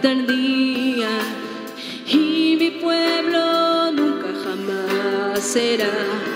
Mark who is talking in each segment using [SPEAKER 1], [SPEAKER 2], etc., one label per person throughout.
[SPEAKER 1] tardía y mi pueblo nunca jamás será.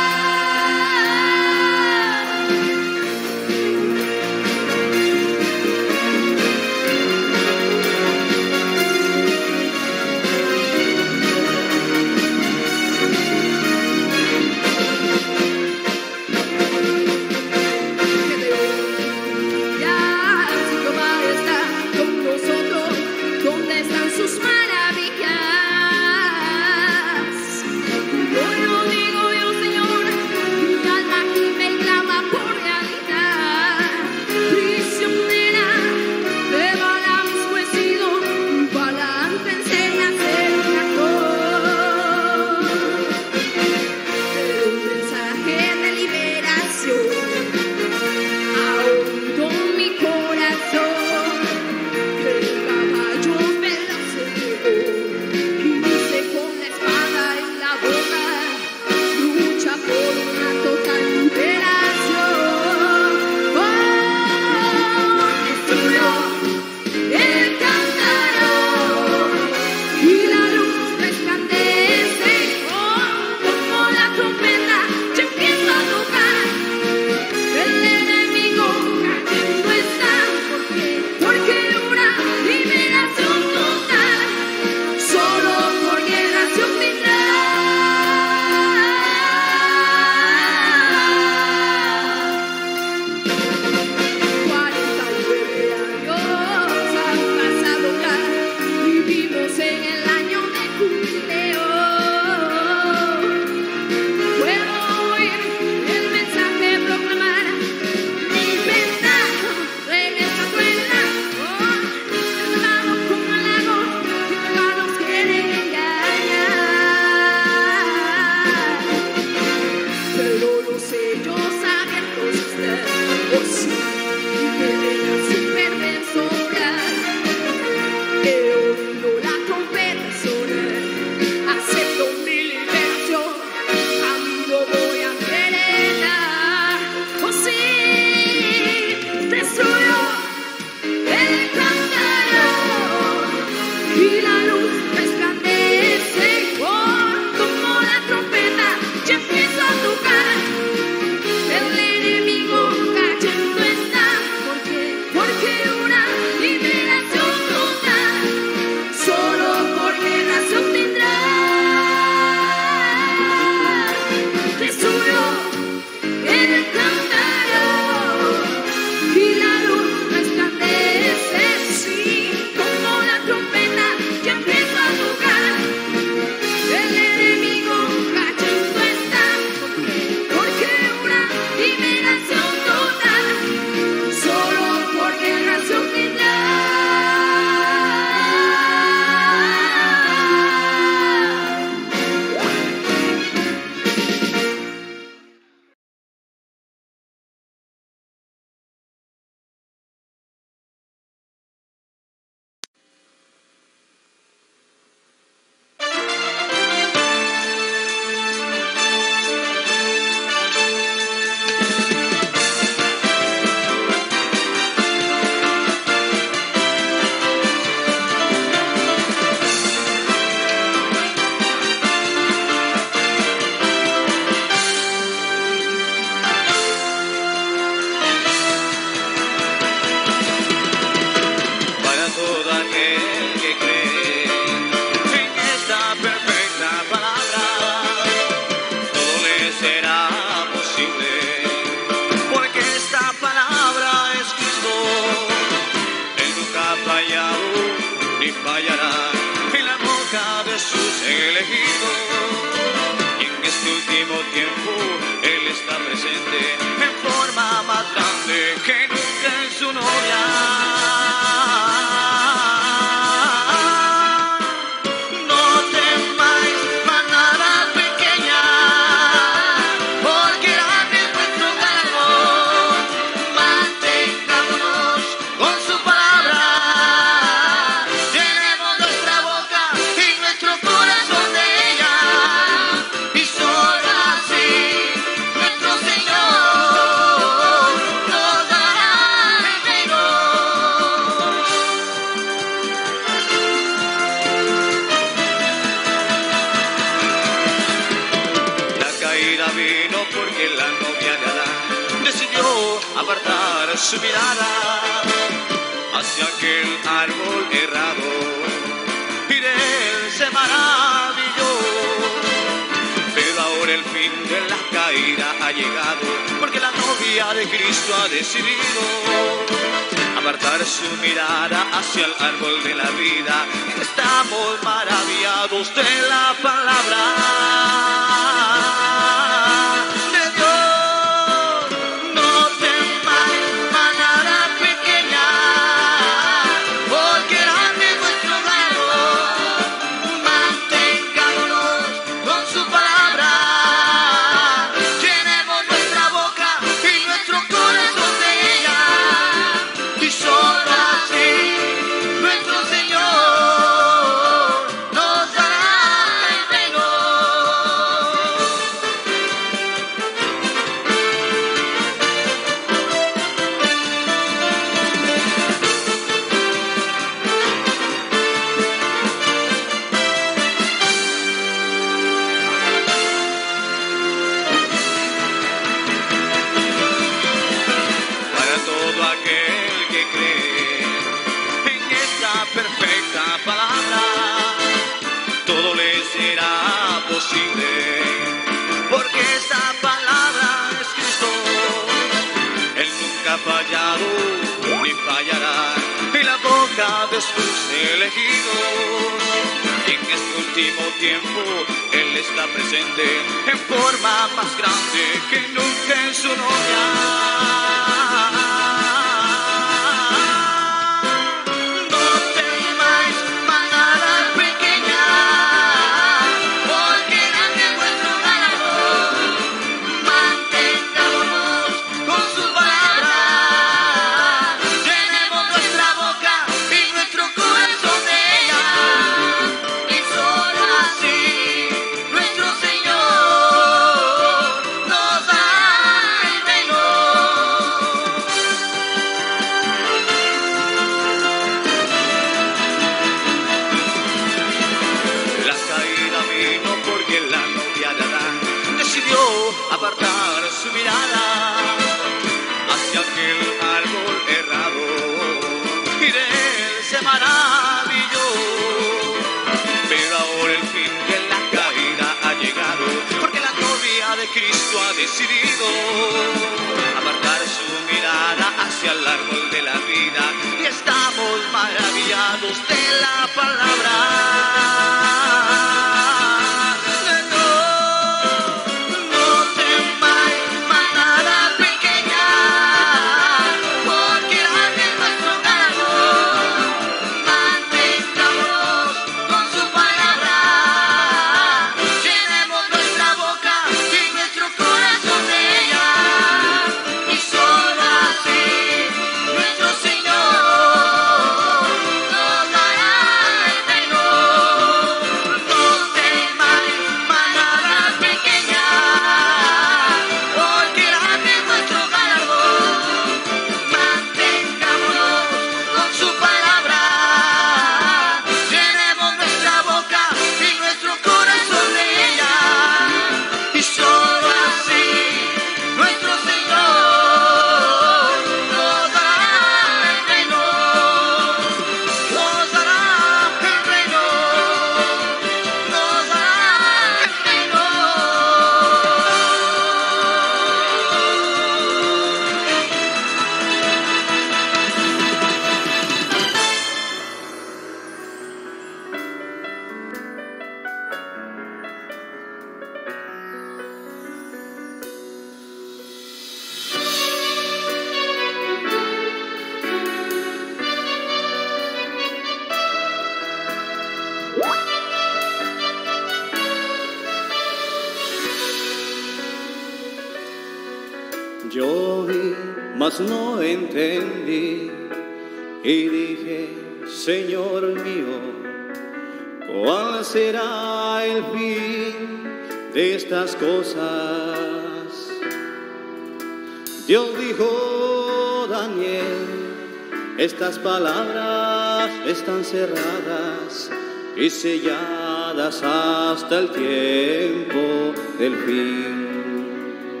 [SPEAKER 2] Hasta el tiempo del fin.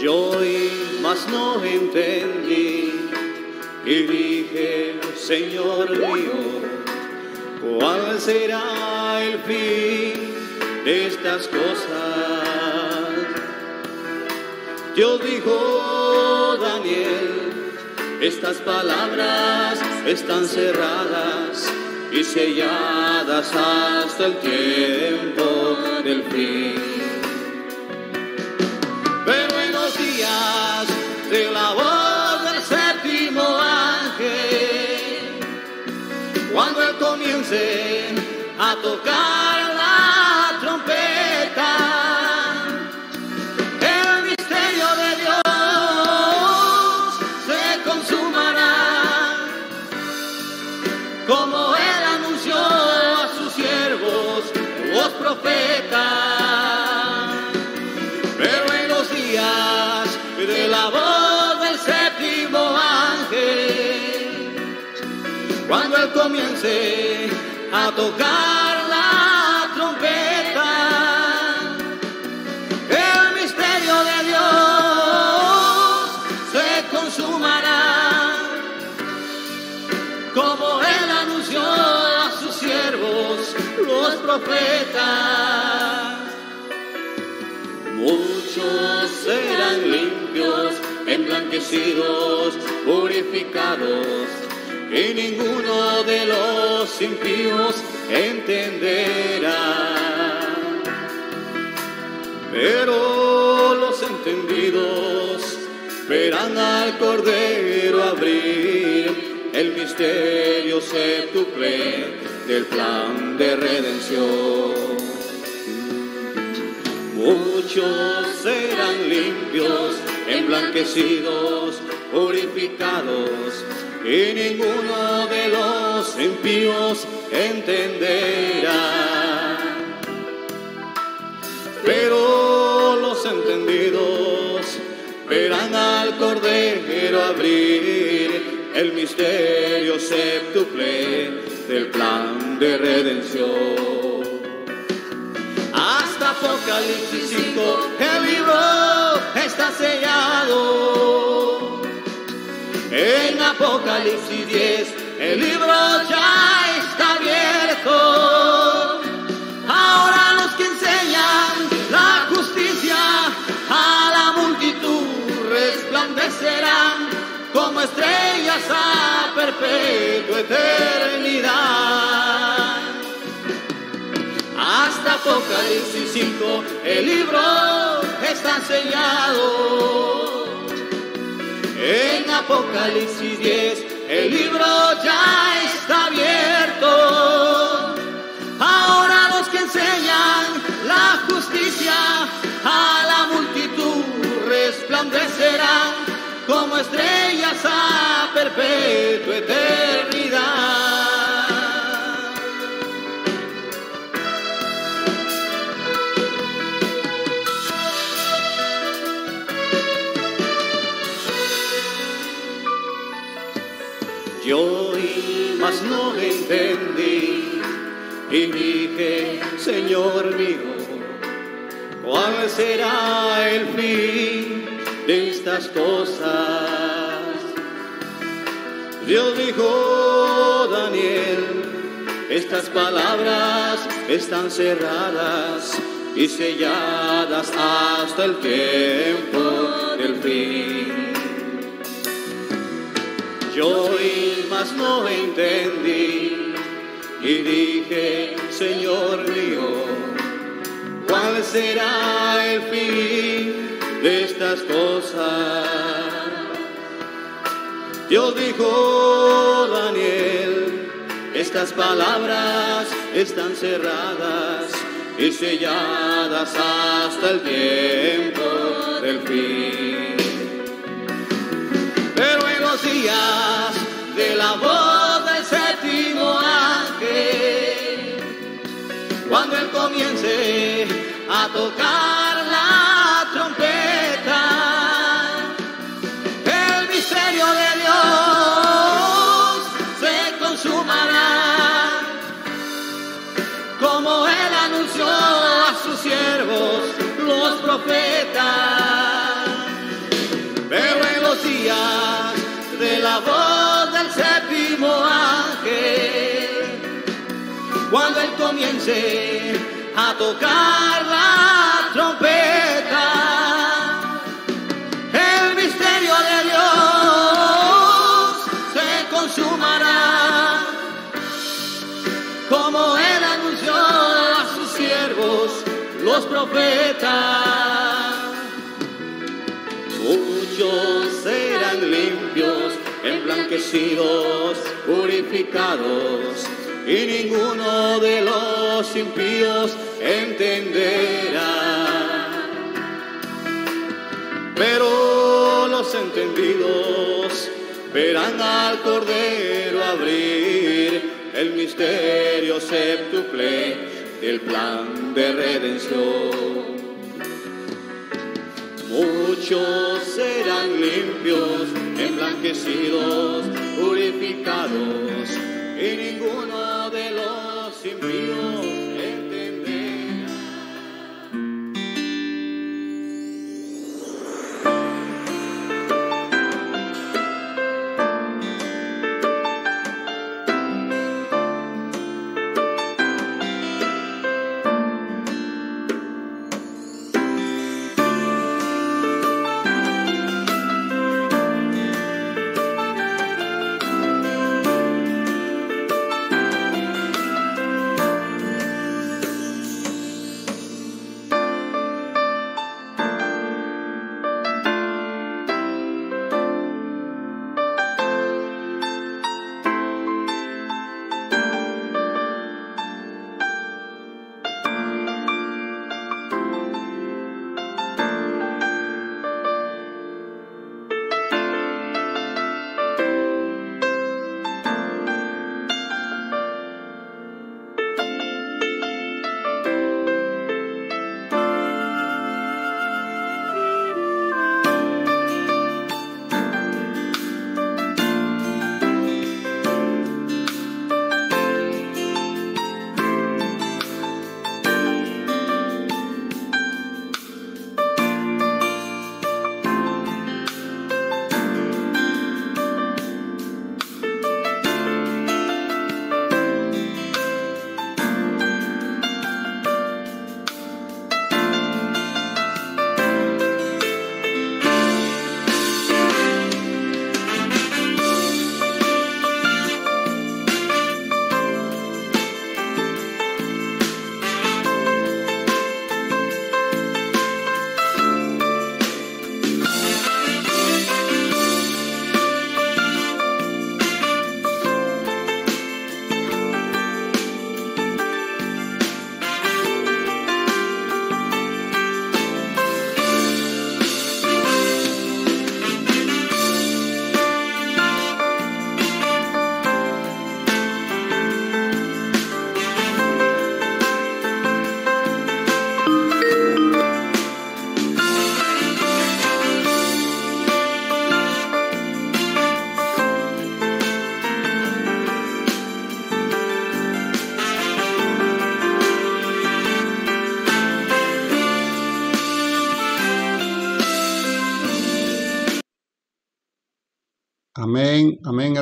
[SPEAKER 2] Yo oí, mas no entendí y dije, Señor mío, ¿cuál será el fin de estas cosas? Dios dijo, Daniel, estas palabras están cerradas y selladas hasta el tiempo del fin. Pero en los días de la voz del séptimo ángel, cuando él comience a tocar Pero en los días de la voz del séptimo ángel, cuando él comience a tocar los profetas. Muchos serán limpios, emblanquecidos, purificados, y ninguno de los impíos entenderá. Pero los entendidos verán al Cordero abrir el misterio séptuple del plan de redención. Muchos serán limpios, emblanquecidos, purificados, y ninguno de los impíos entenderá. Pero los entendidos verán al Cordero abrir el misterio séptuple del plan de redención. Hasta Apocalipsis 5 el libro está sellado. En Apocalipsis 10 el libro ya está abierto. Ahora los que enseñan la justicia a la multitud resplandecerán como estrellas a perpetua eternidad. Apocalipsis 5 el libro está sellado. En Apocalipsis 10 el libro ya está abierto. Ahora los que enseñan la justicia a la multitud resplandecerán como estrellas a perpetua eternidad. Y dije, Señor mío, ¿cuál será el fin de estas cosas? Dios dijo, Daniel, estas palabras están cerradas y selladas hasta el tiempo del fin. Yo oí, mas no entendí y dije, Señor mío, ¿cuál será el fin de estas cosas? Dios dijo, Daniel, estas palabras están cerradas y selladas hasta el tiempo del fin. Tocar la trompeta, el misterio de Dios se consumará, como él anunció a sus siervos, los profetas. Pero en los días de la voz del séptimo ángel, cuando él comience a tocar la trompeta, el misterio de Dios se consumará, como él anunció a sus siervos, los profetas. Muchos serán limpios, emblanquecidos, purificados, y ninguno de los impíos entenderá. Pero los entendidos verán al Cordero abrir el misterio séptuple del plan de redención. Muchos serán limpios, emblanquecidos, purificados, y ninguno de los impíos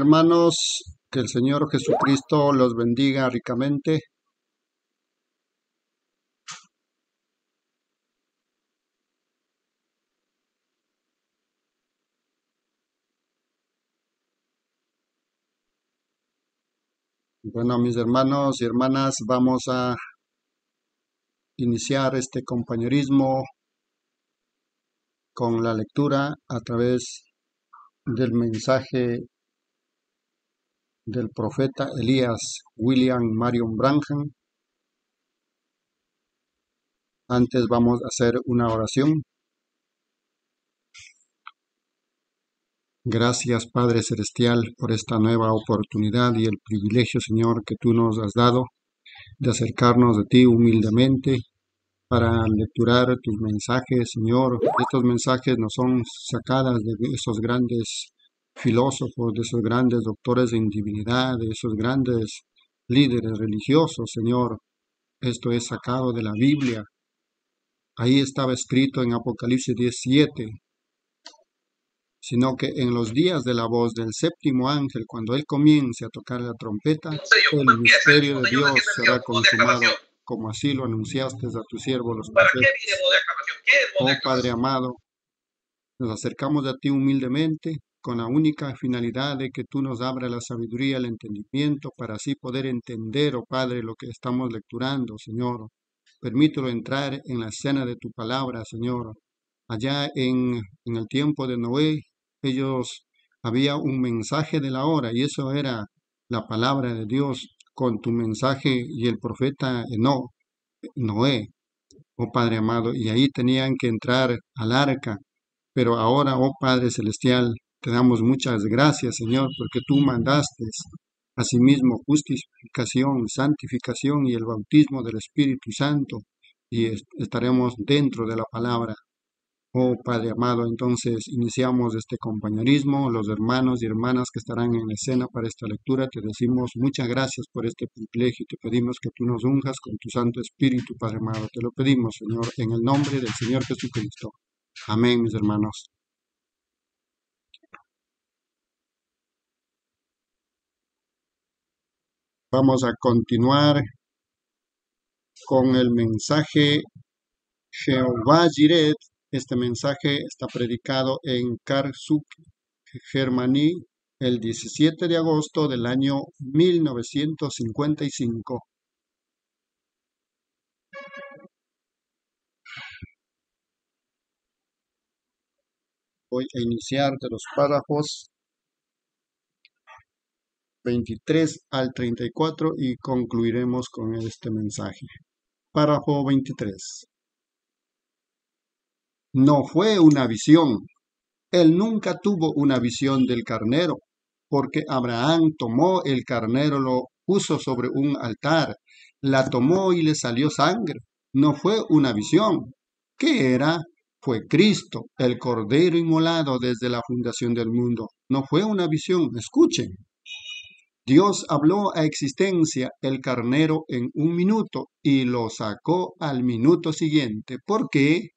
[SPEAKER 3] hermanos, que el Señor Jesucristo los bendiga ricamente. Bueno, mis hermanos y hermanas, vamos a iniciar este compañerismo con la lectura a través del mensaje del profeta Elías William Marion Branham. Antes vamos a hacer una oración. Gracias, Padre Celestial, por esta nueva oportunidad y el privilegio, Señor, que tú nos has dado de acercarnos a ti humildemente para lecturar tus mensajes, Señor. Estos mensajes no son sacadas de esos grandes filósofos, de esos grandes doctores en divinidad, de esos grandes líderes religiosos, Señor. Esto es sacado de la Biblia. Ahí estaba escrito en Apocalipsis 17, sino que en los días de la voz del séptimo ángel, cuando él comience a tocar la trompeta, el misterio de Dios será consumado, como así lo anunciaste a tu siervo los profetas. Oh Padre amado, nos acercamos a ti humildemente con la única finalidad de que tú nos abras la sabiduría, el entendimiento, para así poder entender, oh Padre, lo que estamos lecturando, Señor. Permítelo entrar en la escena de tu palabra, Señor. Allá en, en el tiempo de Noé, ellos había un mensaje de la hora y eso era la palabra de Dios con tu mensaje y el profeta no, Noé, oh Padre amado, y ahí tenían que entrar al arca. Pero ahora, oh Padre celestial, te damos muchas gracias, Señor, porque tú mandaste asimismo justificación, santificación y el bautismo del Espíritu Santo, y estaremos dentro de la palabra. Oh Padre amado, entonces iniciamos este compañerismo. Los hermanos y hermanas que estarán en la escena para esta lectura, te decimos muchas gracias por este privilegio y te pedimos que tú nos unjas con tu Santo Espíritu, Padre amado. Te lo pedimos, Señor, en el nombre del Señor Jesucristo. Amén, mis hermanos. Vamos a continuar con el mensaje Jehová Jiret este mensaje está predicado en Karsuk, Germany, el 17 de agosto del año 1955. Voy a iniciar de los párrafos 23 al 34 y concluiremos con este mensaje. Párrafo 23 no fue una visión. Él nunca tuvo una visión del carnero, porque Abraham tomó el carnero, lo puso sobre un altar, la tomó y le salió sangre. No fue una visión. ¿Qué era? Fue Cristo, el Cordero inmolado desde la fundación del mundo. No fue una visión. Escuchen. Dios habló a existencia el carnero en un minuto y lo sacó al minuto siguiente. ¿Por qué?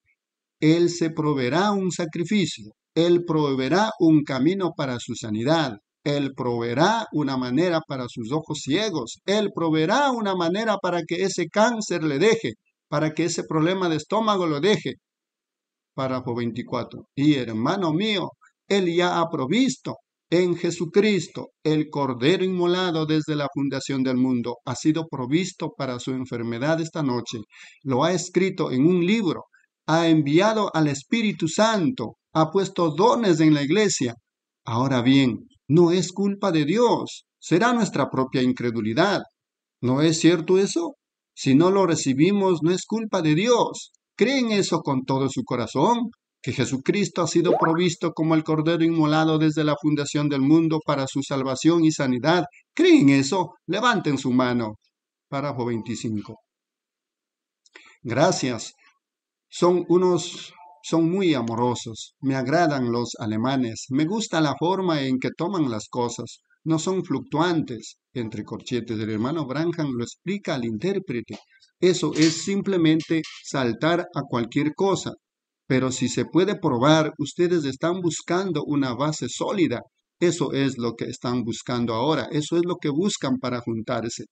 [SPEAKER 3] Él se proveerá un sacrificio, Él proveerá un camino para su sanidad, Él proveerá una manera para sus ojos ciegos, Él proveerá una manera para que ese cáncer le deje, para que ese problema de estómago lo deje. Párrafo 24. Y hermano mío, Él ya ha provisto en Jesucristo, el Cordero inmolado desde la fundación del mundo, ha sido provisto para su enfermedad esta noche. Lo ha escrito en un libro ha enviado al Espíritu Santo, ha puesto dones en la iglesia. Ahora bien, no es culpa de Dios, será nuestra propia incredulidad. ¿No es cierto eso? Si no lo recibimos, no es culpa de Dios. ¿Creen eso con todo su corazón? Que Jesucristo ha sido provisto como el Cordero inmolado desde la fundación del mundo para su salvación y sanidad. ¿Creen eso? Levanten su mano. Párrafo 25. Gracias son unos, son muy amorosos. Me agradan los alemanes. Me gusta la forma en que toman las cosas. No son fluctuantes. Entre corchetes, el hermano Branham lo explica al intérprete. Eso es simplemente saltar a cualquier cosa. Pero si se puede probar, ustedes están buscando una base sólida. Eso es lo que están buscando ahora. Eso es lo que buscan para juntarse.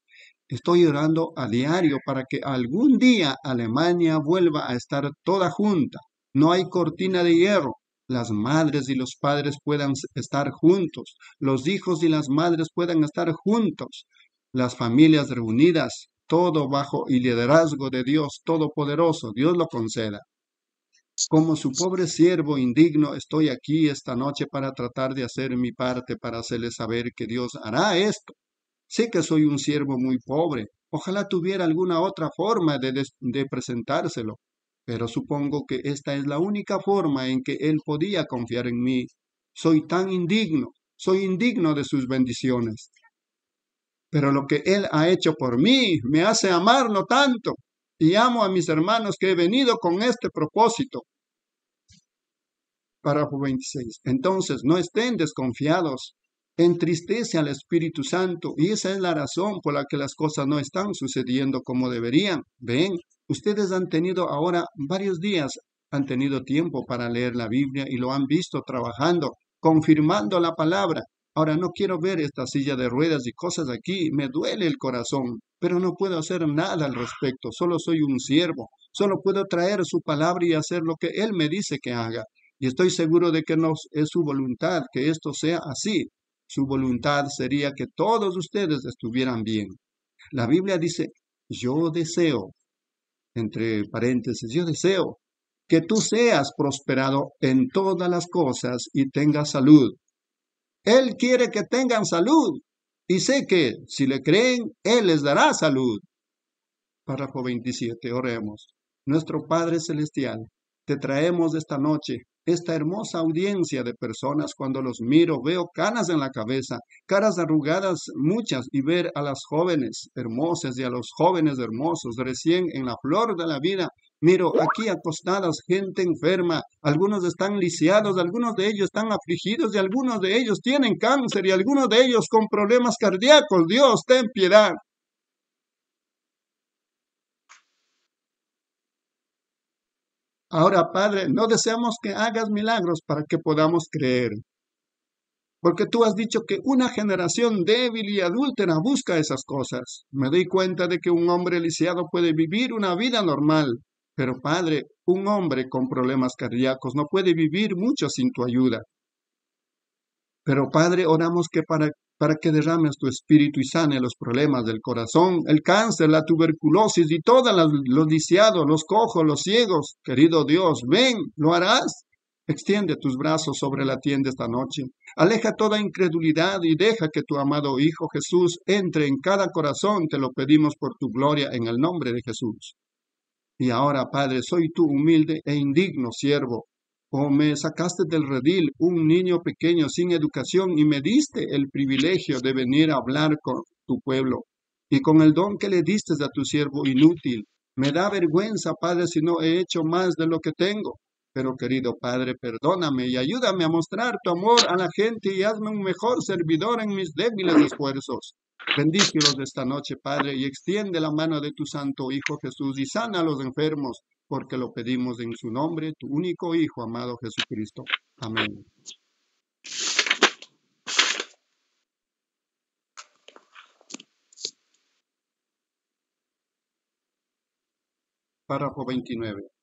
[SPEAKER 3] Estoy orando a diario para que algún día Alemania vuelva a estar toda junta. No hay cortina de hierro. Las madres y los padres puedan estar juntos. Los hijos y las madres puedan estar juntos. Las familias reunidas. Todo bajo el liderazgo de Dios Todopoderoso. Dios lo conceda. Como su pobre siervo indigno, estoy aquí esta noche para tratar de hacer mi parte para hacerle saber que Dios hará esto Sé que soy un siervo muy pobre. Ojalá tuviera alguna otra forma de, de, presentárselo, pero supongo que esta es la única forma en que él podía confiar en mí. soy tan indigno, soy indigno de sus bendiciones. Pero lo que Él ha hecho por mí me hace amarlo tanto y amo a mis hermanos que he venido con este propósito. Párrafo 26. Entonces, no estén desconfiados. Entristece al Espíritu Santo y esa es la razón por la que las cosas no están sucediendo como deberían. Ven, ustedes han tenido ahora varios días, han tenido tiempo para leer la Biblia y lo han visto trabajando, confirmando la palabra. Ahora no quiero ver esta silla de ruedas y cosas aquí, me duele el corazón, pero no puedo hacer nada al respecto, solo soy un siervo, solo puedo traer su palabra y hacer lo que Él me dice que haga. Y estoy seguro de que no es su voluntad que esto sea así. Su voluntad sería que todos ustedes estuvieran bien. La Biblia dice, yo deseo, entre paréntesis, yo deseo que tú seas prosperado en todas las cosas y tengas salud, él quiere que tengan salud y sé que si le creen, Él les dará salud. Párrafo 27, oremos. Nuestro Padre Celestial, te traemos esta noche esta hermosa audiencia de personas. Cuando los miro, veo canas en la cabeza, caras arrugadas muchas, y ver a las jóvenes hermosas y a los jóvenes hermosos recién en la flor de la vida, Miro aquí acostadas gente enferma, algunos están lisiados, algunos de ellos están afligidos y algunos de ellos tienen cáncer y algunos de ellos con problemas cardíacos. Dios, ten piedad. Ahora, Padre, no deseamos que hagas milagros para que podamos creer. Porque tú has dicho que una generación débil y adúltera busca esas cosas. Me doy cuenta de que un hombre lisiado puede vivir una vida normal, pero Padre, un hombre con problemas cardíacos no puede vivir mucho sin tu ayuda. Pero Padre, oramos que para, para que derrames tu espíritu y sane los problemas del corazón, el cáncer, la tuberculosis y todos los lisiados, los cojos, los ciegos. Querido Dios, ven, lo harás. Extiende tus brazos sobre la tienda esta noche. Aleja toda incredulidad y deja que tu amado Hijo Jesús entre en cada corazón. Te lo pedimos por tu gloria en el nombre de Jesús. Y ahora, Padre, soy tu humilde e indigno siervo. O me sacaste del redil un niño pequeño sin educación y me diste el privilegio de venir a hablar con tu pueblo. Y con el don que le diste a tu siervo inútil, me da vergüenza, Padre, si no he hecho más de lo que tengo. Pero querido Padre, perdóname y ayúdame a mostrar tu amor a la gente y hazme un mejor servidor en mis débiles esfuerzos. Bendícelos esta noche, Padre, y extiende la mano de tu Santo Hijo Jesús y sana a los enfermos, porque lo pedimos en su nombre, tu único Hijo, amado Jesucristo. Amén. Párrafo 29.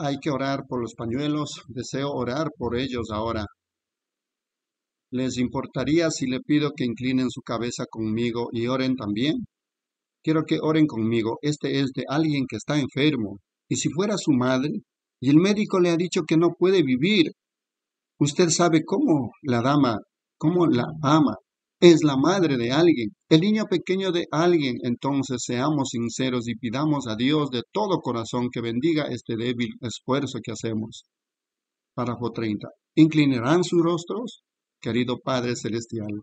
[SPEAKER 3] Hay que orar por los pañuelos, deseo orar por ellos ahora. ¿Les importaría si le pido que inclinen su cabeza conmigo y oren también? Quiero que oren conmigo. Este es de alguien que está enfermo. Y si fuera su madre, y el médico le ha dicho que no puede vivir, usted sabe cómo la dama, cómo la ama, es la madre de alguien, el niño pequeño de alguien. Entonces seamos sinceros y pidamos a Dios de todo corazón que bendiga este débil esfuerzo que hacemos. Párrafo 30. ¿Inclinarán sus rostros? Querido Padre Celestial,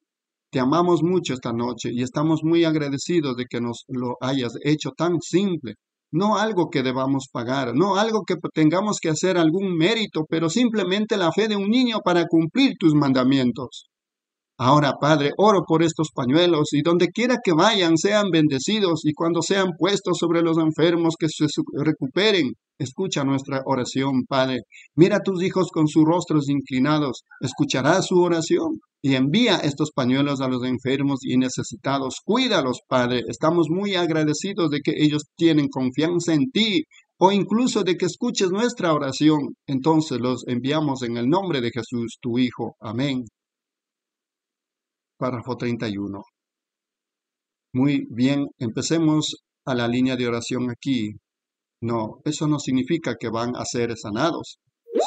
[SPEAKER 3] te amamos mucho esta noche y estamos muy agradecidos de que nos lo hayas hecho tan simple. No algo que debamos pagar, no algo que tengamos que hacer algún mérito, pero simplemente la fe de un niño para cumplir tus mandamientos. Ahora, Padre, oro por estos pañuelos y donde quiera que vayan sean bendecidos y cuando sean puestos sobre los enfermos que se recuperen. Escucha nuestra oración, Padre. Mira a tus hijos con sus rostros inclinados. Escuchará su oración y envía estos pañuelos a los enfermos y necesitados. Cuídalos, Padre. Estamos muy agradecidos de que ellos tienen confianza en ti o incluso de que escuches nuestra oración. Entonces los enviamos en el nombre de Jesús, tu Hijo. Amén. Párrafo 31. Muy bien, empecemos a la línea de oración aquí. No, eso no significa que van a ser sanados.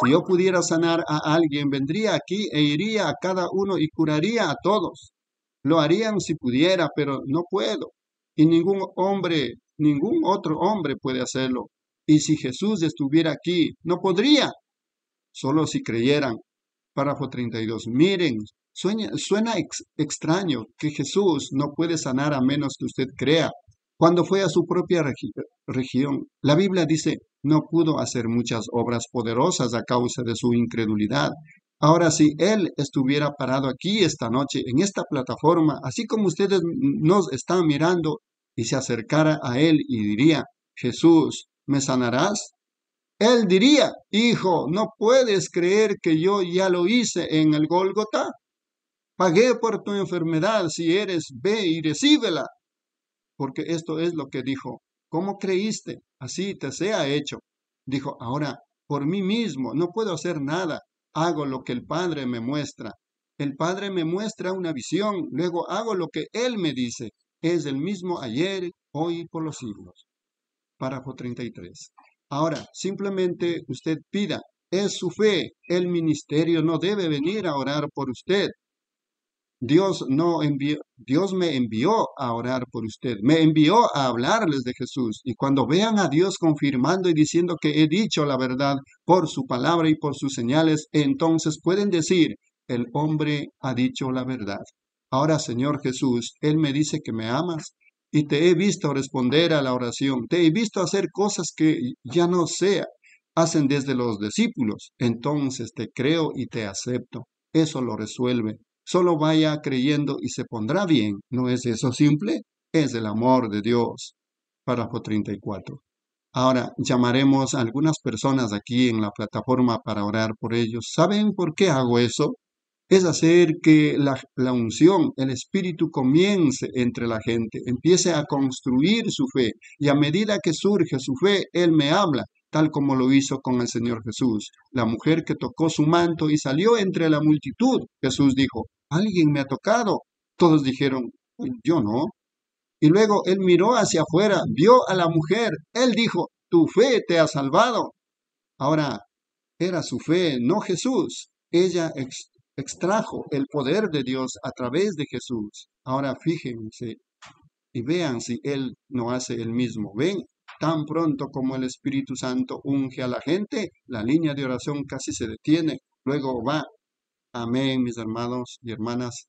[SPEAKER 3] Si yo pudiera sanar a alguien, vendría aquí e iría a cada uno y curaría a todos. Lo harían si pudiera, pero no puedo. Y ningún hombre, ningún otro hombre puede hacerlo. Y si Jesús estuviera aquí, no podría. Solo si creyeran. Párrafo 32. Miren, suena ex- extraño que Jesús no puede sanar a menos que usted crea. Cuando fue a su propia regi- región, la Biblia dice, no pudo hacer muchas obras poderosas a causa de su incredulidad. Ahora, si Él estuviera parado aquí esta noche, en esta plataforma, así como ustedes nos están mirando, y se acercara a Él y diría, Jesús, ¿me sanarás? Él diría, Hijo, ¿no puedes creer que yo ya lo hice en el Gólgota? Pagué por tu enfermedad, si eres, ve y recíbela. Porque esto es lo que dijo. ¿Cómo creíste? Así te sea hecho. Dijo, ahora, por mí mismo, no puedo hacer nada. Hago lo que el Padre me muestra. El Padre me muestra una visión, luego hago lo que Él me dice. Es el mismo ayer, hoy y por los siglos. Párrafo 33. Ahora, simplemente usted pida, es su fe. El ministerio no debe venir a orar por usted. Dios no envió, Dios me envió a orar por usted, me envió a hablarles de Jesús. Y cuando vean a Dios confirmando y diciendo que he dicho la verdad por su palabra y por sus señales, entonces pueden decir, el hombre ha dicho la verdad. Ahora, Señor Jesús, Él me dice que me amas y te he visto responder a la oración, te he visto hacer cosas que ya no sea, hacen desde los discípulos. Entonces te creo y te acepto. Eso lo resuelve. Solo vaya creyendo y se pondrá bien. ¿No es eso simple? Es el amor de Dios. Párrafo 34. Ahora llamaremos a algunas personas aquí en la plataforma para orar por ellos. ¿Saben por qué hago eso? Es hacer que la, la unción, el espíritu comience entre la gente, empiece a construir su fe y a medida que surge su fe, Él me habla, tal como lo hizo con el Señor Jesús. La mujer que tocó su manto y salió entre la multitud, Jesús dijo, alguien me ha tocado. Todos dijeron, yo no. Y luego Él miró hacia afuera, vio a la mujer, Él dijo, tu fe te ha salvado. Ahora, era su fe, no Jesús. Ella ex extrajo el poder de Dios a través de Jesús. Ahora fíjense y vean si Él no hace el mismo. Ven, tan pronto como el Espíritu Santo unge a la gente, la línea de oración casi se detiene. Luego va. Amén, mis hermanos y hermanas.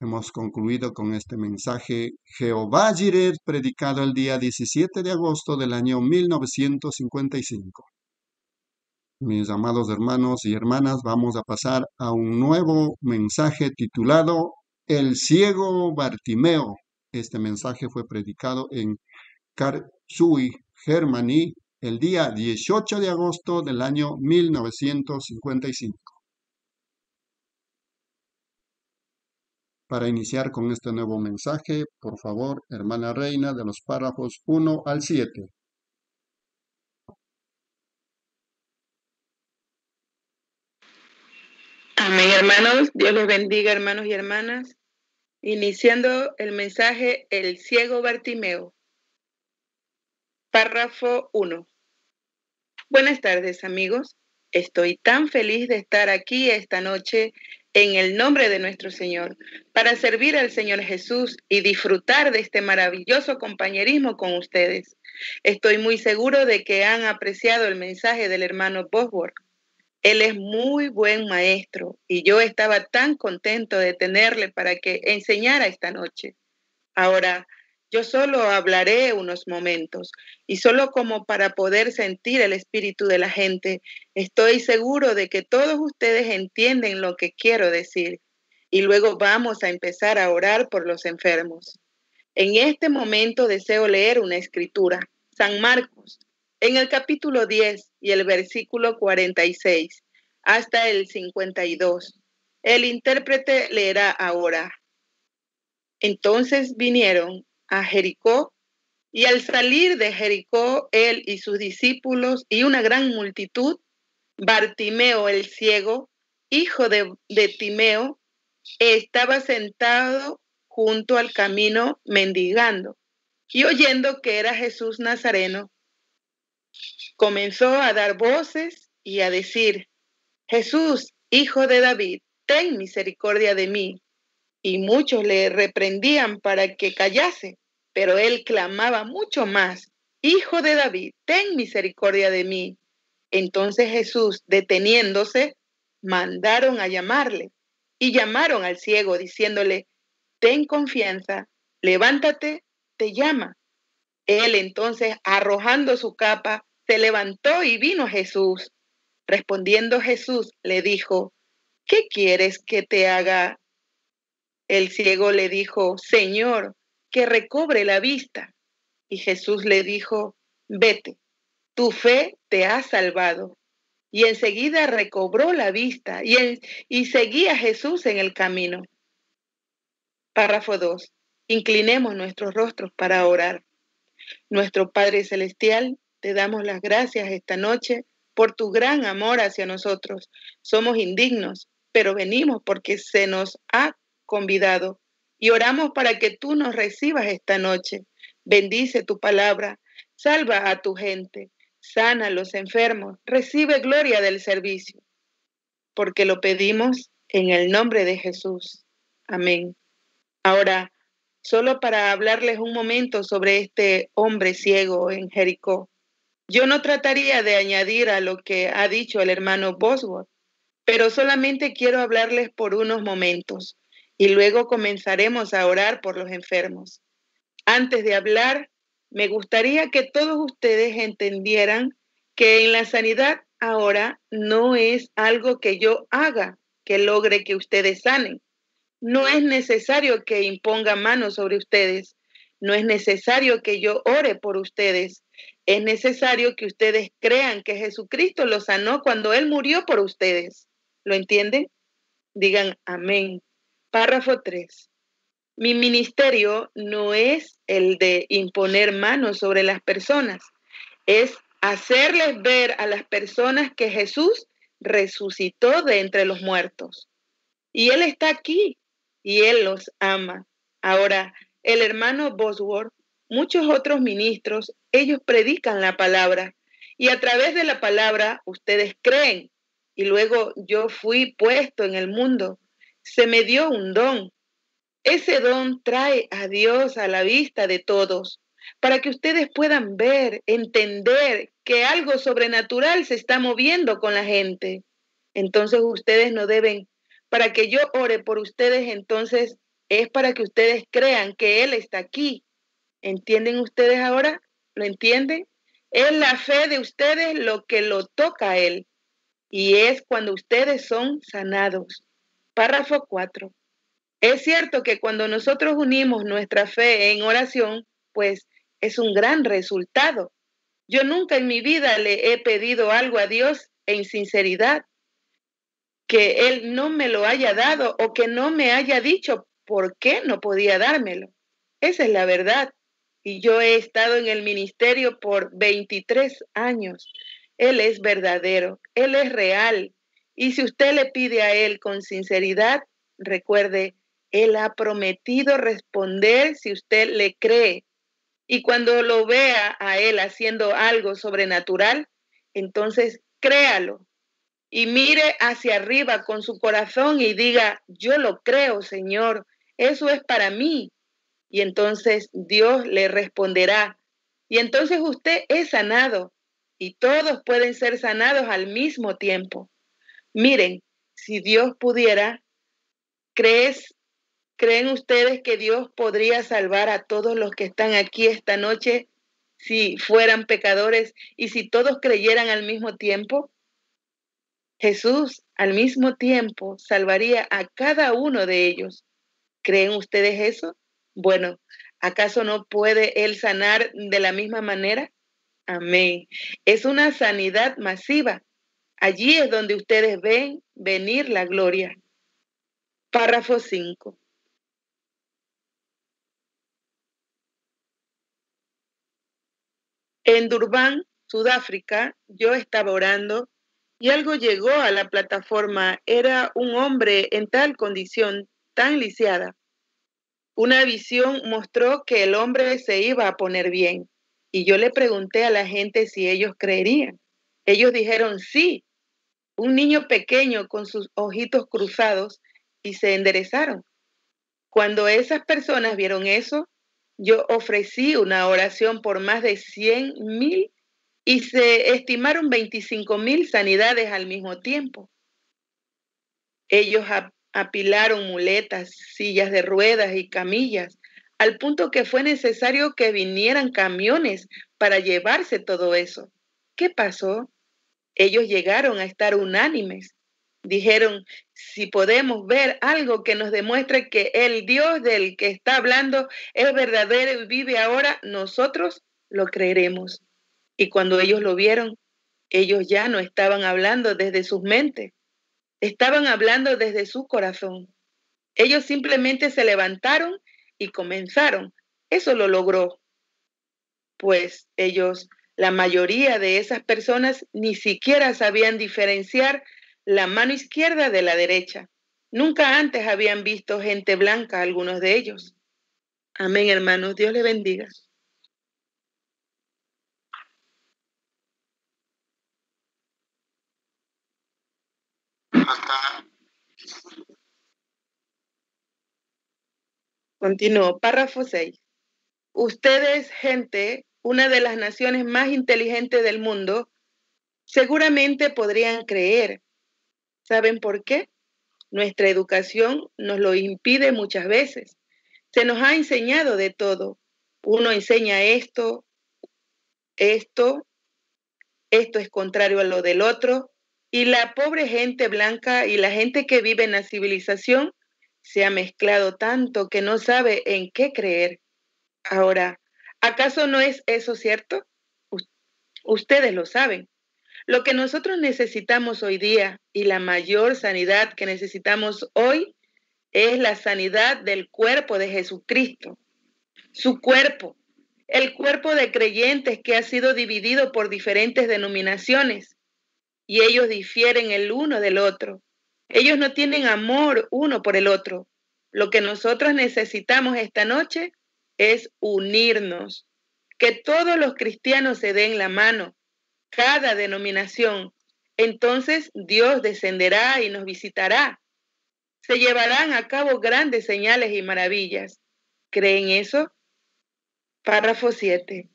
[SPEAKER 3] Hemos concluido con este mensaje Jehová Jireh, predicado el día 17 de agosto del año 1955. Mis amados hermanos y hermanas, vamos a pasar a un nuevo mensaje titulado El ciego Bartimeo. Este mensaje fue predicado en Karlsruhe, Germany, el día 18 de agosto del año 1955. Para iniciar con este nuevo mensaje, por favor, hermana Reina, de los párrafos 1 al 7.
[SPEAKER 4] Amén, hermanos. Dios los bendiga, hermanos y hermanas. Iniciando el mensaje, el ciego Bartimeo. Párrafo 1. Buenas tardes, amigos. Estoy tan feliz de estar aquí esta noche en el nombre de nuestro Señor para servir al Señor Jesús y disfrutar de este maravilloso compañerismo con ustedes. Estoy muy seguro de que han apreciado el mensaje del hermano Bosworth. Él es muy buen maestro y yo estaba tan contento de tenerle para que enseñara esta noche. Ahora, yo solo hablaré unos momentos y solo como para poder sentir el espíritu de la gente, estoy seguro de que todos ustedes entienden lo que quiero decir y luego vamos a empezar a orar por los enfermos. En este momento deseo leer una escritura, San Marcos, en el capítulo 10 y el versículo 46 hasta el 52. El intérprete leerá ahora. Entonces vinieron a Jericó y al salir de Jericó él y sus discípulos y una gran multitud, Bartimeo el ciego, hijo de, de Timeo, estaba sentado junto al camino mendigando y oyendo que era Jesús Nazareno, comenzó a dar voces y a decir, Jesús, hijo de David, ten misericordia de mí. Y muchos le reprendían para que callase, pero él clamaba mucho más, Hijo de David, ten misericordia de mí. Entonces Jesús, deteniéndose, mandaron a llamarle y llamaron al ciego diciéndole, ten confianza, levántate, te llama. Él entonces, arrojando su capa, se levantó y vino Jesús. Respondiendo Jesús, le dijo, ¿qué quieres que te haga? El ciego le dijo, Señor, que recobre la vista. Y Jesús le dijo, vete, tu fe te ha salvado. Y enseguida recobró la vista y, y seguía a Jesús en el camino. Párrafo 2. Inclinemos nuestros rostros para orar. Nuestro Padre Celestial, te damos las gracias esta noche por tu gran amor hacia nosotros. Somos indignos, pero venimos porque se nos ha convidado y oramos para que tú nos recibas esta noche. Bendice tu palabra, salva a tu gente, sana a los enfermos, recibe gloria del servicio, porque lo pedimos en el nombre de Jesús. Amén. Ahora, solo para hablarles un momento sobre este hombre ciego en Jericó. Yo no trataría de añadir a lo que ha dicho el hermano Bosworth, pero solamente quiero hablarles por unos momentos y luego comenzaremos a orar por los enfermos. Antes de hablar, me gustaría que todos ustedes entendieran que en la sanidad ahora no es algo que yo haga que logre que ustedes sanen. No es necesario que imponga manos sobre ustedes. No es necesario que yo ore por ustedes. Es necesario que ustedes crean que Jesucristo los sanó cuando Él murió por ustedes. ¿Lo entienden? Digan amén. Párrafo 3. Mi ministerio no es el de imponer manos sobre las personas, es hacerles ver a las personas que Jesús resucitó de entre los muertos. Y Él está aquí y Él los ama. Ahora, el hermano Bosworth, muchos otros ministros, ellos predican la palabra y a través de la palabra ustedes creen. Y luego yo fui puesto en el mundo. Se me dio un don. Ese don trae a Dios a la vista de todos para que ustedes puedan ver, entender que algo sobrenatural se está moviendo con la gente. Entonces ustedes no deben para que yo ore por ustedes, entonces es para que ustedes crean que Él está aquí. ¿Entienden ustedes ahora? ¿Lo entienden? Es la fe de ustedes lo que lo toca a Él. Y es cuando ustedes son sanados. Párrafo 4. Es cierto que cuando nosotros unimos nuestra fe en oración, pues es un gran resultado. Yo nunca en mi vida le he pedido algo a Dios en sinceridad que Él no me lo haya dado o que no me haya dicho por qué no podía dármelo. Esa es la verdad. Y yo he estado en el ministerio por 23 años. Él es verdadero, Él es real. Y si usted le pide a Él con sinceridad, recuerde, Él ha prometido responder si usted le cree. Y cuando lo vea a Él haciendo algo sobrenatural, entonces créalo, y mire hacia arriba con su corazón y diga, yo lo creo, Señor, eso es para mí. Y entonces Dios le responderá. Y entonces usted es sanado y todos pueden ser sanados al mismo tiempo. Miren, si Dios pudiera, ¿crees, ¿creen ustedes que Dios podría salvar a todos los que están aquí esta noche si fueran pecadores y si todos creyeran al mismo tiempo? Jesús al mismo tiempo salvaría a cada uno de ellos. ¿Creen ustedes eso? Bueno, ¿acaso no puede Él sanar de la misma manera? Amén. Es una sanidad masiva. Allí es donde ustedes ven venir la gloria. Párrafo 5. En Durban, Sudáfrica, yo estaba orando y algo llegó a la plataforma. Era un hombre en tal condición, tan lisiada. Una visión mostró que el hombre se iba a poner bien. Y yo le pregunté a la gente si ellos creerían. Ellos dijeron sí. Un niño pequeño con sus ojitos cruzados y se enderezaron. Cuando esas personas vieron eso, yo ofrecí una oración por más de 100 mil y se estimaron 25 mil sanidades al mismo tiempo. Ellos apilaron muletas, sillas de ruedas y camillas, al punto que fue necesario que vinieran camiones para llevarse todo eso. ¿Qué pasó? Ellos llegaron a estar unánimes. Dijeron, si podemos ver algo que nos demuestre que el Dios del que está hablando es verdadero y vive ahora, nosotros lo creeremos. Y cuando ellos lo vieron, ellos ya no estaban hablando desde sus mentes, estaban hablando desde su corazón. Ellos simplemente se levantaron y comenzaron. Eso lo logró. Pues ellos, la mayoría de esas personas ni siquiera sabían diferenciar la mano izquierda de la derecha. Nunca antes habían visto gente blanca algunos de ellos. Amén, hermanos. Dios le bendiga. Continúo, párrafo 6. Ustedes, gente, una de las naciones más inteligentes del mundo, seguramente podrían creer. ¿Saben por qué? Nuestra educación nos lo impide muchas veces. Se nos ha enseñado de todo. Uno enseña esto, esto, esto es contrario a lo del otro, y la pobre gente blanca y la gente que vive en la civilización se ha mezclado tanto que no sabe en qué creer. Ahora, ¿acaso no es eso cierto? ustedes lo saben. Lo que nosotros necesitamos hoy día y la mayor sanidad que necesitamos hoy es la sanidad del cuerpo de Jesucristo. Su cuerpo, el cuerpo de creyentes que ha sido dividido por diferentes denominaciones y ellos difieren el uno del otro. Ellos no tienen amor uno por el otro. Lo que nosotros necesitamos esta noche es unirnos, que todos los cristianos se den la mano, cada denominación. Entonces Dios descenderá y nos visitará. Se llevarán a cabo grandes señales y maravillas. ¿Creen eso? Párrafo 7.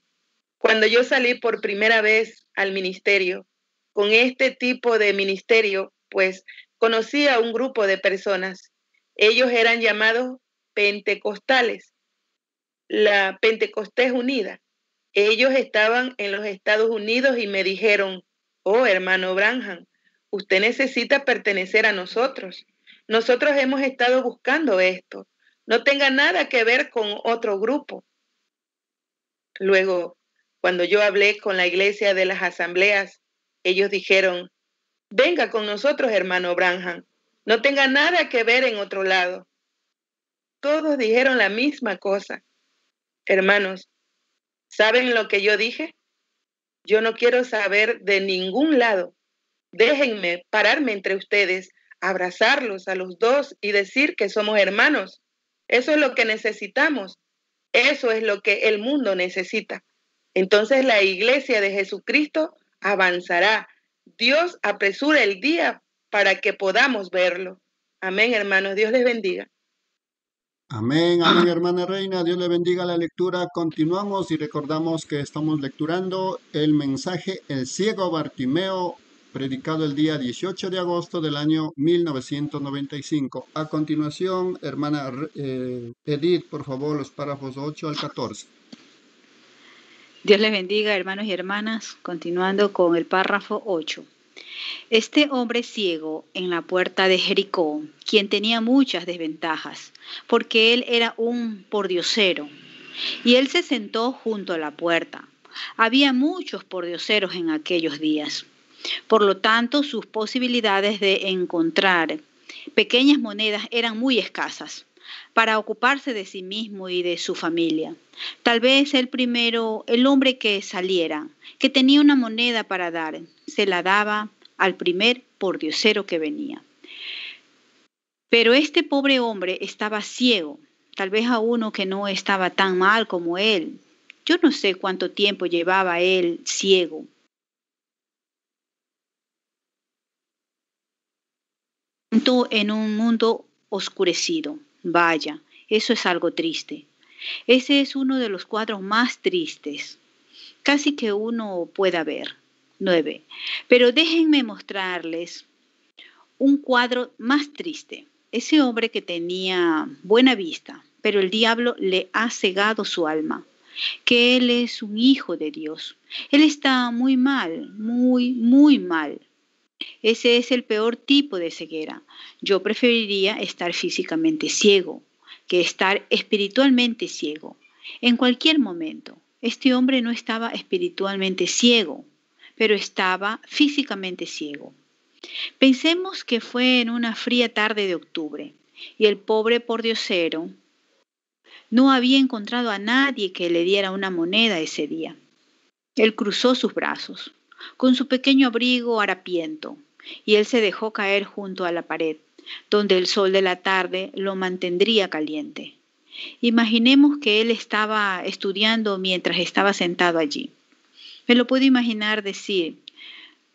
[SPEAKER 4] Cuando yo salí por primera vez al ministerio, con este tipo de ministerio, pues conocí a un grupo de personas. Ellos eran llamados pentecostales, la Pentecostés Unida. Ellos estaban en los Estados Unidos y me dijeron, oh hermano Branham, usted necesita pertenecer a nosotros. Nosotros hemos estado buscando esto. No tenga nada que ver con otro grupo. Luego, cuando yo hablé con la iglesia de las asambleas, ellos dijeron, venga con nosotros, hermano Branham, no tenga nada que ver en otro lado. Todos dijeron la misma cosa. Hermanos, ¿saben lo que yo dije? Yo no quiero saber de ningún lado. Déjenme pararme entre ustedes, abrazarlos a los dos y decir que somos hermanos. Eso es lo que necesitamos. Eso es lo que el mundo necesita. Entonces la iglesia de Jesucristo avanzará. Dios apresura el día para que podamos verlo. Amén, hermanos. Dios les bendiga.
[SPEAKER 3] Amén, amén, hermana Reina. Dios le bendiga la lectura. Continuamos y recordamos que estamos lecturando el mensaje El ciego Bartimeo, predicado el día 18 de agosto del año 1995. A continuación, hermana eh, Edith, por favor, los párrafos 8 al 14.
[SPEAKER 5] Dios les bendiga, hermanos y hermanas, continuando con el párrafo 8. Este hombre ciego en la puerta de Jericó, quien tenía muchas desventajas, porque él era un pordiosero, y él se sentó junto a la puerta. Había muchos pordioseros en aquellos días. Por lo tanto, sus posibilidades de encontrar pequeñas monedas eran muy escasas para ocuparse de sí mismo y de su familia. Tal vez el primero, el hombre que saliera, que tenía una moneda para dar, se la daba al primer pordiosero que venía. Pero este pobre hombre estaba ciego, tal vez a uno que no estaba tan mal como él. Yo no sé cuánto tiempo llevaba él ciego. En un mundo oscurecido. Vaya, eso es algo triste. Ese es uno de los cuadros más tristes, casi que uno pueda ver. 9. Pero déjenme mostrarles un cuadro más triste. Ese hombre que tenía buena vista, pero el diablo le ha cegado su alma, que él es un hijo de Dios. Él está muy mal, muy, muy mal. Ese es el peor tipo de ceguera. Yo preferiría estar físicamente ciego que estar espiritualmente ciego. En cualquier momento, este hombre no estaba espiritualmente ciego, pero estaba físicamente ciego. Pensemos que fue en una fría tarde de octubre y el pobre pordiosero no había encontrado a nadie que le diera una moneda ese día. Él cruzó sus brazos, con su pequeño abrigo harapiento, y él se dejó caer junto a la pared, donde el sol de la tarde lo mantendría caliente. Imaginemos que él estaba estudiando mientras estaba sentado allí. Me lo puedo imaginar decir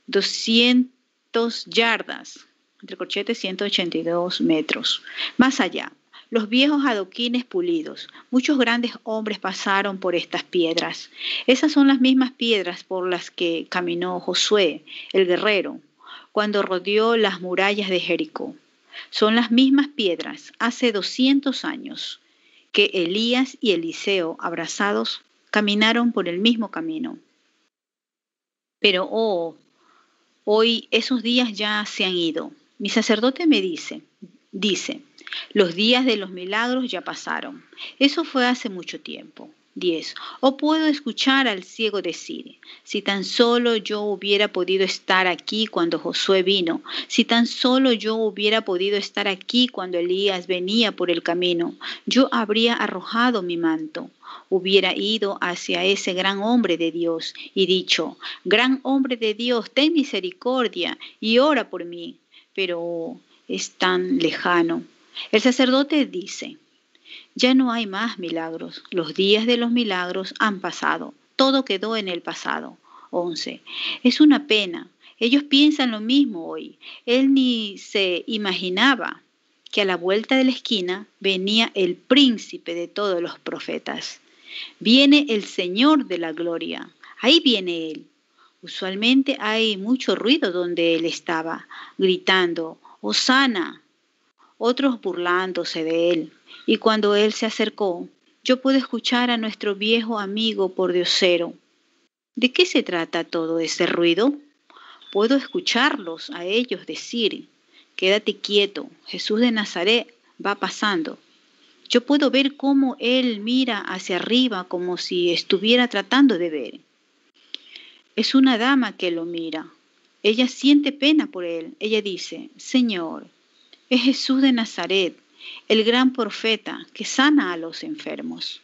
[SPEAKER 5] 200 yardas, entre corchetes 182 metros, más allá. Los viejos adoquines pulidos. Muchos grandes hombres pasaron por estas piedras. Esas son las mismas piedras por las que caminó Josué, el guerrero, cuando rodeó las murallas de Jericó. Son las mismas piedras hace 200 años que Elías y Eliseo, abrazados, caminaron por el mismo camino. Pero, oh, hoy esos días ya se han ido. Mi sacerdote me dice, dice, los días de los milagros ya pasaron. Eso fue hace mucho tiempo. 10. O puedo escuchar al ciego decir, si tan solo yo hubiera podido estar aquí cuando Josué vino, si tan solo yo hubiera podido estar aquí cuando Elías venía por el camino, yo habría arrojado mi manto, hubiera ido hacia ese gran hombre de Dios y dicho, gran hombre de Dios, ten misericordia y ora por mí, pero es tan lejano. El sacerdote dice, ya no hay más milagros. Los días de los milagros han pasado. Todo quedó en el pasado. 11. Es una pena. Ellos piensan lo mismo hoy. Él ni se imaginaba que a la vuelta de la esquina venía el príncipe de todos los profetas. Viene el Señor de la gloria. Ahí viene Él. Usualmente hay mucho ruido donde Él estaba, gritando, Osana, otros burlándose de Él. Y cuando él se acercó, yo pude escuchar a nuestro viejo amigo por diosero. ¿De qué se trata todo ese ruido? Puedo escucharlos a ellos decir, quédate quieto, Jesús de Nazaret va pasando. Yo puedo ver cómo él mira hacia arriba como si estuviera tratando de ver. Es una dama que lo mira. Ella siente pena por él. Ella dice, Señor, es Jesús de Nazaret, el gran profeta que sana a los enfermos.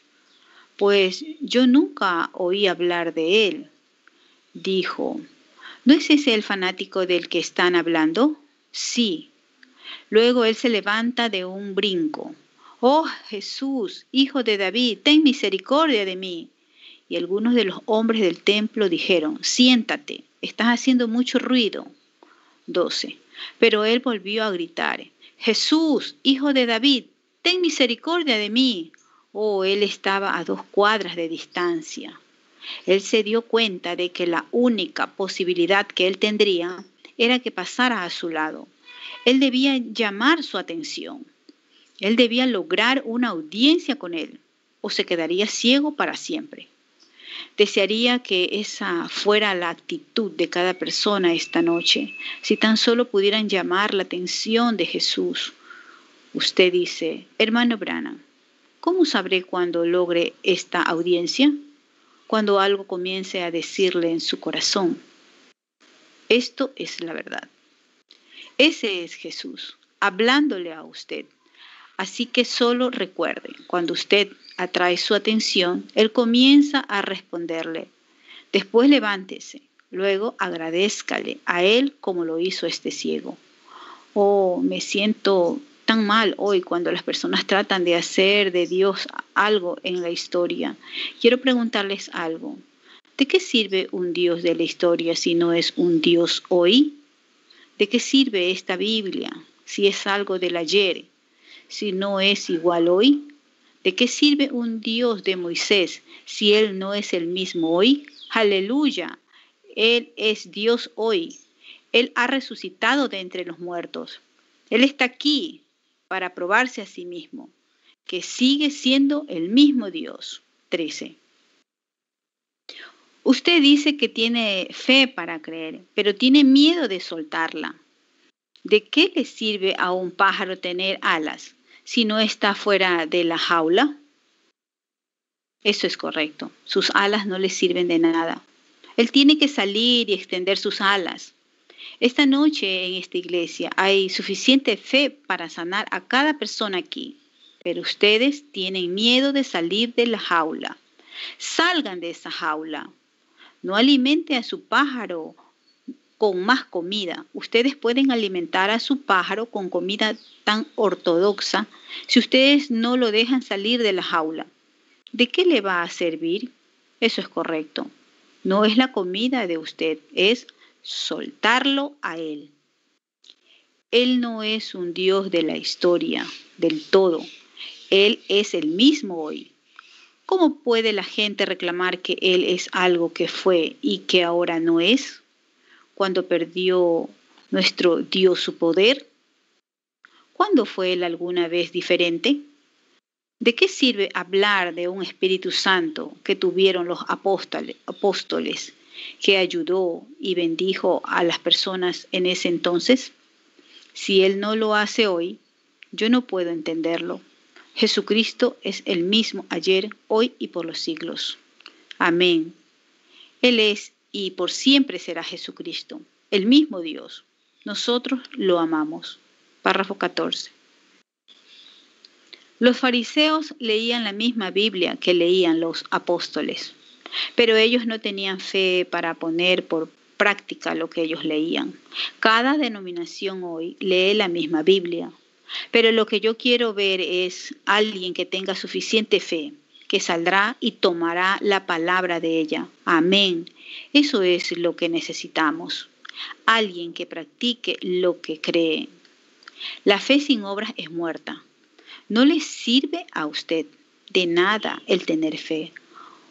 [SPEAKER 5] Pues yo nunca oí hablar de él. Dijo, ¿no es ese el fanático del que están hablando? Sí. Luego él se levanta de un brinco. Oh Jesús, hijo de David, ten misericordia de mí. Y algunos de los hombres del templo dijeron, siéntate, estás haciendo mucho ruido. 12. Pero él volvió a gritar, Jesús, hijo de David, ten misericordia de mí. Oh, él estaba a dos cuadras de distancia. Él se dio cuenta de que la única posibilidad que él tendría era que pasara a su lado. Él debía llamar su atención. Él debía lograr una audiencia con él o se quedaría ciego para siempre. Desearía que esa fuera la actitud de cada persona esta noche, si tan solo pudieran llamar la atención de Jesús. Usted dice, hermano Brana, ¿cómo sabré cuando logre esta audiencia? Cuando algo comience a decirle en su corazón. Esto es la verdad. Ese es Jesús, hablándole a usted. Así que solo recuerde, cuando usted atrae su atención, él comienza a responderle. Después levántese, luego agradézcale a él como lo hizo este ciego. Oh, me siento tan mal hoy cuando las personas tratan de hacer de Dios algo en la historia. Quiero preguntarles algo. ¿De qué sirve un Dios de la historia si no es un Dios hoy? ¿De qué sirve esta Biblia si es algo del ayer, si no es igual hoy? ¿De qué sirve un Dios de Moisés si Él no es el mismo hoy? Aleluya. Él es Dios hoy. Él ha resucitado de entre los muertos. Él está aquí para probarse a sí mismo, que sigue siendo el mismo Dios. 13. Usted dice que tiene fe para creer, pero tiene miedo de soltarla. ¿De qué le sirve a un pájaro tener alas si no está fuera de la jaula? Eso es correcto. Sus alas no le sirven de nada. Él tiene que salir y extender sus alas. Esta noche en esta iglesia hay suficiente fe para sanar a cada persona aquí, pero ustedes tienen miedo de salir de la jaula. Salgan de esa jaula. No alimente a su pájaro con más comida. Ustedes pueden alimentar a su pájaro con comida tan ortodoxa si ustedes no lo dejan salir de la jaula. ¿De qué le va a servir? Eso es correcto. No es la comida de usted, es soltarlo a Él. Él no es un Dios de la historia, del todo. Él es el mismo hoy. ¿Cómo puede la gente reclamar que Él es algo que fue y que ahora no es? Cuando perdió nuestro Dios su poder? ¿Cuándo fue Él alguna vez diferente? ¿De qué sirve hablar de un Espíritu Santo que tuvieron los apóstoles, que ayudó y bendijo a las personas en ese entonces? Si Él no lo hace hoy, yo no puedo entenderlo. Jesucristo es el mismo ayer, hoy y por los siglos. Amén. Él es y por siempre será Jesucristo, el mismo Dios. Nosotros lo amamos. Párrafo 14. Los fariseos leían la misma Biblia que leían los apóstoles, pero ellos no tenían fe para poner por práctica lo que ellos leían. Cada denominación hoy lee la misma Biblia, pero lo que yo quiero ver es alguien que tenga suficiente fe que saldrá y tomará la palabra de ella. Amén. Eso es lo que necesitamos. Alguien que practique lo que cree. La fe sin obras es muerta. No le sirve a usted de nada el tener fe.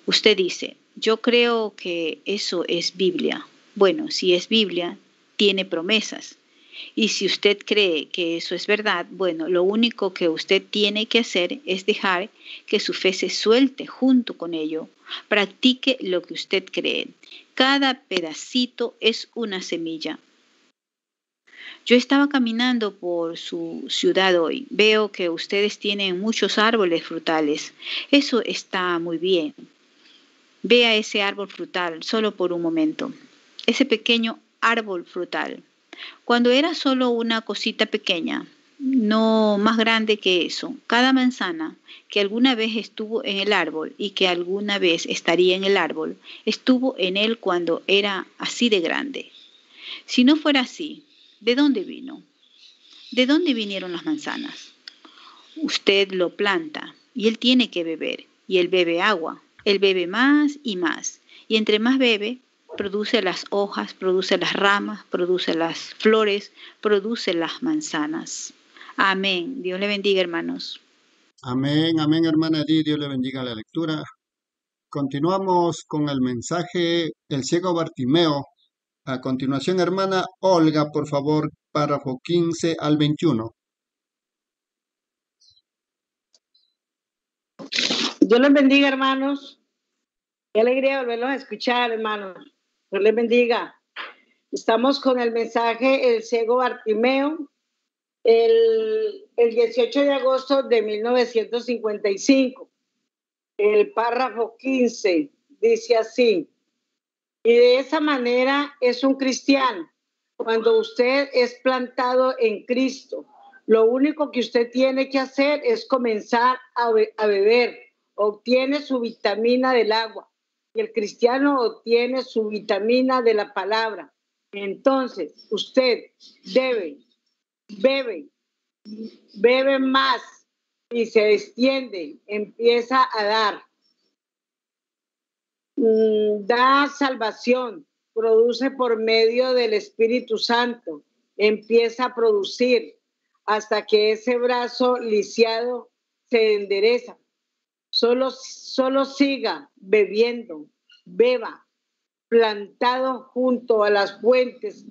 [SPEAKER 5] Usted dice, yo creo que eso es Biblia. Bueno, si es Biblia, tiene promesas. Y si usted cree que eso es verdad, bueno, lo único que usted tiene que hacer es dejar que su fe se suelte junto con ello. Practique lo que usted cree. Cada pedacito es una semilla. Yo estaba caminando por su ciudad hoy. Veo que ustedes tienen muchos árboles frutales. Eso está muy bien. Vea ese árbol frutal solo por un momento. Ese pequeño árbol frutal. Cuando era solo una cosita pequeña, no más grande que eso, cada manzana que alguna vez estuvo en el árbol y que alguna vez estaría en el árbol, estuvo en él cuando era así de grande. Si no fuera así, ¿de dónde vino? ¿De dónde vinieron las manzanas? Usted lo planta y él tiene que beber, y él bebe agua, él bebe más y más, y entre más bebe, produce las hojas, produce las ramas, produce las flores, produce las manzanas. Amén. Dios le bendiga, hermanos.
[SPEAKER 3] Amén, amén, hermana Edith. Dios le bendiga la lectura. Continuamos con el mensaje El ciego Bartimeo. A continuación, hermana Olga, por favor, párrafo 15 al 21.
[SPEAKER 6] Dios les bendiga, hermanos. Qué alegría volverlos a escuchar, hermanos. Dios les bendiga. Estamos con el mensaje El ciego Bartimeo, el, el 18 de agosto de 1955. El párrafo 15 dice así, y de esa manera es un cristiano. Cuando usted es plantado en Cristo, lo único que usted tiene que hacer es comenzar a, a beber. Obtiene su vitamina del agua y el cristiano obtiene su vitamina de la palabra. Entonces, usted debe, bebe, bebe más y se extiende, empieza a dar. Mm, da salvación, produce por medio del Espíritu Santo, empieza a producir hasta que ese brazo lisiado se endereza solo, solo siga bebiendo, beba, plantado junto a las fuentes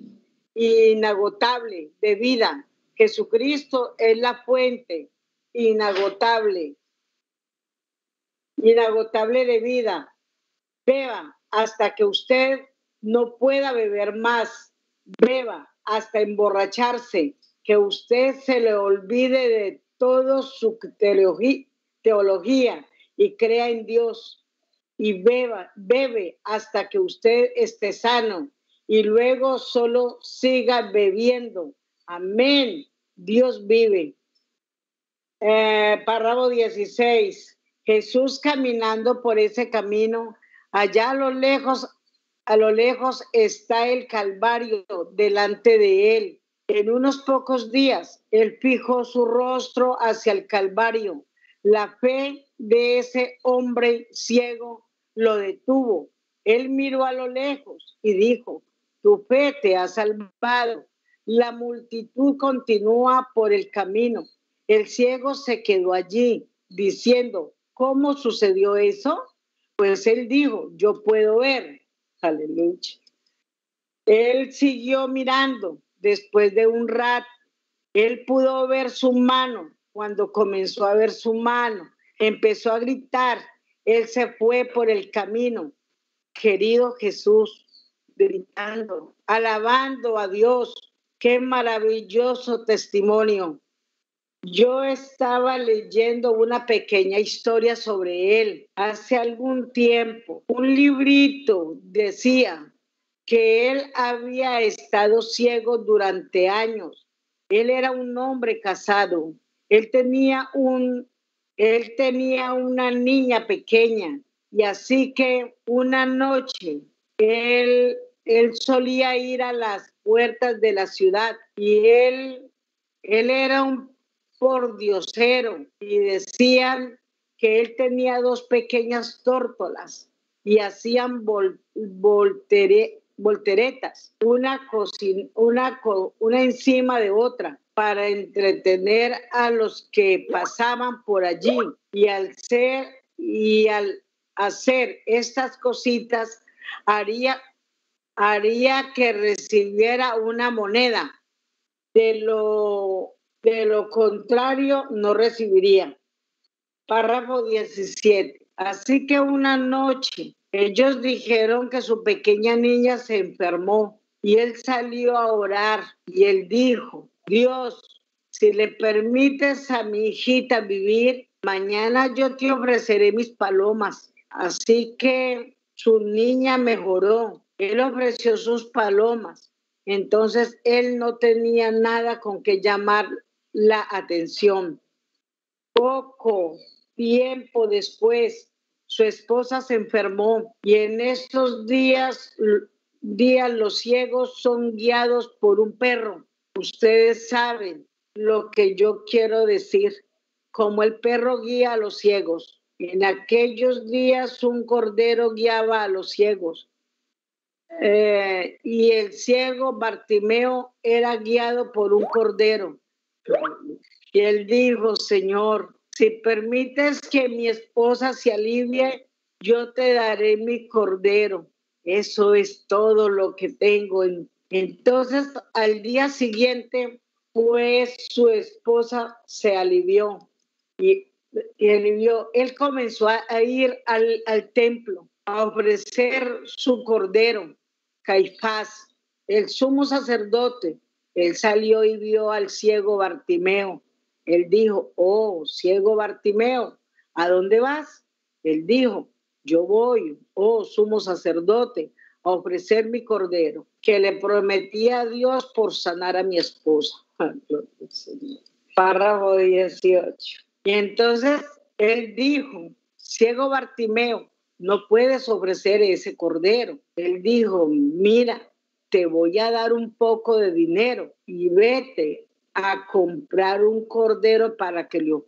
[SPEAKER 6] inagotable de vida. Jesucristo es la fuente inagotable, inagotable de vida. Beba hasta que usted no pueda beber más. Beba hasta emborracharse, que usted se le olvide de todo su teología y crea en Dios. Y beba, bebe hasta que usted esté sano y luego solo siga bebiendo. Amén. Dios vive. Eh, párrafo 16. Jesús caminando por ese camino, allá a lo lejos, a lo lejos está el Calvario delante de él. En unos pocos días, él fijó su rostro hacia el Calvario. La fe de ese hombre ciego lo detuvo. Él miró a lo lejos y dijo, tu fe te ha salvado. La multitud continúa por el camino. El ciego se quedó allí diciendo, ¿cómo sucedió eso? Pues él dijo, yo puedo ver. Aleluya. Él siguió mirando después de un rato. Él pudo ver su mano. Cuando comenzó a ver su mano, empezó a gritar. Él se fue por el camino. Querido Jesús, gritando, alabando a Dios. Qué maravilloso testimonio. Yo estaba leyendo una pequeña historia sobre él hace algún tiempo. Un librito decía que él había estado ciego durante años. Él era un hombre casado. Él tenía un él tenía una niña pequeña y así que una noche él él solía ir a las puertas de la ciudad y él, él era un pordiosero y decían que él tenía dos pequeñas tórtolas y hacían volteretas, una, una, una encima de otra para entretener a los que pasaban por allí y al ser y al hacer estas cositas haría haría que recibiera una moneda. De lo, de lo contrario, no recibiría. Párrafo 17. Así que una noche ellos dijeron que su pequeña niña se enfermó y él salió a orar y él dijo, Dios, si le permites a mi hijita vivir, mañana yo te ofreceré mis palomas. Así que su niña mejoró él ofreció sus palomas. Entonces él no tenía nada con que llamar la atención. Poco tiempo después, su esposa se enfermó y en estos días, días los ciegos son guiados por un perro. Ustedes saben lo que yo quiero decir, como el perro guía a los ciegos. En aquellos días un cordero guiaba a los ciegos eh, y el ciego Bartimeo era guiado por un cordero. Y él dijo, Señor, si permites que mi esposa se alivie, yo te daré mi cordero. Eso es todo lo que tengo. Entonces, al día siguiente, pues su esposa se alivió y, alivió. Él comenzó a, ir al, al templo a ofrecer su cordero Caifás, el sumo sacerdote, él salió y vio al ciego Bartimeo. Él dijo, oh, ciego Bartimeo, ¿a dónde vas? Él dijo, yo voy, oh, sumo sacerdote, ofrecer mi cordero, que le prometí a Dios por sanar a mi esposa. Párrafo 18. Y entonces él dijo, ciego Bartimeo, no puedes ofrecer ese cordero. Él dijo, mira, te voy a dar un poco de dinero y vete a comprar un cordero para que lo,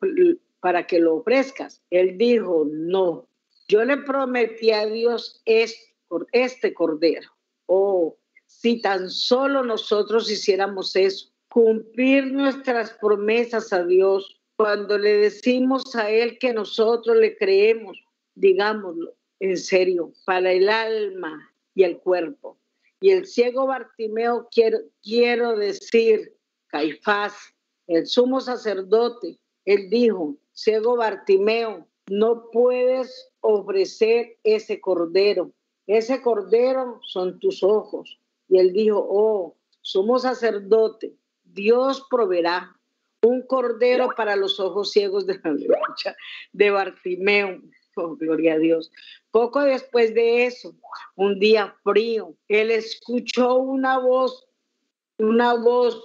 [SPEAKER 6] para que lo ofrezcas. Él dijo, no, yo le prometí a Dios este cordero. Oh, si tan solo nosotros hiciéramos eso, cumplir nuestras promesas a Dios, Cuando le decimos a Él que nosotros le creemos, digámoslo en serio, para el alma y el cuerpo. Y el ciego Bartimeo, quiero, quiero decir, Caifás, el sumo sacerdote, él dijo, ciego Bartimeo, no puedes ofrecer ese cordero. Ese cordero son tus ojos. Y él dijo, oh, sumo sacerdote, Dios proveerá un cordero para los ojos ciegos de, de Bartimeo. Oh, gloria a Dios. Poco después de eso, un día frío, él escuchó una voz, una voz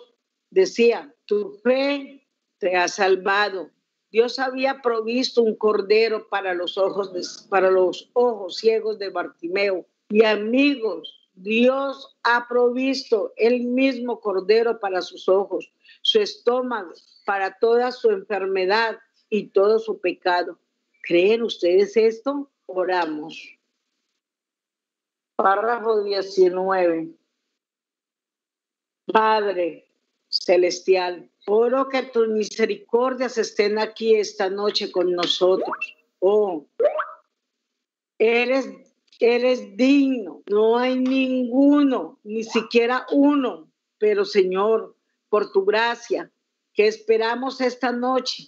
[SPEAKER 6] decía, tu fe te ha salvado. Dios había provisto un cordero para los ojos, para los ojos ciegos de Bartimeo. Y amigos, Dios ha provisto el mismo cordero para sus ojos su estómago, para toda su enfermedad y todo su pecado. ¿Creen ustedes esto? Oramos. Párrafo 19. Padre celestial, oro que tus misericordias estén aquí esta noche con nosotros. Oh, eres, eres digno, no hay ninguno, ni siquiera uno, pero Señor, por tu gracia que esperamos esta noche.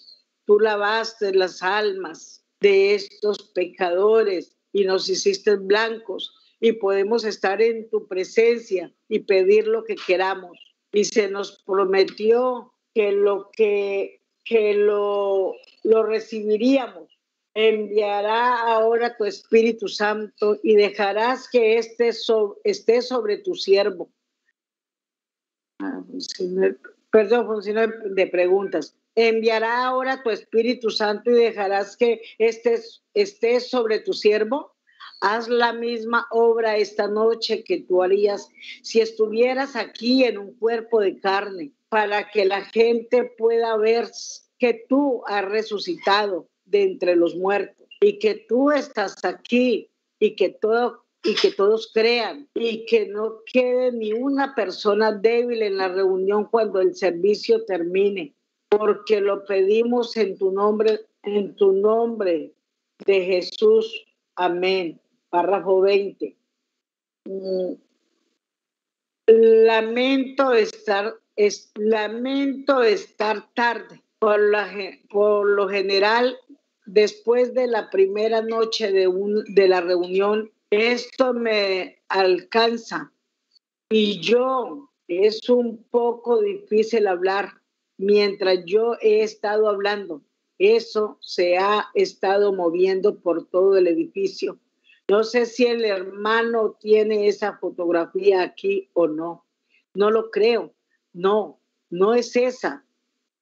[SPEAKER 6] Tú lavaste las almas de estos pecadores y nos hiciste blancos y podemos estar en tu presencia y pedir lo que queramos. Y se nos prometió que lo que, que lo, lo recibiríamos. Enviará ahora tu Espíritu Santo y dejarás que este esté sobre tu siervo Ah, perdón, función de preguntas. ¿Enviará ahora tu Espíritu Santo y dejarás que estés, estés sobre tu siervo? Haz la misma obra esta noche que tú harías si estuvieras aquí en un cuerpo de carne, para que la gente pueda ver que tú has resucitado de entre los muertos y que tú estás aquí y que todo y que todos crean y que no quede ni una persona débil en la reunión cuando el servicio termine, porque lo pedimos en tu nombre, en tu nombre de Jesús. Amén. Párrafo 20. Mm. Lamento estar, es, lamento estar tarde. Por, lo general, después de la primera noche de, un, de la reunión, esto me alcanza y yo es un poco difícil hablar mientras yo he estado hablando. Eso se ha estado moviendo por todo el edificio. No sé si el hermano tiene esa fotografía aquí o no. No lo creo. No, no es esa.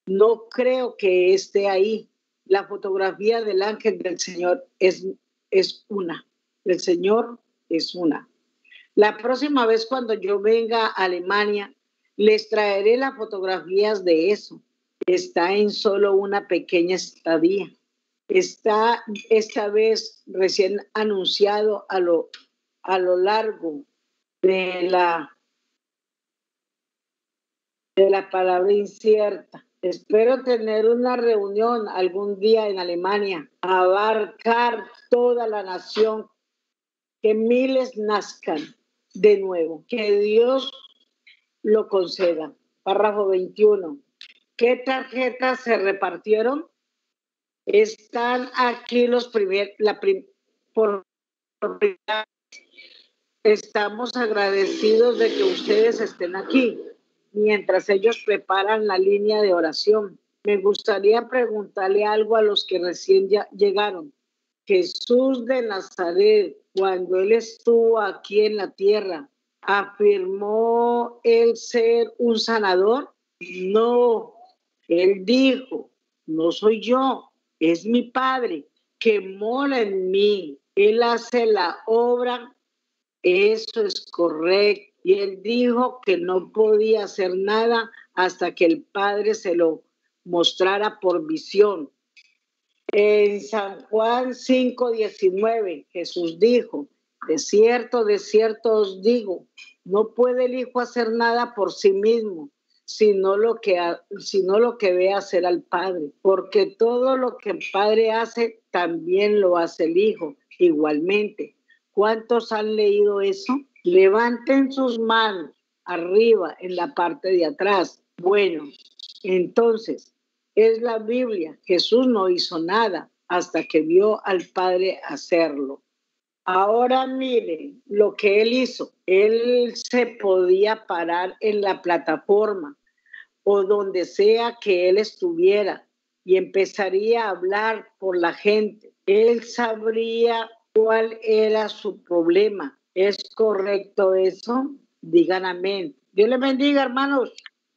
[SPEAKER 6] No creo que esté ahí. La fotografía del ángel del Señor es, es una. El Señor es una. La próxima vez cuando yo venga a Alemania, les traeré las fotografías de eso. Está en solo una pequeña estadía. Está esta vez recién anunciado a lo, a lo largo de la, de la palabra incierta. Espero tener una reunión algún día en Alemania, abarcar toda la nación que miles nazcan de nuevo, que Dios lo conceda. Párrafo 21. ¿Qué tarjetas se repartieron? Están aquí los primeros, la por, estamos agradecidos de que ustedes estén aquí mientras ellos preparan la línea de oración. Me gustaría preguntarle algo a los que recién ya llegaron. Jesús de Nazaret, cuando él estuvo aquí en la tierra, afirmó él ser un sanador? No, él dijo, no soy yo, es mi Padre que mora en mí. Él hace la obra, eso es correcto. Y él dijo que no podía hacer nada hasta que el Padre se lo mostrara por visión. En San Juan 5:19 Jesús dijo, de cierto, de cierto os digo, no puede el Hijo hacer nada por sí mismo, sino lo que, sino lo que ve hacer al Padre, porque todo lo que el Padre hace, también lo hace el Hijo, igualmente. ¿Cuántos han leído eso? Levanten sus manos arriba en la parte de atrás. Bueno, entonces, es la Biblia. Jesús no hizo nada hasta que vio al Padre hacerlo. Ahora miren lo que él hizo. Él se podía parar en la plataforma o donde sea que él estuviera y empezaría a hablar por la gente. Él sabría cuál era su problema. ¿Es correcto eso? Digan amén. Dios le bendiga, hermanos.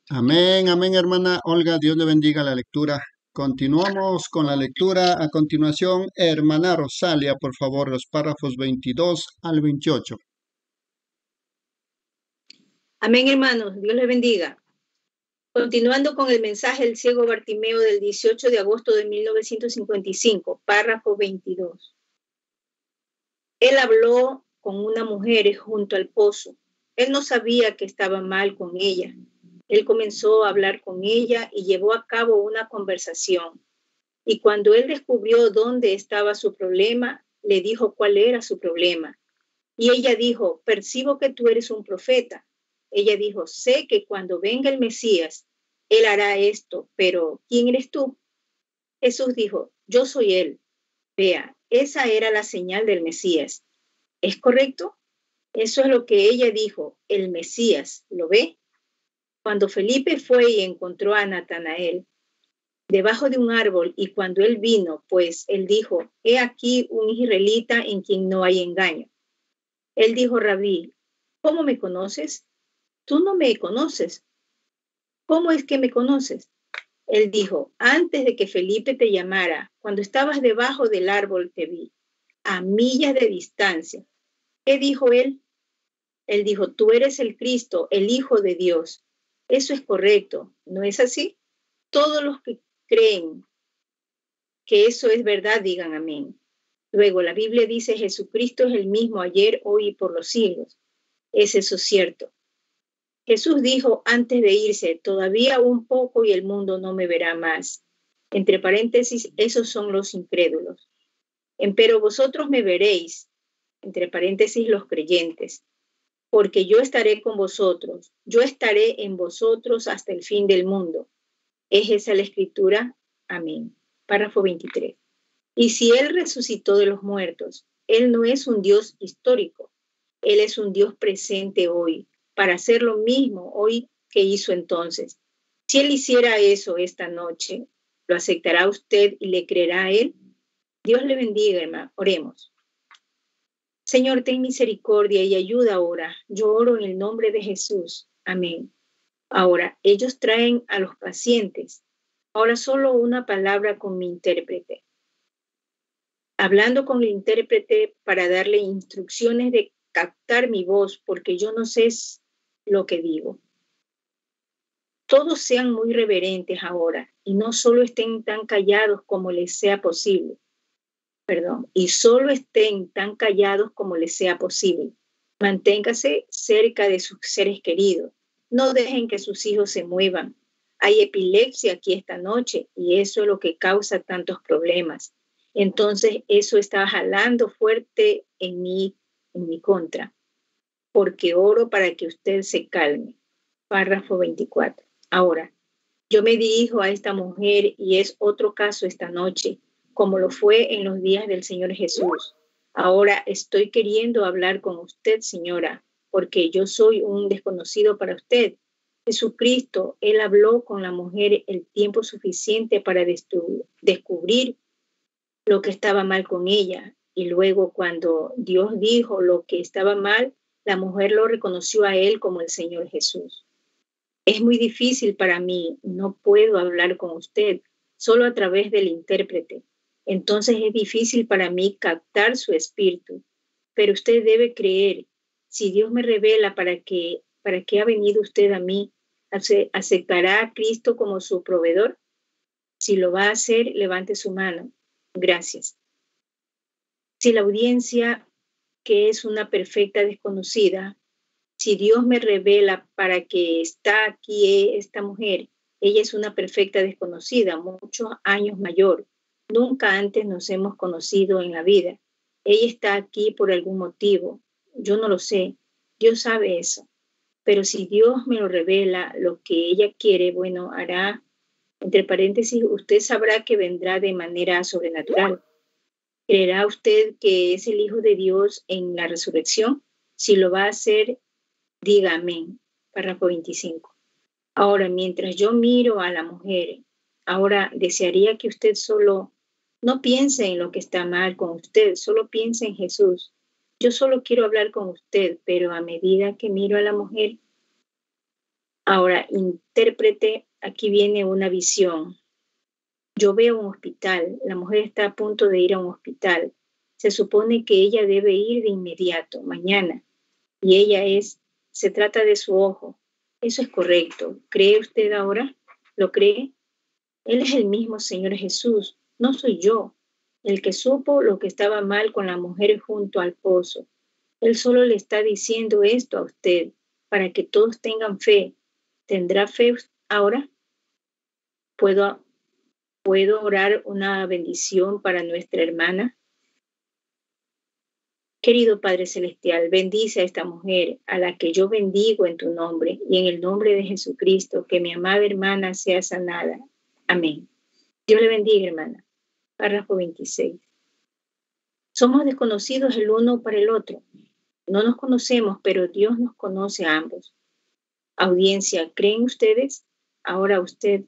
[SPEAKER 3] Amén, amén, hermana Olga. Dios le bendiga la lectura. Continuamos con la lectura. A continuación, hermana Rosalia, por favor, los párrafos 22 al 28.
[SPEAKER 7] Amén, hermanos. Dios les bendiga. Continuando con el mensaje del ciego Bartimeo del 18 de agosto de 1955, párrafo 22. Él habló con una mujer junto al pozo. Él no sabía que estaba mal con ella él comenzó a hablar con ella y llevó a cabo una conversación. Y cuando él descubrió dónde estaba su problema, le dijo cuál era su problema. Y ella dijo, percibo que tú eres un profeta. Ella dijo, sé que cuando venga el Mesías, él hará esto, pero ¿quién eres tú? Jesús dijo, yo soy él. Vea, esa era la señal del Mesías. ¿Es correcto? Eso es lo que ella dijo, el Mesías. ¿Lo ve? Cuando Felipe fue y encontró a Natanael debajo de un árbol y cuando él vino, pues él dijo, he aquí un israelita en quien no hay engaño. Él dijo, rabí, ¿cómo me conoces? Tú no me conoces. ¿Cómo es que me conoces? Él dijo, antes de que Felipe te llamara, cuando estabas debajo del árbol te vi, a millas de distancia. ¿Qué dijo él? Él dijo, tú eres el Cristo, el Hijo de Dios. Eso es correcto, ¿no es así? Todos los que creen que eso es verdad, digan amén. Luego, la Biblia dice, Jesucristo es el mismo ayer, hoy y por los siglos. ¿Es eso cierto? Jesús dijo antes de irse, todavía un poco y el mundo no me verá más. Entre paréntesis, esos son los incrédulos. Pero vosotros me veréis, entre paréntesis, los creyentes porque yo estaré con vosotros, yo estaré en vosotros hasta el fin del mundo. ¿Es esa la escritura? Amén. Párrafo 23. Y si Él resucitó de los muertos, Él no es un Dios histórico, Él es un Dios presente hoy, para hacer lo mismo hoy que hizo entonces. Si Él hiciera eso esta noche, ¿lo aceptará usted y le creerá a Él? Dios le bendiga, hermano. Oremos. Señor, ten misericordia y ayuda ahora. Yo oro en el nombre de Jesús. Amén. Ahora, ellos traen a los pacientes. Ahora solo una palabra con mi intérprete. Hablando con el intérprete para darle instrucciones de captar mi voz, porque yo no sé lo que digo. Todos sean muy reverentes ahora y no solo estén tan callados como les sea posible perdón, y solo estén tan callados como les sea posible. Manténgase cerca de sus seres queridos. No dejen que sus hijos se muevan. Hay epilepsia aquí esta noche y eso es lo que causa tantos problemas. Entonces eso está jalando fuerte en mí, en mi contra, porque oro para que usted se calme. Párrafo 24. Ahora, yo me dirijo a esta mujer y es otro caso esta noche como lo fue en los días del Señor Jesús. Ahora estoy queriendo hablar con usted, señora, porque yo soy un desconocido para usted. Jesucristo, Él habló con la mujer el tiempo suficiente para descubrir lo que estaba mal con ella. Y luego cuando Dios dijo lo que estaba mal, la mujer lo reconoció a Él como el Señor Jesús. Es muy difícil para mí, no puedo hablar con usted, solo a través del intérprete entonces es difícil para mí captar su espíritu. Pero usted debe creer, si Dios me revela para qué, para qué ha venido usted a mí, ¿aceptará a Cristo como su proveedor? Si lo va a hacer, levante su mano. Gracias. Si la audiencia, que es una perfecta desconocida, si Dios me revela para que está aquí esta mujer, ella es una perfecta desconocida, muchos años mayor. Nunca antes nos hemos conocido en la vida. Ella está aquí por algún motivo. Yo no lo sé. Dios sabe eso. Pero si Dios me lo revela, lo que ella quiere, bueno, hará, entre paréntesis, usted sabrá que vendrá de manera sobrenatural. ¿Creerá usted que es el Hijo de Dios en la resurrección? Si lo va a hacer, diga. Párrafo 25. Ahora, mientras yo miro a la mujer, ahora desearía que usted solo no piense en lo que está mal con usted, solo piense en Jesús. Yo solo quiero hablar con usted, pero a medida que miro a la mujer, ahora intérprete, aquí viene una visión. Yo veo un hospital, la mujer está a punto de ir a un hospital. Se supone que ella debe ir de inmediato, mañana, y ella es, se trata de su ojo. Eso es correcto. ¿Cree usted ahora? ¿Lo cree? Él es el mismo Señor Jesús, no soy yo el que supo lo que estaba mal con la mujer junto al pozo. Él solo le está diciendo esto a usted para que todos tengan fe. ¿Tendrá fe ahora? ¿Puedo, ¿Puedo orar una bendición para nuestra hermana? Querido Padre Celestial, bendice a esta mujer a la que yo bendigo en tu nombre y en el nombre de Jesucristo, que mi amada hermana sea sanada. Amén. Dios le bendiga, hermana. Párrafo 26. Somos desconocidos el uno para el otro. No nos conocemos, pero Dios nos conoce a ambos. Audiencia, ¿creen ustedes? Ahora usted.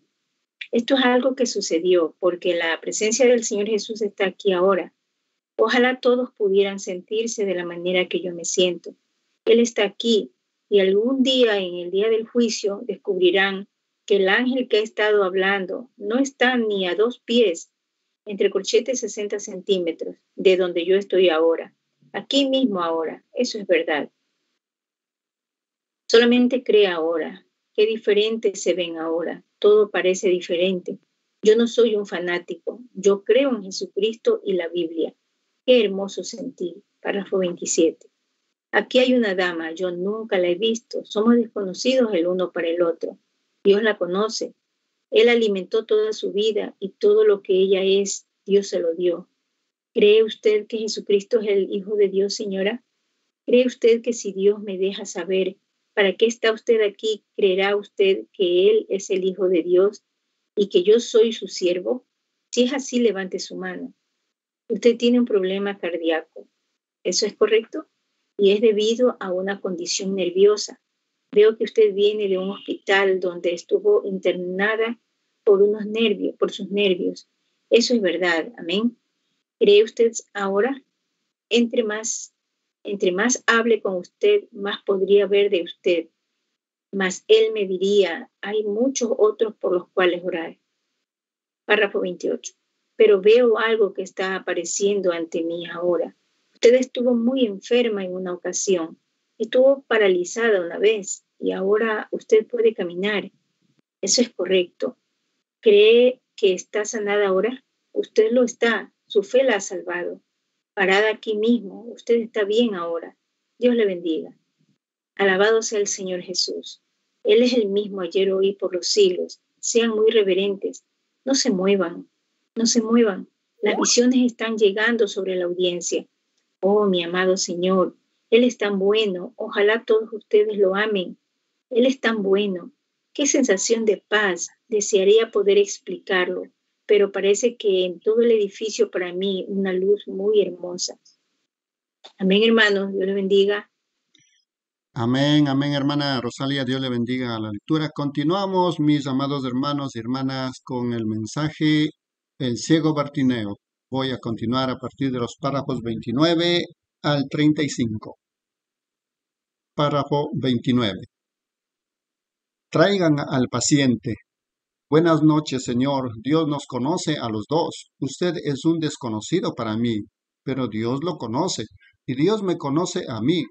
[SPEAKER 7] Esto es algo que sucedió porque la presencia del Señor Jesús está aquí ahora. Ojalá todos pudieran sentirse de la manera que yo me siento. Él está aquí y algún día en el día del juicio descubrirán que el ángel que ha estado hablando no está ni a dos pies entre corchetes 60 centímetros de donde yo estoy ahora, aquí mismo ahora, eso es verdad. Solamente cree ahora, qué diferente se ven ahora, todo parece diferente. Yo no soy un fanático, yo creo en Jesucristo y la Biblia. Qué hermoso sentir. Párrafo 27. Aquí hay una dama, yo nunca la he visto, somos desconocidos el uno para el otro. Dios la conoce, él alimentó toda su vida y todo lo que ella es, Dios se lo dio. ¿Cree usted que Jesucristo es el Hijo de Dios, señora? ¿Cree usted que si Dios me deja saber para qué está usted aquí, creerá usted que Él es el Hijo de Dios y que yo soy su siervo? Si es así, levante su mano. Usted tiene un problema cardíaco. ¿Eso es correcto? Y es debido a una condición nerviosa. Veo que usted viene de un hospital donde estuvo internada por unos nervios, por sus nervios. Eso es verdad, amén. ¿Cree usted ahora? Entre más, entre más hable con usted, más podría ver de usted. Mas él me diría, hay muchos otros por los cuales orar. Párrafo 28. Pero veo algo que está apareciendo ante mí ahora. Usted estuvo muy enferma en una ocasión Estuvo paralizada una vez y ahora usted puede caminar. Eso es correcto. ¿Cree que está sanada ahora? Usted lo está. Su fe la ha salvado. Parada aquí mismo. Usted está bien ahora. Dios le bendiga. Alabado sea el Señor Jesús. Él es el mismo ayer, hoy, por los siglos. Sean muy reverentes. No se muevan. No se muevan. Las visiones están llegando sobre la audiencia. Oh, mi amado Señor, él es tan bueno, ojalá todos ustedes lo amen. Él es tan bueno. Qué sensación de paz. Desearía poder explicarlo, pero parece que en todo el edificio para mí una luz muy hermosa. Amén, hermanos. Dios le bendiga.
[SPEAKER 3] Amén, amén, hermana Rosalia. Dios le bendiga a la lectura. Continuamos, mis amados hermanos y hermanas, con el mensaje El ciego Bartineo. Voy a continuar a partir de los párrafos 29 al 35. Párrafo 29. Traigan al paciente. Buenas noches, Señor. Dios nos conoce a los dos. Usted es un desconocido para mí, pero Dios lo conoce, y Dios me conoce a mí.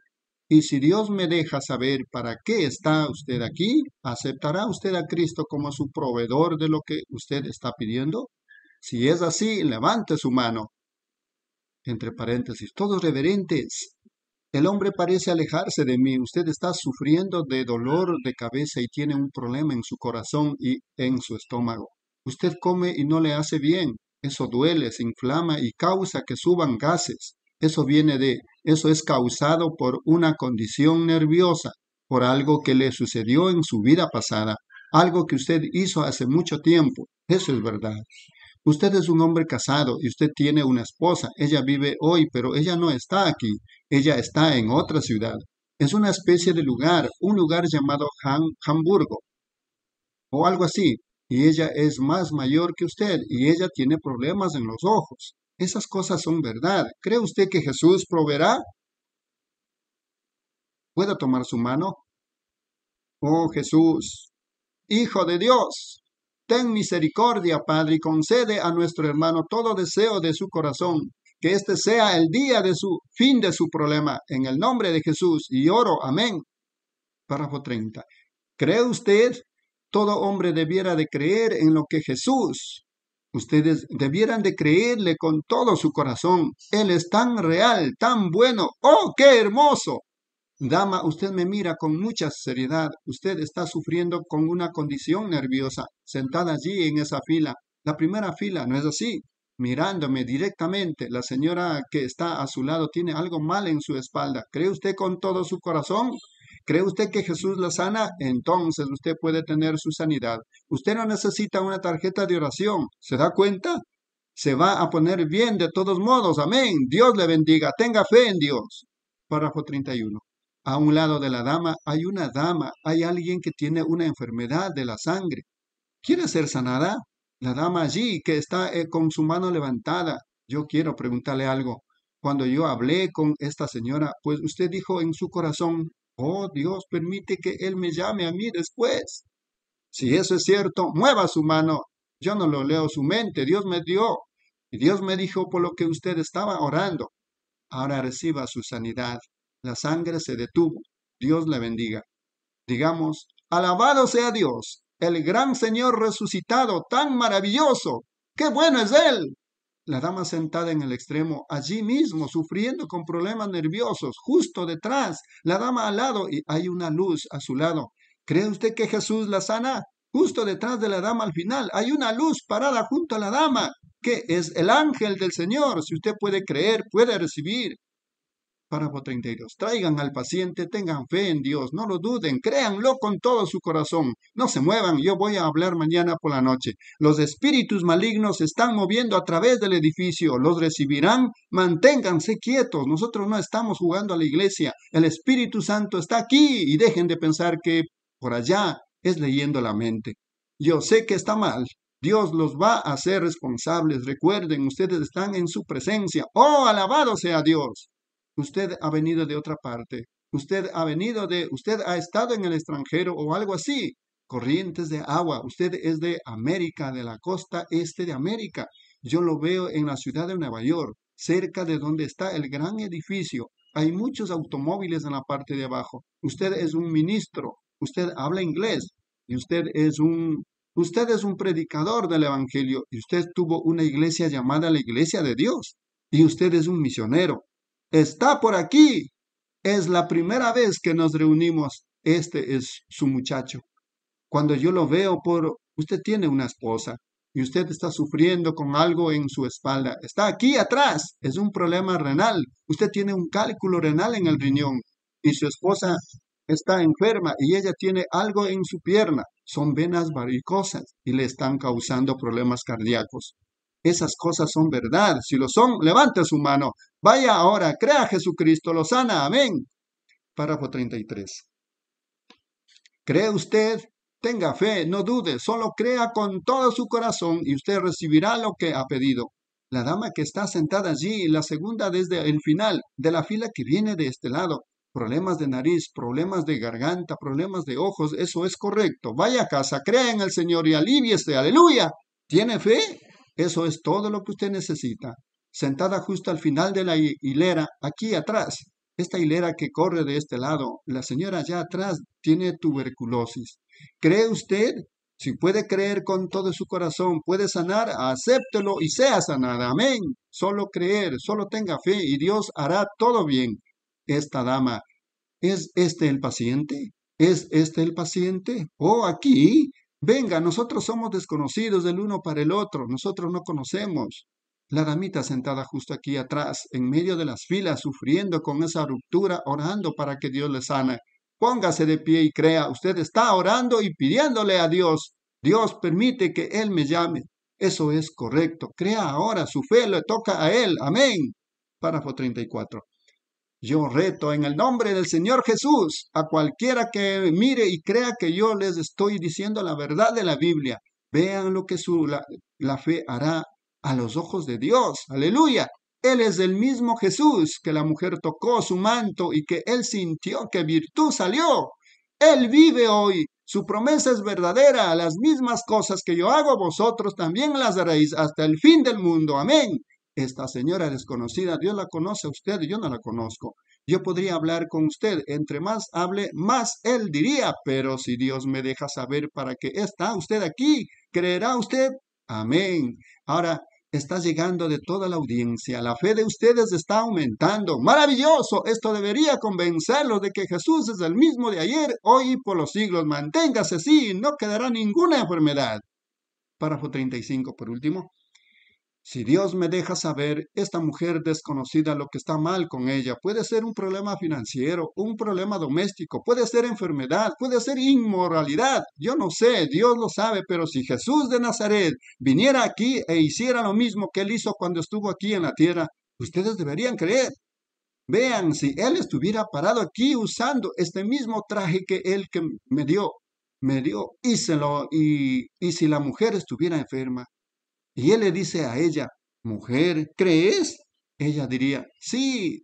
[SPEAKER 3] Y si Dios me deja saber para qué está usted aquí, ¿aceptará usted a Cristo como su proveedor de lo que usted está pidiendo? Si es así, levante su mano entre paréntesis, todos reverentes. El hombre parece alejarse de mí. Usted está sufriendo de dolor de cabeza y tiene un problema en su corazón y en su estómago. Usted come y no le hace bien. Eso duele, se inflama y causa que suban gases. Eso viene de, eso es causado por una condición nerviosa, por algo que le sucedió en su vida pasada, algo que usted hizo hace mucho tiempo. Eso es verdad. Usted es un hombre casado y usted tiene una esposa. Ella vive hoy, pero ella no está aquí. Ella está en otra ciudad. Es una especie de lugar, un lugar llamado Hamburgo o algo así. Y ella es más mayor que usted y ella tiene problemas en los ojos. Esas cosas son verdad. ¿Cree usted que Jesús proveerá? ¿Puedo tomar su mano? Oh Jesús, Hijo de Dios, Ten misericordia, Padre, y concede a nuestro hermano todo deseo de su corazón, que este sea el día de su fin de su problema, en el nombre de Jesús, y oro, amén. Párrafo 30. ¿Cree usted? Todo hombre debiera de creer en lo que Jesús. Ustedes debieran de creerle con todo su corazón. Él es tan real, tan bueno. ¡Oh, qué hermoso! Dama, usted me mira con mucha seriedad. Usted está sufriendo con una condición nerviosa, sentada allí en esa fila. La primera fila, ¿no es así? Mirándome directamente, la señora que está a su lado tiene algo mal en su espalda. ¿Cree usted con todo su corazón? ¿Cree usted que Jesús la sana? Entonces usted puede tener su sanidad. Usted no necesita una tarjeta de oración. ¿Se da cuenta? Se va a poner bien de todos modos. Amén. Dios le bendiga. Tenga fe en Dios. Párrafo 31. A un lado de la dama hay una dama, hay alguien que tiene una enfermedad de la sangre. ¿Quiere ser sanada? La dama allí que está eh, con su mano levantada. Yo quiero preguntarle algo. Cuando yo hablé con esta señora, pues usted dijo en su corazón, oh Dios, permite que Él me llame a mí después. Si eso es cierto, mueva su mano. Yo no lo leo su mente, Dios me dio. Y Dios me dijo por lo que usted estaba orando. Ahora reciba su sanidad. La sangre se detuvo. Dios le bendiga. Digamos, alabado sea Dios, el gran Señor resucitado, tan maravilloso. ¡Qué bueno es Él! La dama sentada en el extremo, allí mismo, sufriendo con problemas nerviosos, justo detrás, la dama al lado y hay una luz a su lado. ¿Cree usted que Jesús la sana? Justo detrás de la dama al final hay una luz parada junto a la dama, que es el ángel del Señor. Si usted puede creer, puede recibir. Párrafo 32. Traigan al paciente, tengan fe en Dios, no lo duden, créanlo con todo su corazón. No se muevan, yo voy a hablar mañana por la noche. Los espíritus malignos se están moviendo a través del edificio, los recibirán, manténganse quietos. Nosotros no estamos jugando a la iglesia, el Espíritu Santo está aquí y dejen de pensar que por allá es leyendo la mente. Yo sé que está mal, Dios los va a hacer responsables. Recuerden, ustedes están en su presencia. Oh, alabado sea Dios. Usted ha venido de otra parte. Usted ha venido de, usted ha estado en el extranjero o algo así. Corrientes de agua. Usted es de América, de la costa este de América. Yo lo veo en la ciudad de Nueva York, cerca de donde está el gran edificio. Hay muchos automóviles en la parte de abajo. Usted es un ministro. Usted habla inglés. Y usted es un Usted es un predicador del Evangelio y usted tuvo una iglesia llamada la Iglesia de Dios. Y usted es un misionero está por aquí. Es la primera vez que nos reunimos. Este es su muchacho. Cuando yo lo veo por, usted tiene una esposa y usted está sufriendo con algo en su espalda. Está aquí atrás. Es un problema renal. Usted tiene un cálculo renal en el riñón y su esposa está enferma y ella tiene algo en su pierna. Son venas varicosas y le están causando problemas cardíacos. Esas cosas son verdad. Si lo son, levante su mano. Vaya ahora, crea a Jesucristo, lo sana. Amén. Párrafo 33. ¿Cree usted? Tenga fe, no dude, solo crea con todo su corazón y usted recibirá lo que ha pedido. La dama que está sentada allí, la segunda desde el final, de la fila que viene de este lado, problemas de nariz, problemas de garganta, problemas de ojos, eso es correcto. Vaya a casa, crea en el Señor y aliviese, aleluya. ¿Tiene fe? Eso es todo lo que usted necesita. Sentada justo al final de la hilera, aquí atrás, esta hilera que corre de este lado, la señora allá atrás tiene tuberculosis. ¿Cree usted? Si puede creer con todo su corazón, puede sanar, acéptelo y sea sanada. Amén. Solo creer, solo tenga fe y Dios hará todo bien. esta dama, ¿es este el paciente? ¿Es este el paciente? Oh, aquí. Venga, nosotros somos desconocidos del uno para el otro, nosotros no conocemos. La damita sentada justo aquí atrás, en medio de las filas, sufriendo con esa ruptura, orando para que Dios le sana. Póngase de pie y crea, usted está orando y pidiéndole a Dios. Dios permite que Él me llame. Eso es correcto. Crea ahora, su fe le toca a Él. Amén. Párrafo 34. Yo reto en el nombre del Señor Jesús a cualquiera que mire y crea que yo les estoy diciendo la verdad de la Biblia. Vean lo que su, la, la fe hará a los ojos de Dios. Aleluya. Él es el mismo Jesús que la mujer tocó su manto y que él sintió que virtud salió. Él vive hoy. Su promesa es verdadera. Las mismas cosas que yo hago, vosotros también las haréis hasta el fin del mundo. Amén. Esta señora desconocida, Dios la conoce a usted, yo no la conozco. Yo podría hablar con usted, entre más hable, más él diría, pero si Dios me deja saber para qué está usted aquí, ¿creerá usted? Amén. Ahora, está llegando de toda la audiencia. La fe de ustedes está aumentando. Maravilloso. Esto debería convencerlos de que Jesús es el mismo de ayer, hoy y por los siglos. Manténgase así, no quedará ninguna enfermedad. Párrafo 35, por último. Si Dios me deja saber, esta mujer desconocida lo que está mal con ella, puede ser un problema financiero, un problema doméstico, puede ser enfermedad, puede ser inmoralidad. Yo no sé, Dios lo sabe, pero si Jesús de Nazaret viniera aquí e hiciera lo mismo que él hizo cuando estuvo aquí en la tierra, ustedes deberían creer. Vean, si él estuviera parado aquí usando este mismo traje que él que me dio, me dio, hícelo, y, y si la mujer estuviera enferma, y él le dice a ella, mujer, ¿crees? Ella diría, sí.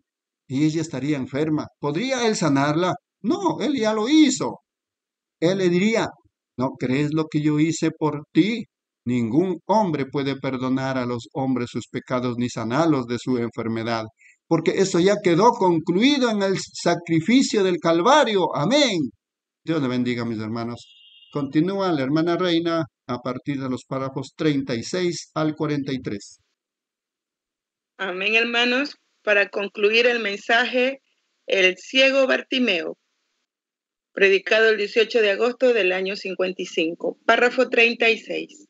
[SPEAKER 3] Y ella estaría enferma. ¿Podría él sanarla? No, él ya lo hizo. Él le diría, ¿no crees lo que yo hice por ti? Ningún hombre puede perdonar a los hombres sus pecados ni sanarlos de su enfermedad, porque eso ya quedó concluido en el sacrificio del Calvario. Amén. Dios le bendiga, mis hermanos. Continúa la hermana Reina a partir de los párrafos 36 al 43.
[SPEAKER 4] Amén, hermanos. Para concluir el mensaje, el ciego Bartimeo, predicado el 18 de agosto del año 55, párrafo 36.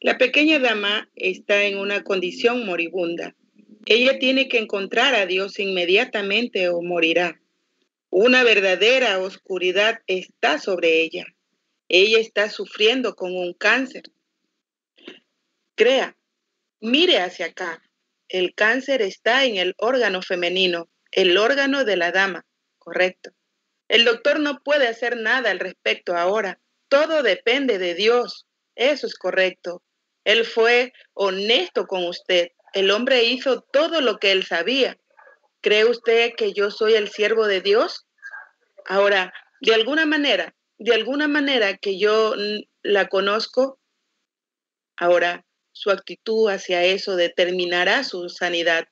[SPEAKER 4] La pequeña dama está en una condición moribunda. Ella tiene que encontrar a Dios inmediatamente o morirá. Una verdadera oscuridad está sobre ella. Ella está sufriendo con un cáncer. Crea, mire hacia acá. El cáncer está en el órgano femenino, el órgano de la dama, correcto. El doctor no puede hacer nada al respecto ahora. Todo depende de Dios. Eso es correcto. Él fue honesto con usted. El hombre hizo todo lo que él sabía. ¿Cree usted que yo soy el siervo de Dios? Ahora, de alguna manera, de alguna manera que yo la conozco, ahora su actitud hacia eso determinará su sanidad.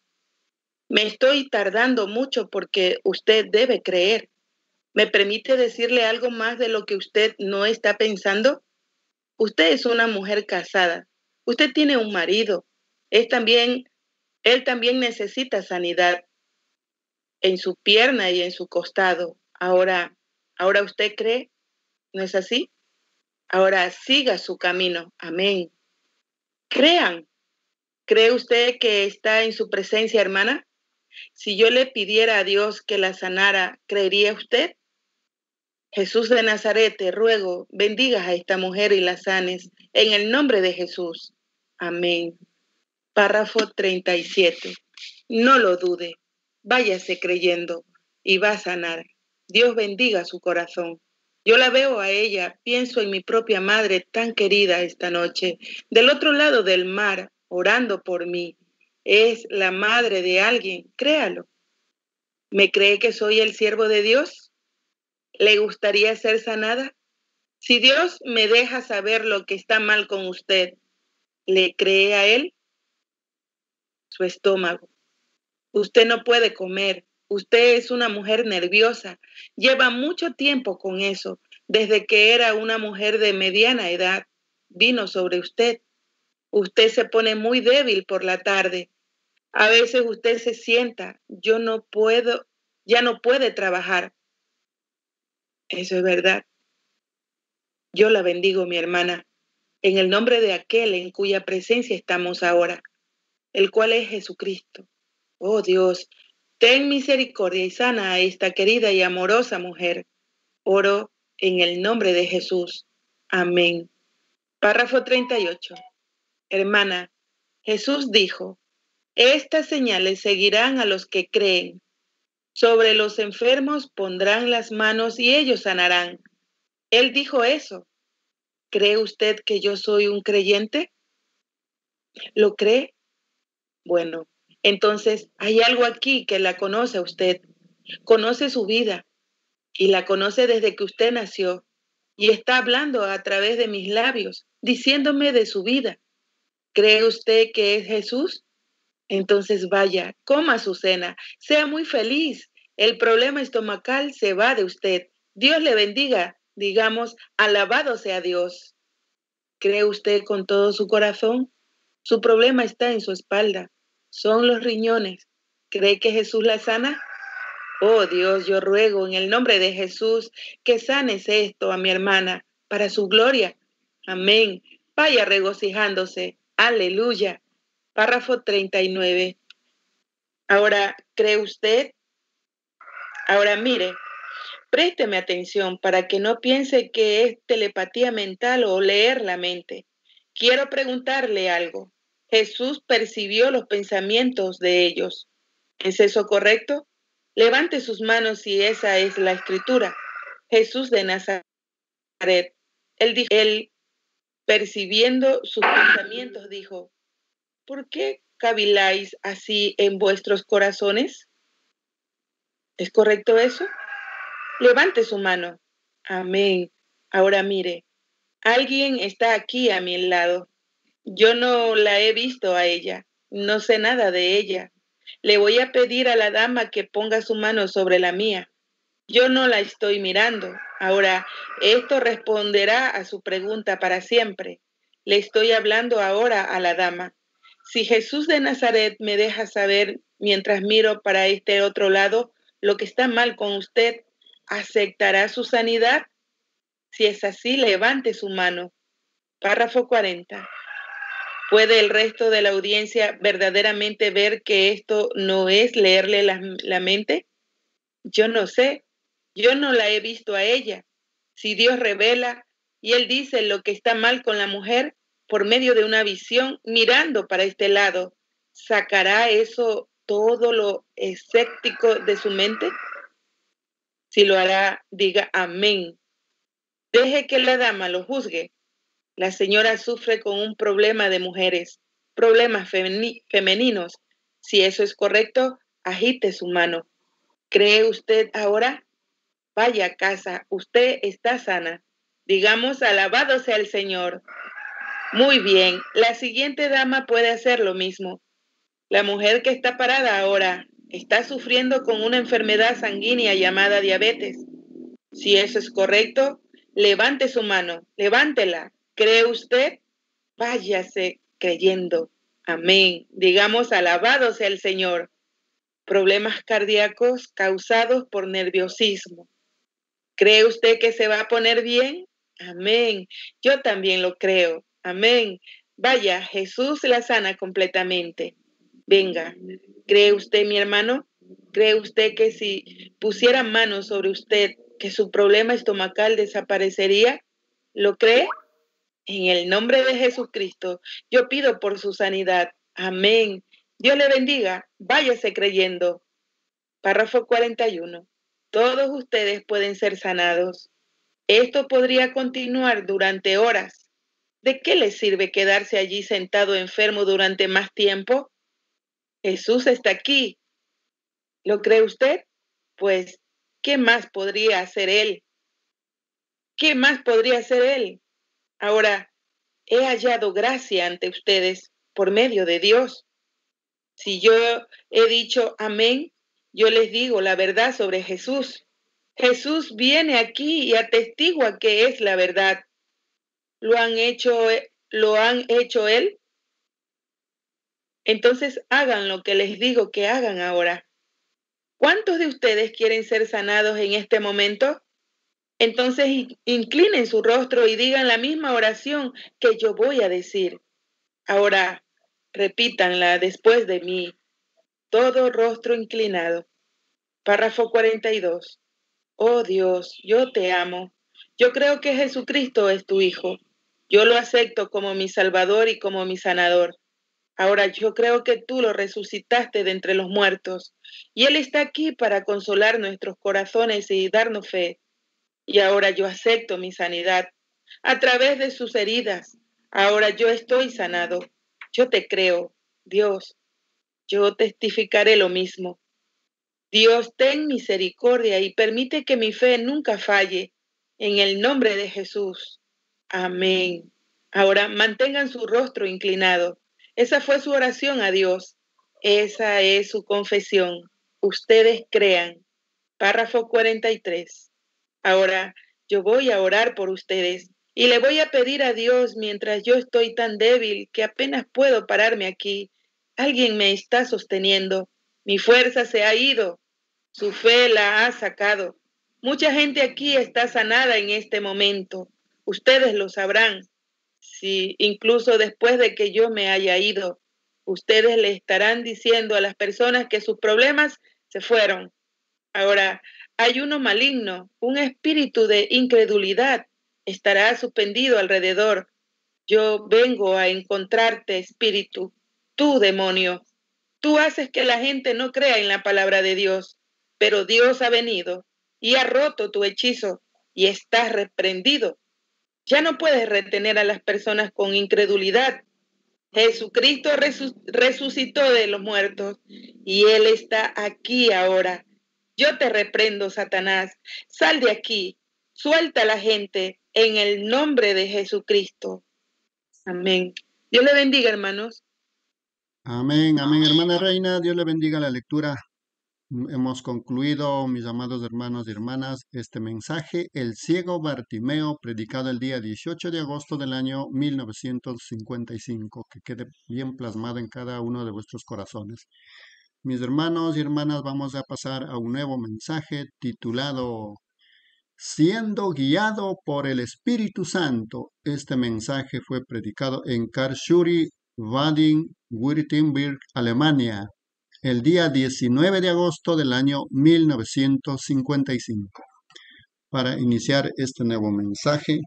[SPEAKER 4] Me estoy tardando mucho porque usted debe creer. ¿Me permite decirle algo más de lo que usted no está pensando? Usted es una mujer casada. Usted tiene un marido. Es también, él también necesita sanidad en su pierna y en su costado. Ahora, ahora usted cree ¿No es así? Ahora siga su camino. Amén. Crean. ¿Cree usted que está en su presencia, hermana? Si yo le pidiera a Dios que la sanara, ¿creería usted? Jesús de Nazaret, te ruego, bendigas a esta mujer y la sanes, en el nombre de Jesús. Amén. Párrafo 37. No lo dude, váyase creyendo y va a sanar. Dios bendiga su corazón. Yo la veo a ella, pienso en mi propia madre tan querida esta noche, del otro lado del mar, orando por mí. Es la madre de alguien, créalo. ¿Me cree que soy el siervo de Dios? ¿Le gustaría ser sanada? Si Dios me deja saber lo que está mal con usted, ¿le cree a Él? Su estómago. Usted no puede comer, Usted es una mujer nerviosa, lleva mucho tiempo con eso. Desde que era una mujer de mediana edad, vino sobre usted. Usted se pone muy débil por la tarde. A veces usted se sienta, yo no puedo, ya no puede trabajar. Eso es verdad. Yo la bendigo, mi hermana, en el nombre de aquel en cuya presencia estamos ahora, el cual es Jesucristo. Oh Dios, ten misericordia y sana a esta querida y amorosa mujer. Oro en el nombre de Jesús. Amén. Párrafo 38. Hermana, Jesús dijo, estas señales seguirán a los que creen. Sobre los enfermos pondrán las manos y ellos sanarán. Él dijo eso. ¿Cree usted que yo soy un creyente? ¿Lo cree? Bueno, entonces hay algo aquí que la conoce usted. Conoce su vida y la conoce desde que usted nació y está hablando a través de mis labios, diciéndome de su vida. ¿Cree usted que es Jesús? Entonces vaya, coma su cena, sea muy feliz. El problema estomacal se va de usted. Dios le bendiga. Digamos, alabado sea Dios. ¿Cree usted con todo su corazón? Su problema está en su espalda. Son los riñones. ¿Cree que Jesús la sana? Oh Dios, yo ruego en el nombre de Jesús que sanes esto a mi hermana para su gloria. Amén. Vaya regocijándose. Aleluya. Párrafo 39. Ahora, ¿cree usted? Ahora mire, présteme atención para que no piense que es telepatía mental o leer la mente. Quiero preguntarle algo. Jesús percibió los pensamientos de ellos. ¿Es eso correcto? Levante sus manos si esa es la escritura. Jesús de Nazaret. Él, percibiendo sus pensamientos, dijo, ¿por qué caviláis así en vuestros corazones? ¿Es correcto eso? Levante su mano. Amén. Ahora mire, alguien está aquí a mi lado. Yo no la he visto a ella, no sé nada de ella. Le voy a pedir a la dama que ponga su mano sobre la mía. Yo no la estoy mirando. Ahora, esto responderá a su pregunta para siempre. Le estoy hablando ahora a la dama. Si Jesús de Nazaret me deja saber mientras miro para este otro lado lo que está mal con usted, ¿aceptará su sanidad? Si es así, levante su mano. Párrafo 40. ¿Puede el resto de la audiencia verdaderamente ver que esto no es leerle la, la mente? Yo no sé. Yo no la he visto a ella. Si Dios revela y Él dice lo que está mal con la mujer, por medio de una visión, mirando para este lado, ¿sacará eso todo lo escéptico de su mente? Si lo hará, diga amén. Deje que la dama lo juzgue. La señora sufre con un problema de mujeres, problemas femeninos. Si eso es correcto, agite su mano. ¿Cree usted ahora? Vaya a casa, usted está sana. Digamos, alabado sea el Señor. Muy bien, la siguiente dama puede hacer lo mismo. La mujer que está parada ahora está sufriendo con una enfermedad sanguínea llamada diabetes. Si eso es correcto, levante su mano, levántela. ¿Cree usted? Váyase creyendo. Amén. Digamos, alabado sea el Señor. Problemas cardíacos causados por nerviosismo. ¿Cree usted que se va a poner bien? Amén. Yo también lo creo. Amén. Vaya, Jesús la sana completamente. Venga, ¿cree usted, mi hermano? ¿Cree usted que si pusiera manos sobre usted, que su problema estomacal desaparecería? ¿Lo cree? En el nombre de Jesucristo, yo pido por su sanidad. Amén. Dios le bendiga. Váyase creyendo. Párrafo 41. Todos ustedes pueden ser sanados. Esto podría continuar durante horas ¿De qué le sirve quedarse allí sentado enfermo durante más tiempo? Jesús está aquí. ¿Lo cree usted? Pues, ¿qué más podría hacer Él? ¿Qué más podría hacer Él? Ahora, he hallado gracia ante ustedes por medio de Dios. Si yo he dicho amén, yo les digo la verdad sobre Jesús. Jesús viene aquí y atestigua que es la verdad lo han hecho, lo han hecho él, entonces hagan lo que les digo que hagan ahora. ¿Cuántos de ustedes quieren ser sanados en este momento? Entonces inclinen su rostro y digan la misma oración que yo voy a decir. Ahora repítanla después de mí. Todo rostro inclinado. Párrafo 42. Oh Dios, yo te amo. Yo creo que Jesucristo es tu Hijo. Yo lo acepto como mi Salvador y como mi sanador. Ahora yo creo que tú lo resucitaste de entre los muertos y Él está aquí para consolar nuestros corazones y darnos fe. Y ahora yo acepto mi sanidad a través de sus heridas. Ahora yo estoy sanado. Yo te creo, Dios. Yo testificaré lo mismo. Dios, ten misericordia y permite que mi fe nunca falle. En el nombre de Jesús. Amén. Ahora mantengan su rostro inclinado. Esa fue su oración a Dios. Esa es su confesión. Ustedes crean. Párrafo 43. Ahora yo voy a orar por ustedes y le voy a pedir a Dios mientras yo estoy tan débil que apenas puedo pararme aquí. Alguien me está sosteniendo. Mi fuerza se ha ido. Su fe la ha sacado. Mucha gente aquí está sanada en este momento. Ustedes lo sabrán. Si incluso después de que yo me haya ido, ustedes le estarán diciendo a las personas que sus problemas se fueron. Ahora, hay uno maligno, un espíritu de incredulidad estará suspendido alrededor. Yo vengo a encontrarte, espíritu, tú, demonio. Tú haces que la gente no crea en la palabra de Dios, pero Dios ha venido y ha roto tu hechizo y estás reprendido. Ya no puedes retener a las personas con incredulidad. Jesucristo resucitó de los muertos y Él está aquí ahora. Yo te reprendo, Satanás. Sal de aquí. Suelta a la gente en el nombre de Jesucristo. Amén. Dios le bendiga, hermanos.
[SPEAKER 3] Amén, amén, hermana Reina. Dios le bendiga la lectura. Hemos concluido, mis amados hermanos y hermanas, este mensaje, El ciego Bartimeo, predicado el día 18 de agosto del año 1955, que quede bien plasmado en cada uno de vuestros corazones. Mis hermanos y hermanas, vamos a pasar a un nuevo mensaje titulado Siendo guiado por el Espíritu Santo. Este mensaje fue predicado en Karlsruhe, Baden-Württemberg, Alemania, el día 19 de agosto del año 1955. Para iniciar este nuevo mensaje,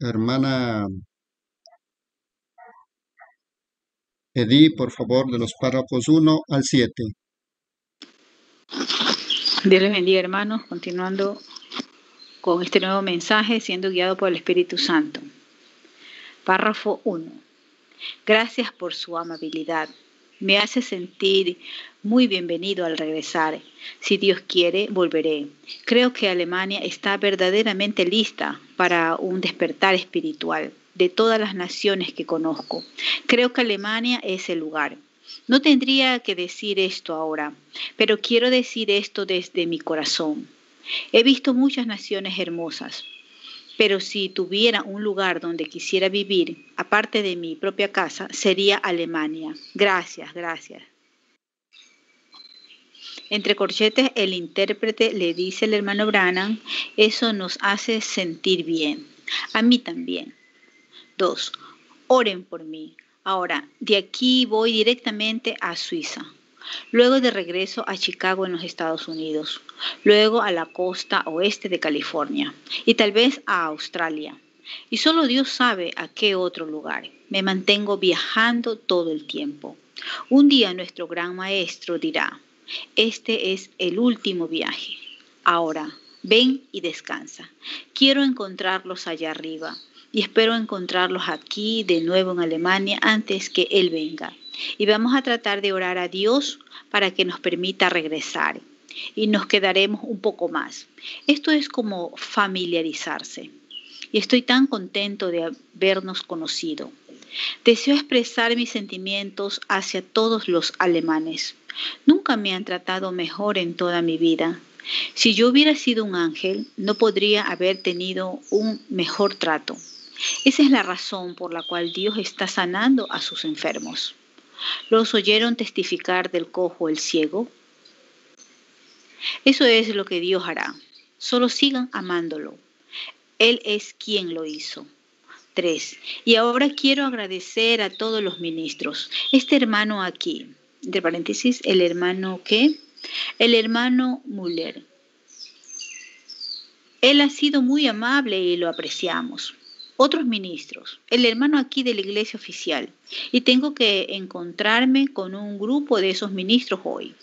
[SPEAKER 3] hermana Edí, por favor, de los párrafos 1 al 7.
[SPEAKER 5] Dios les bendiga, hermanos, continuando con este nuevo mensaje, siendo guiado por el Espíritu Santo. Párrafo 1. Gracias por su amabilidad. Me hace sentir muy bienvenido al regresar. Si Dios quiere, volveré. Creo que Alemania está verdaderamente lista para un despertar espiritual de todas las naciones que conozco. Creo que Alemania es el lugar. No tendría que decir esto ahora, pero quiero decir esto desde mi corazón. He visto muchas naciones hermosas, pero si tuviera un lugar donde quisiera vivir, aparte de mi propia casa, sería Alemania. Gracias, gracias. Entre corchetes, el intérprete le dice al hermano Branham, eso nos hace sentir bien. A mí también. Dos, oren por mí. Ahora, de aquí voy directamente a Suiza luego de regreso a Chicago en los Estados Unidos, luego a la costa oeste de California y tal vez a Australia. Y solo Dios sabe a qué otro lugar. Me mantengo viajando todo el tiempo. Un día nuestro gran maestro dirá, este es el último viaje. Ahora, ven y descansa. Quiero encontrarlos allá arriba y espero encontrarlos aquí de nuevo en Alemania antes que Él venga y vamos a tratar de orar a Dios para que nos permita regresar y nos quedaremos un poco más. Esto es como familiarizarse y estoy tan contento de habernos conocido. Deseo expresar mis sentimientos hacia todos los alemanes. Nunca me han tratado mejor en toda mi vida. Si yo hubiera sido un ángel, no podría haber tenido un mejor trato. Esa es la razón por la cual Dios está sanando a sus enfermos. ¿Los oyeron testificar del cojo el ciego? Eso es lo que Dios hará. Solo sigan amándolo. Él es quien lo hizo. 3. Y ahora quiero agradecer a todos los ministros. Este hermano aquí, entre paréntesis, el hermano qué? El hermano Müller. Él ha sido muy amable y lo apreciamos. Otros ministros, el hermano aquí de la iglesia oficial, y tengo que encontrarme con un grupo de esos ministros hoy.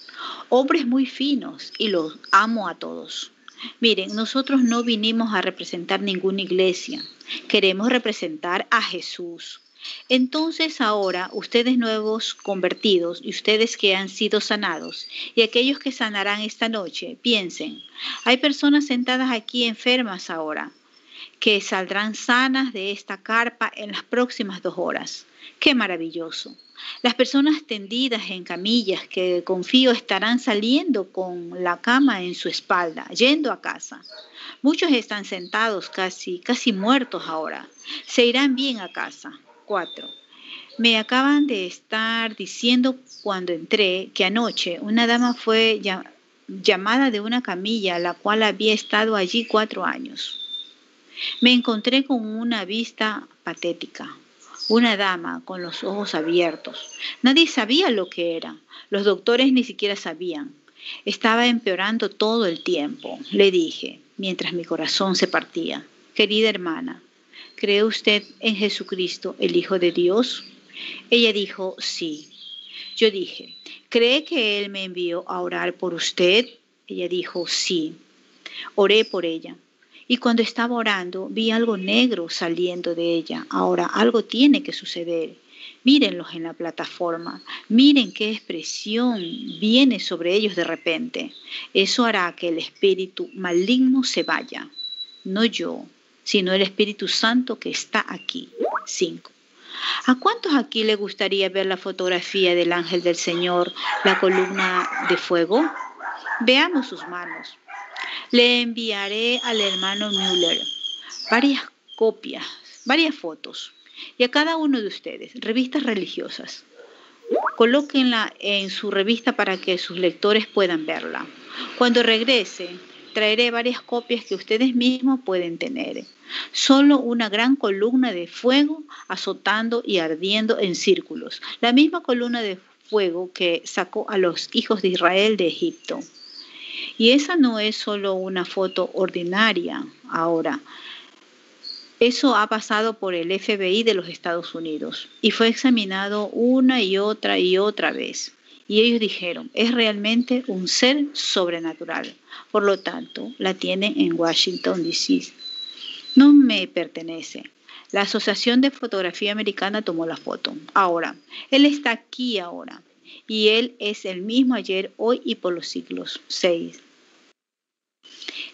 [SPEAKER 5] Hombres muy finos y los amo a todos. Miren, nosotros no vinimos a representar ninguna iglesia, queremos representar a Jesús. Entonces ahora ustedes nuevos convertidos y ustedes que han sido sanados y aquellos que sanarán esta noche, piensen, hay personas sentadas aquí enfermas ahora que saldrán sanas de esta carpa en las próximas dos horas. ¡Qué maravilloso! Las personas tendidas en camillas que confío estarán saliendo con la cama en su espalda, yendo a casa. Muchos están sentados casi, casi muertos ahora. Se irán bien a casa. 4. Me acaban de estar diciendo cuando entré que anoche una dama fue llamada de una camilla, la cual había estado allí cuatro años. Me encontré con una vista patética, una dama con los ojos abiertos. Nadie sabía lo que era, los doctores ni siquiera sabían. Estaba empeorando todo el tiempo, le dije, mientras mi corazón se partía. Querida hermana, ¿cree usted en Jesucristo, el Hijo de Dios? Ella dijo, sí. Yo dije, ¿cree que Él me envió a orar por usted? Ella dijo, sí. Oré por ella. Y cuando estaba orando, vi algo negro saliendo de ella. Ahora, algo tiene que suceder. Mírenlos en la plataforma. Miren qué expresión viene sobre ellos de repente. Eso hará que el espíritu maligno se vaya. No yo, sino el Espíritu Santo que está aquí. 5. ¿A cuántos aquí le gustaría ver la fotografía del ángel del Señor, la columna de fuego? Veamos sus manos. Le enviaré al hermano Müller varias copias, varias fotos y a cada uno de ustedes revistas religiosas. Colóquenla en su revista para que sus lectores puedan verla. Cuando regrese, traeré varias copias que ustedes mismos pueden tener. Solo una gran columna de fuego azotando y ardiendo en círculos. La misma columna de fuego que sacó a los hijos de Israel de Egipto. Y esa no es solo una foto ordinaria ahora. Eso ha pasado por el FBI de los Estados Unidos y fue examinado una y otra y otra vez. Y ellos dijeron, es realmente un ser sobrenatural. Por lo tanto, la tienen en Washington, D.C. No me pertenece. La Asociación de Fotografía Americana tomó la foto. Ahora, él está aquí ahora. Y él es el mismo ayer, hoy y por los siglos. 6.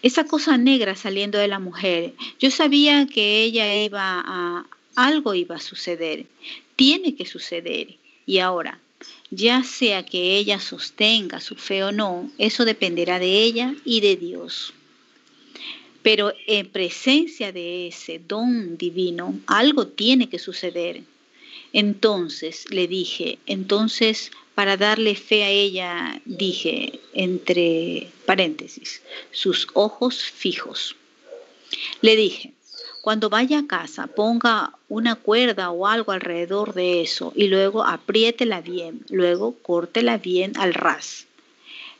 [SPEAKER 5] Esa cosa negra saliendo de la mujer, yo sabía que ella iba a, algo iba a suceder, tiene que suceder. Y ahora, ya sea que ella sostenga su fe o no, eso dependerá de ella y de Dios. Pero en presencia de ese don divino, algo tiene que suceder. Entonces le dije, entonces para darle fe a ella, dije, entre paréntesis, sus ojos fijos. Le dije, cuando vaya a casa, ponga una cuerda o algo alrededor de eso y luego apriétela bien, luego córtela bien al ras.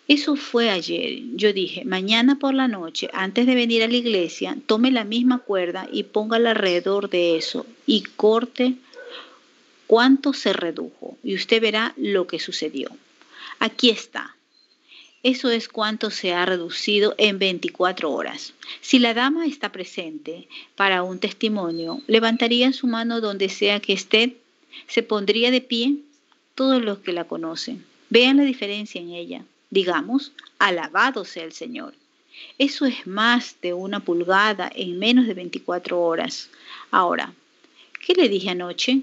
[SPEAKER 5] Eso fue ayer. Yo dije, mañana por la noche, antes de venir a la iglesia, tome la misma cuerda y póngala alrededor de eso y corte cuánto se redujo y usted verá lo que sucedió. Aquí está. Eso es cuánto se ha reducido en 24 horas. Si la dama está presente para un testimonio, levantaría su mano donde sea que esté, se pondría de pie todos los que la conocen. Vean la diferencia en ella. Digamos, alabado sea el Señor. Eso es más de una pulgada en menos de 24 horas. Ahora, ¿qué le dije anoche?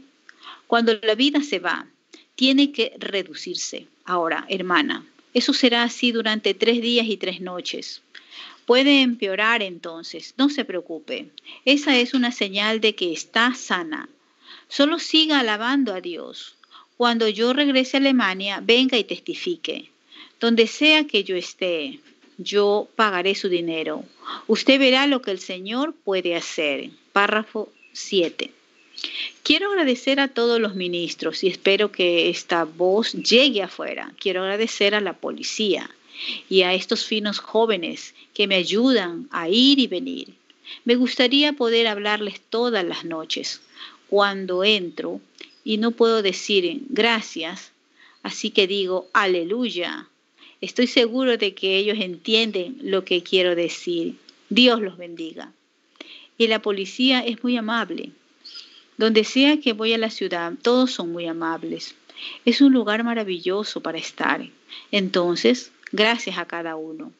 [SPEAKER 5] Cuando la vida se va, tiene que reducirse. Ahora, hermana, eso será así durante tres días y tres noches. Puede empeorar entonces, no se preocupe. Esa es una señal de que está sana. Solo siga alabando a Dios. cuando yo regrese a Alemania, venga y testifique. Donde sea que yo esté, yo pagaré su dinero. Usted verá lo que el Señor puede hacer. Párrafo 7. Quiero agradecer a todos los ministros y espero que esta voz llegue afuera. Quiero agradecer a la policía y a estos finos jóvenes que me ayudan a ir y venir. Me gustaría poder hablarles todas las noches cuando entro y no puedo decir gracias, así que digo aleluya. Estoy seguro de que ellos entienden lo que quiero decir. Dios los bendiga. Y la policía es muy amable. Donde sea que voy a la ciudad, todos son muy amables. Es un lugar maravilloso para estar. Entonces, gracias a cada uno.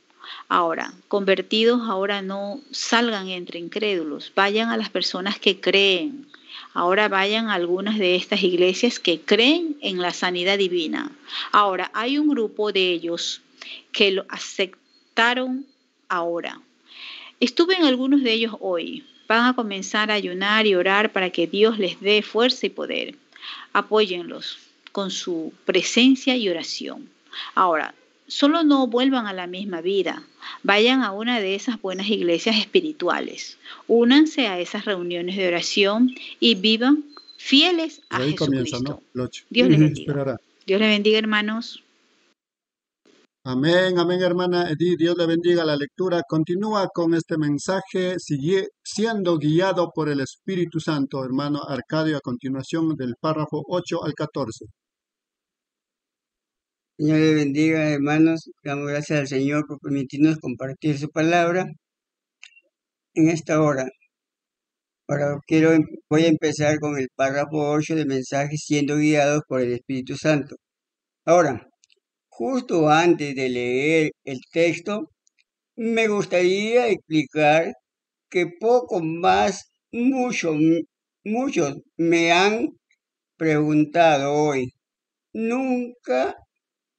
[SPEAKER 5] Ahora, convertidos ahora no salgan entre incrédulos, vayan a las personas que creen. Ahora vayan a algunas de estas iglesias que creen en la sanidad divina. Ahora, hay un grupo de ellos que lo aceptaron ahora. Estuve en algunos de ellos hoy van a comenzar a ayunar y orar para que Dios les dé fuerza y poder. Apóyenlos con su presencia y oración. Ahora, solo no vuelvan a la misma vida. Vayan a una de esas buenas iglesias espirituales. Únanse a esas reuniones de oración y vivan fieles a Jesucristo. Dios les bendiga. Dios les bendiga, hermanos.
[SPEAKER 3] Amén, amén, hermana Edith. Dios le bendiga la lectura. Continúa con este mensaje, sigue siendo guiado por el Espíritu Santo, hermano Arcadio, a continuación del párrafo 8 al 14.
[SPEAKER 8] Señor le bendiga, hermanos. Damos gracias al Señor por permitirnos compartir su palabra en esta hora. Ahora quiero, voy a empezar con el párrafo 8 del mensaje, siendo guiados por el Espíritu Santo. Ahora, Justo antes de leer el texto, me gustaría explicar que poco más, mucho, muchos me han preguntado hoy. Nunca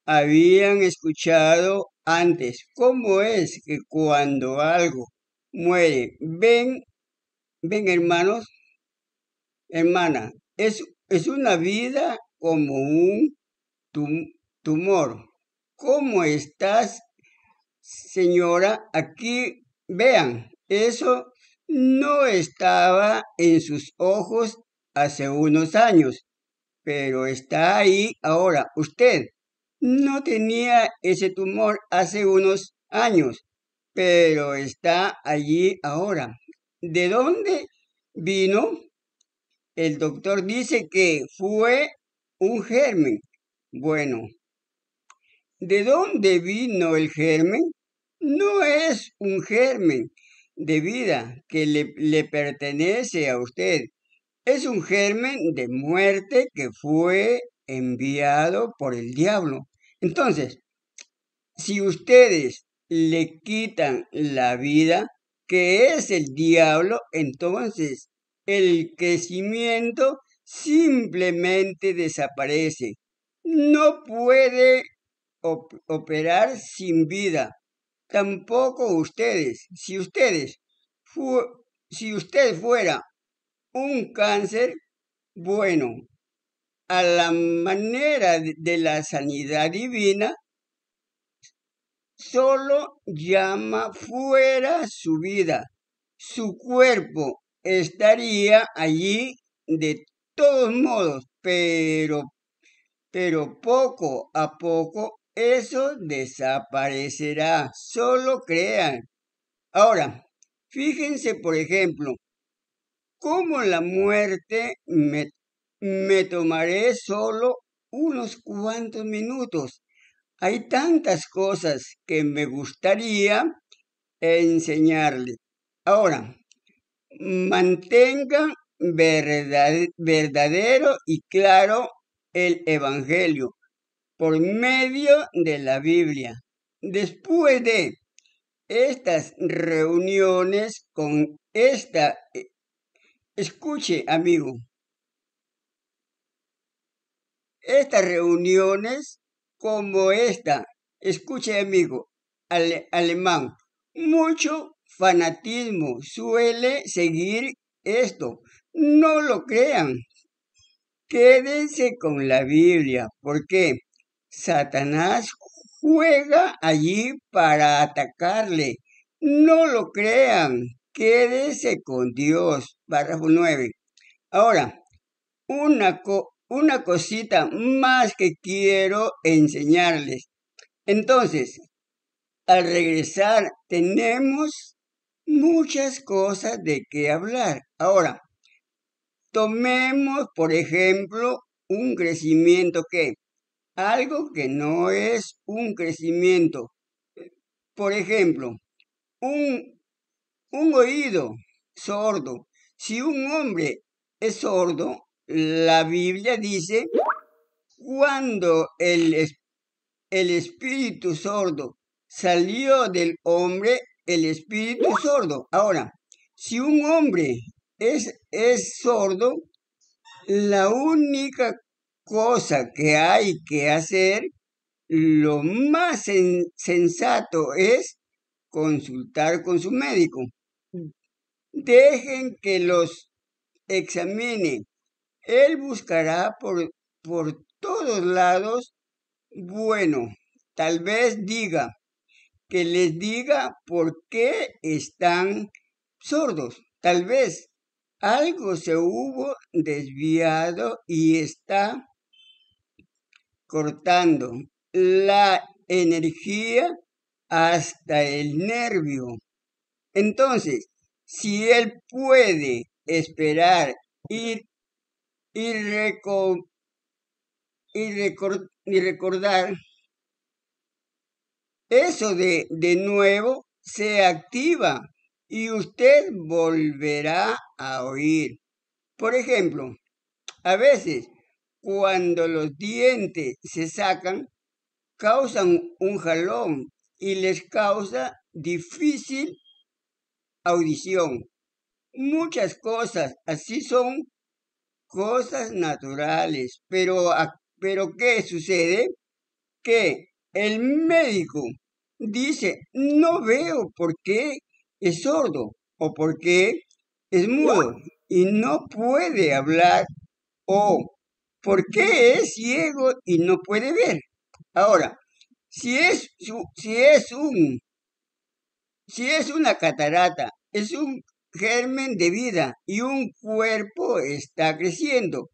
[SPEAKER 8] habían escuchado antes cómo es que cuando algo muere, ven, ven hermanos, hermana, es, es una vida como un tumor. ¿Cómo estás, señora? Aquí, vean, eso no estaba en sus ojos hace unos años, pero está ahí ahora. Usted no tenía ese tumor hace unos años, pero está allí ahora. ¿De dónde vino? El doctor dice que fue un germen. Bueno, ¿De dónde vino el germen? No es un germen de vida que le, pertenece a usted. Es un germen de muerte que fue enviado por el diablo. Entonces, si ustedes le quitan la vida, que es el diablo, entonces el crecimiento simplemente desaparece. No puede operar sin vida. Tampoco ustedes. Si ustedes, si usted fuera un cáncer, bueno, a la manera de la sanidad divina, solo llama fuera su vida. Su cuerpo estaría allí de todos modos, pero, pero poco a poco eso desaparecerá, solo crean. Ahora, fíjense, por ejemplo, cómo la muerte me, me tomaré solo unos cuantos minutos. Hay tantas cosas que me gustaría enseñarles. Ahora, mantengan verdadero y claro el Evangelio por medio de la Biblia. Después de estas reuniones con esta... Eh, escuche, amigo. Estas reuniones como esta, escuche, amigo, alemán, mucho fanatismo suele seguir esto. No lo crean. quédense con la Biblia, porque Satanás juega allí para atacarle. No lo crean, quédense con Dios. Párrafo 9. Ahora, una, una cosita más que quiero enseñarles. Entonces, al regresar tenemos muchas cosas de qué hablar. Ahora, tomemos, por ejemplo, un crecimiento que, algo que no es un crecimiento. Por ejemplo, un, un oído sordo. Si un hombre es sordo, la Biblia dice, cuando el, el espíritu sordo salió del hombre, el espíritu sordo. Ahora, si un hombre es, es sordo, la única cosa que hay que hacer, lo más sensato es consultar con su médico. Dejen que los examine. Él buscará por, por todos lados. Bueno, tal vez diga, que les diga por qué están sordos. Tal vez algo se hubo desviado y está cortando la energía hasta el nervio. Entonces, si él puede esperar y, y, y recordar eso de, de nuevo se activa y usted volverá a oír. Por ejemplo, a veces cuando los dientes se sacan, causan un jalón y les causa difícil audición. Muchas cosas así son cosas naturales, pero, pero ¿qué sucede? Que el médico dice, no veo por qué es sordo o por qué es mudo y no puede hablar o por qué es ciego y no puede ver. Ahora, si es, si es un si es una catarata, es un germen de vida y un cuerpo está creciendo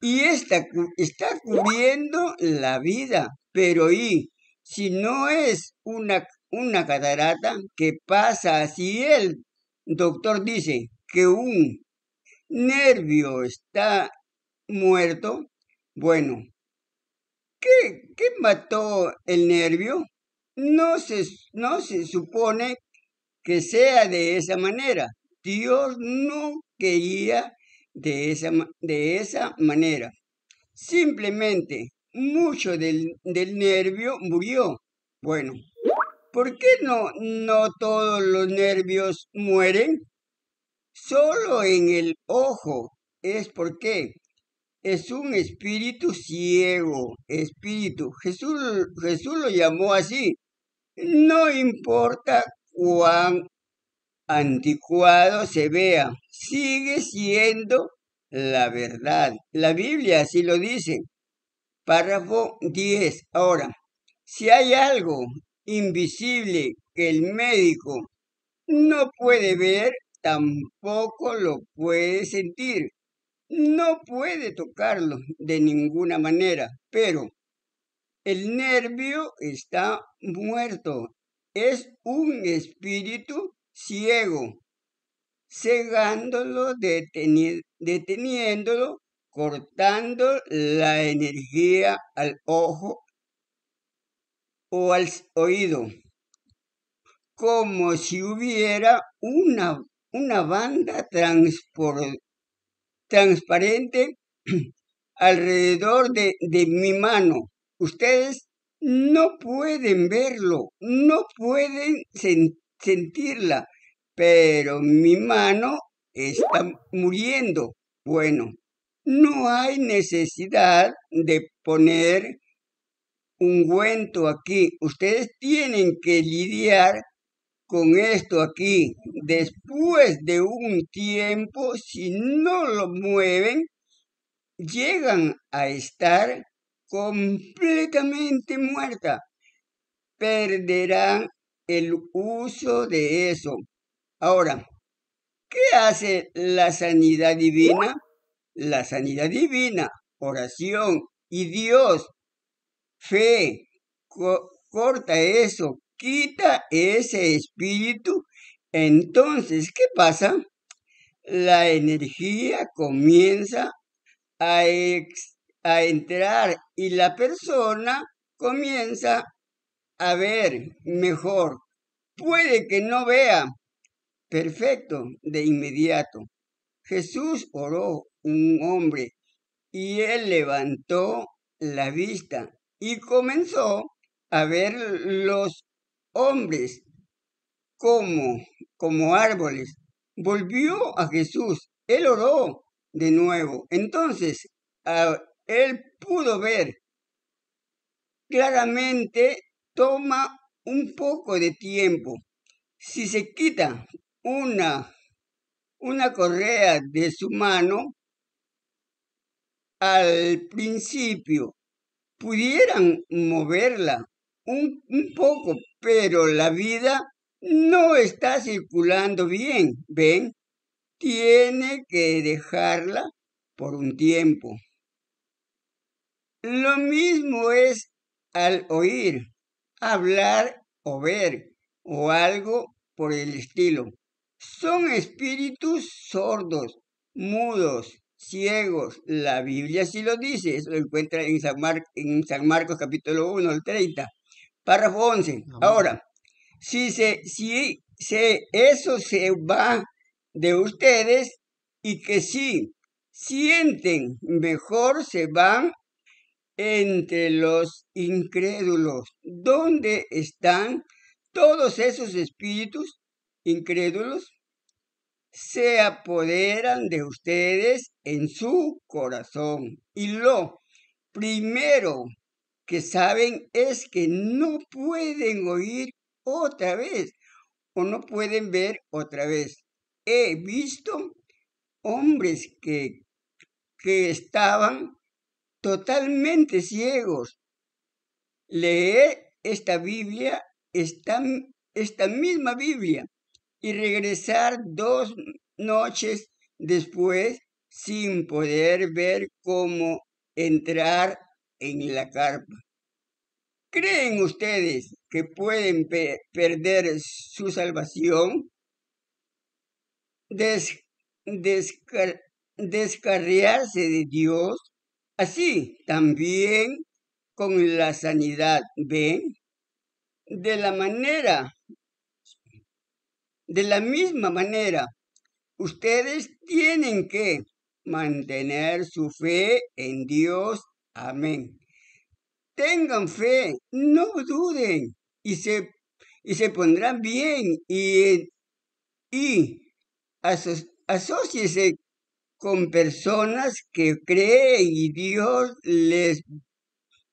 [SPEAKER 8] y está, está cubriendo la vida. Pero y si no es una, una catarata que pasa, si el doctor dice que un nervio está muerto, bueno, ¿qué, qué mató el nervio? No se, no se supone que sea de esa manera. Dios no quería de esa, de esa manera. Simplemente mucho del, nervio murió. Bueno, ¿por qué no, no todos los nervios mueren? Solo en el ojo es porque es un espíritu ciego, espíritu. Jesús, Jesús lo llamó así. No importa cuán anticuado se vea, sigue siendo la verdad. La Biblia así lo dice. Párrafo 10. Ahora, si hay algo invisible que el médico no puede ver, tampoco lo puede sentir. No puede tocarlo de ninguna manera, pero el nervio está muerto. Es un espíritu ciego, cegándolo, deteniéndolo cortando la energía al ojo o al oído, como si hubiera una, una banda transparente alrededor de, de mi mano. Ustedes no pueden verlo, no pueden sentirla, pero mi mano está muriendo. Bueno, no hay necesidad de poner ungüento aquí. Ustedes tienen que lidiar con esto aquí. Después de un tiempo, si no lo mueven, llegan a estar completamente muerta, perderán el uso de eso. Ahora, ¿qué hace la sanidad divina? La sanidad divina, oración y Dios, fe, corta eso, quita ese espíritu. Entonces, ¿qué pasa? La energía comienza a, a entrar y la persona comienza a ver mejor. Puede que no vea perfecto de inmediato. Jesús oró un hombre y él levantó la vista y comenzó a ver los hombres como, como árboles. Volvió a Jesús. Él oró de nuevo. Entonces, él pudo ver claramente toma un poco de tiempo. Si se quita una, una correa de su mano, al principio pudieran moverla un, un poco, pero la vida no está circulando bien, ¿ven? Tiene que dejarla por un tiempo. Lo mismo es al oír, hablar o ver o algo por el estilo. Son espíritus sordos, mudos, ciegos. La Biblia sí lo dice, eso lo encuentra en San, Marcos capítulo 1, el 30, párrafo 11. Ahora, si, se, si se, eso se va de ustedes y que si sienten mejor, se van entre los incrédulos. ¿Dónde están todos esos espíritus incrédulos? Se apoderan de ustedes en su corazón. Y lo primero que saben es que no pueden oír otra vez o no pueden ver otra vez. He visto hombres que, que estaban totalmente ciegos. Leer esta Biblia, esta, esta misma Biblia, y regresar dos noches después sin poder ver cómo entrar en la carpa. ¿Creen ustedes que pueden perder su salvación? descarriarse de Dios Así también con la sanidad, ¿ven? De la manera, de la misma manera, ustedes tienen que mantener su fe en Dios. Amén. Tengan fe, no duden y se, y se pondrán bien y, y asociese con personas que creen y Dios les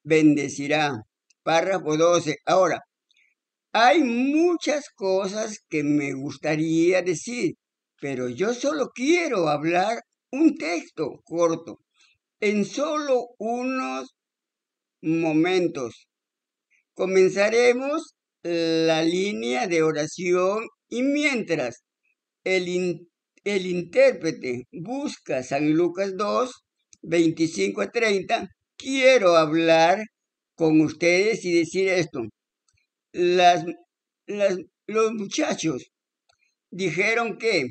[SPEAKER 8] bendecirá. Párrafo 12. Ahora, hay muchas cosas que me gustaría decir, pero yo solo quiero hablar un texto corto, en solo unos momentos. Comenzaremos la línea de oración y mientras el el intérprete busca San Lucas 2, 25 a 30, quiero hablar con ustedes y decir esto. Los muchachos dijeron que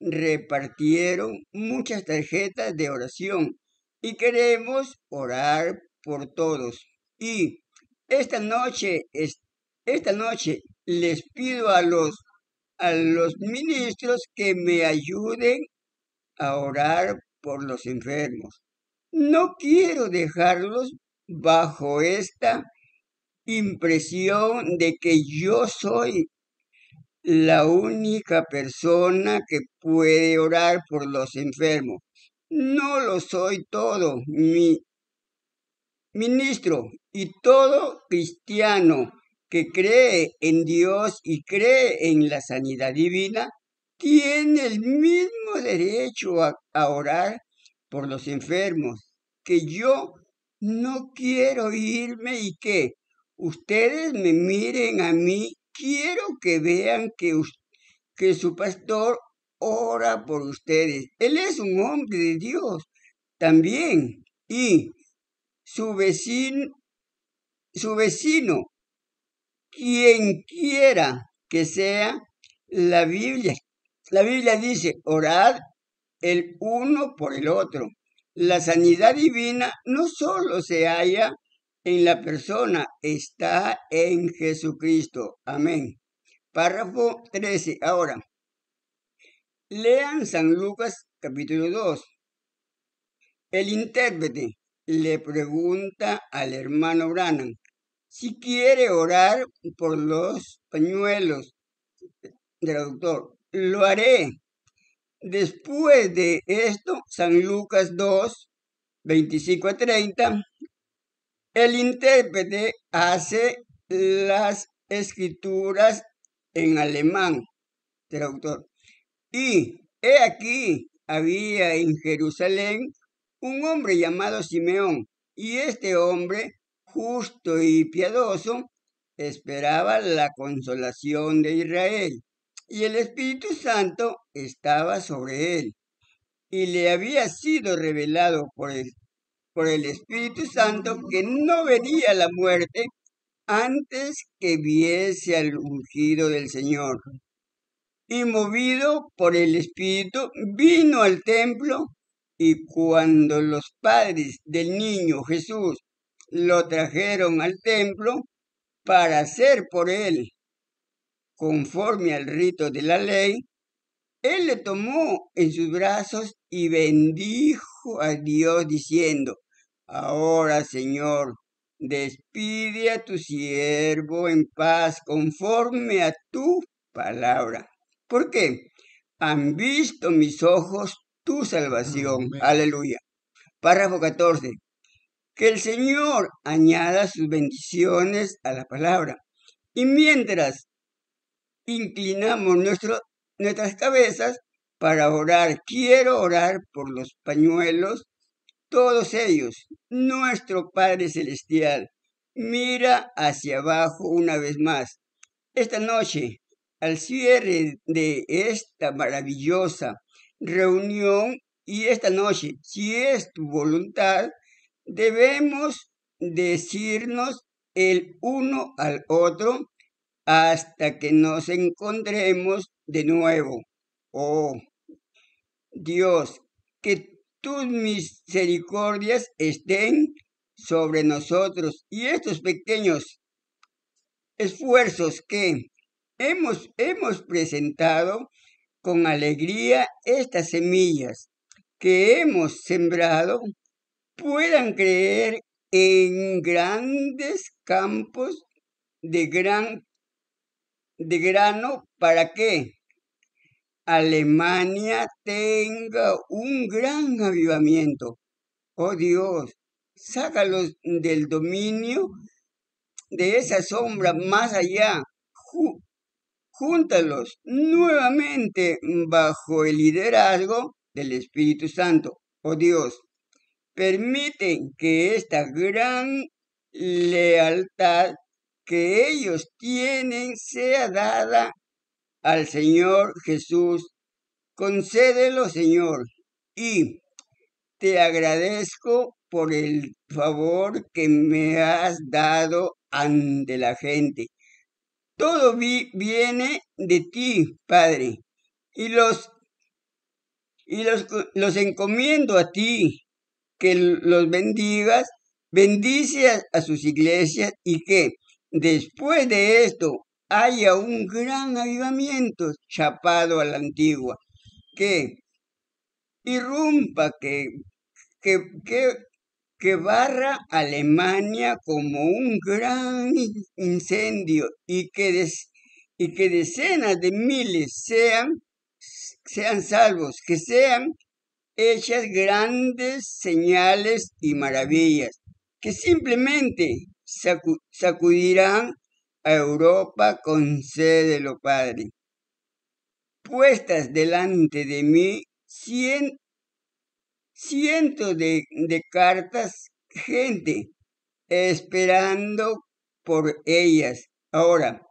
[SPEAKER 8] repartieron muchas tarjetas de oración y queremos orar por todos. Y esta noche, esta noche les pido a los a los ministros que me ayuden a orar por los enfermos. No quiero dejarlos bajo esta impresión de que yo soy la única persona que puede orar por los enfermos. No lo soy todo, mi ministro y todo cristiano que cree en Dios y cree en la sanidad divina, tiene el mismo derecho a, orar por los enfermos. que yo no quiero irme y que ustedes me miren a mí. Quiero que vean que, que su pastor ora por ustedes. Él es un hombre de Dios también. Y su vecino, su vecino, quien quiera que sea, la Biblia, la Biblia dice, orad el uno por el otro. La sanidad divina no solo se halla en la persona, está en Jesucristo. Amén. Párrafo 13. Ahora, lean San Lucas capítulo 2. El intérprete le pregunta al hermano Branham si quiere orar por los pañuelos. Traductor, lo haré. Después de esto, San Lucas 2, 25 a 30, el intérprete hace las escrituras en alemán, traductor. Y he aquí, había en Jerusalén un hombre llamado Simeón, y este hombre, justo y piadoso, esperaba la consolación de Israel y el Espíritu Santo estaba sobre él, y le había sido revelado por el, por el Espíritu Santo que no vería la muerte antes que viese al ungido del Señor. Y movido por el Espíritu, vino al templo, y cuando los padres del niño Jesús lo trajeron al templo para hacer por él conforme al rito de la ley, él le tomó en sus brazos y bendijo a Dios diciendo, Ahora, Señor, despide a tu siervo en paz conforme a tu palabra. ¿Por qué? Han visto mis ojos tu salvación. Aleluya. Párrafo 14. Que el Señor añada sus bendiciones a la palabra. Y mientras inclinamos nuestras cabezas para orar. Quiero orar por los pañuelos, todos ellos. Nuestro Padre Celestial mira hacia abajo una vez más. Esta noche, al cierre de esta maravillosa reunión y esta noche, si es tu voluntad, debemos decirnos el uno al otro hasta que nos encontremos de nuevo. Oh Dios, que tus misericordias estén sobre nosotros y estos pequeños esfuerzos que hemos, hemos presentado con alegría estas semillas que hemos sembrado puedan creer en grandes campos de gran de grano para que Alemania tenga un gran avivamiento. Oh Dios, sácalos del dominio de esa sombra más allá. Júntalos nuevamente bajo el liderazgo del Espíritu Santo. Oh Dios, permiten que esta gran lealtad que ellos tienen sea dada al Señor Jesús. Concédelo, Señor, y te agradezco por el favor que me has dado ante la gente. Todo viene de ti, Padre, y los y los, los encomiendo a ti, que los bendigas, bendice a sus iglesias y que Después de esto, haya un gran avivamiento chapado a la antigua, que irrumpa, que, que, barra Alemania como un gran incendio y que, y que decenas de miles sean, sean salvos, que sean hechas grandes señales y maravillas, que simplemente sacudirán a Europa, concédelo, Padre. Puestas delante de mí cien, cientos de, cartas, gente esperando por ellas. Ahora,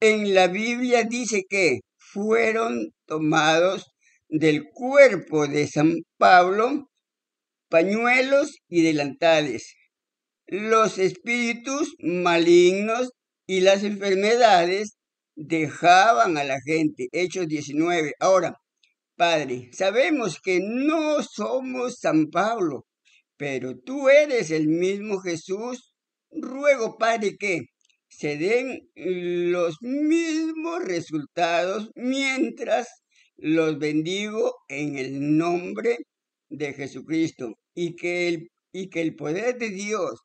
[SPEAKER 8] en la Biblia dice que fueron tomados del cuerpo de San Pablo pañuelos y delantales. Los espíritus malignos y las enfermedades dejaban a la gente. Hechos 19. Ahora, Padre, sabemos que no somos San Pablo, pero tú eres el mismo Jesús. Ruego, Padre, que se den los mismos resultados mientras los bendigo en el nombre de Jesucristo y que el, y que el poder de Dios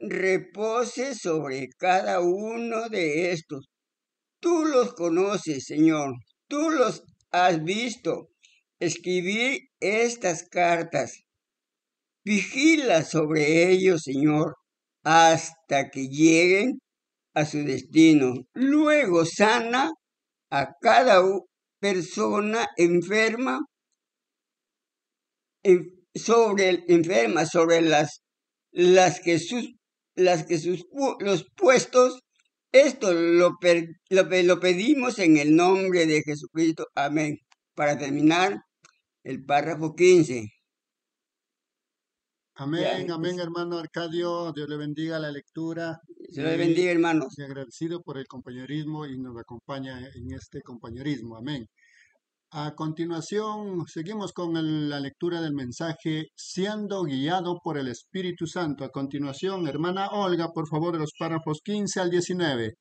[SPEAKER 8] repose sobre cada uno de estos. Tú los conoces, Señor, tú los has visto. Escribí estas cartas. Vigila sobre ellos, Señor, hasta que lleguen a su destino. Luego sana a cada persona enferma sobre enferma sobre las las que sus las que sus los puestos esto lo, lo, lo pedimos en el nombre de Jesucristo. Amén. Para terminar, el párrafo 15.
[SPEAKER 3] Amén, amén, hermano Arcadio. Dios le bendiga la lectura.
[SPEAKER 8] Se le bendiga, hermano.
[SPEAKER 3] Y agradecido por el compañerismo y nos acompaña en este compañerismo. Amén. A continuación, seguimos con la lectura del mensaje Siendo guiado por el Espíritu Santo. A continuación, hermana Olga, por favor, de los párrafos 15 al 19.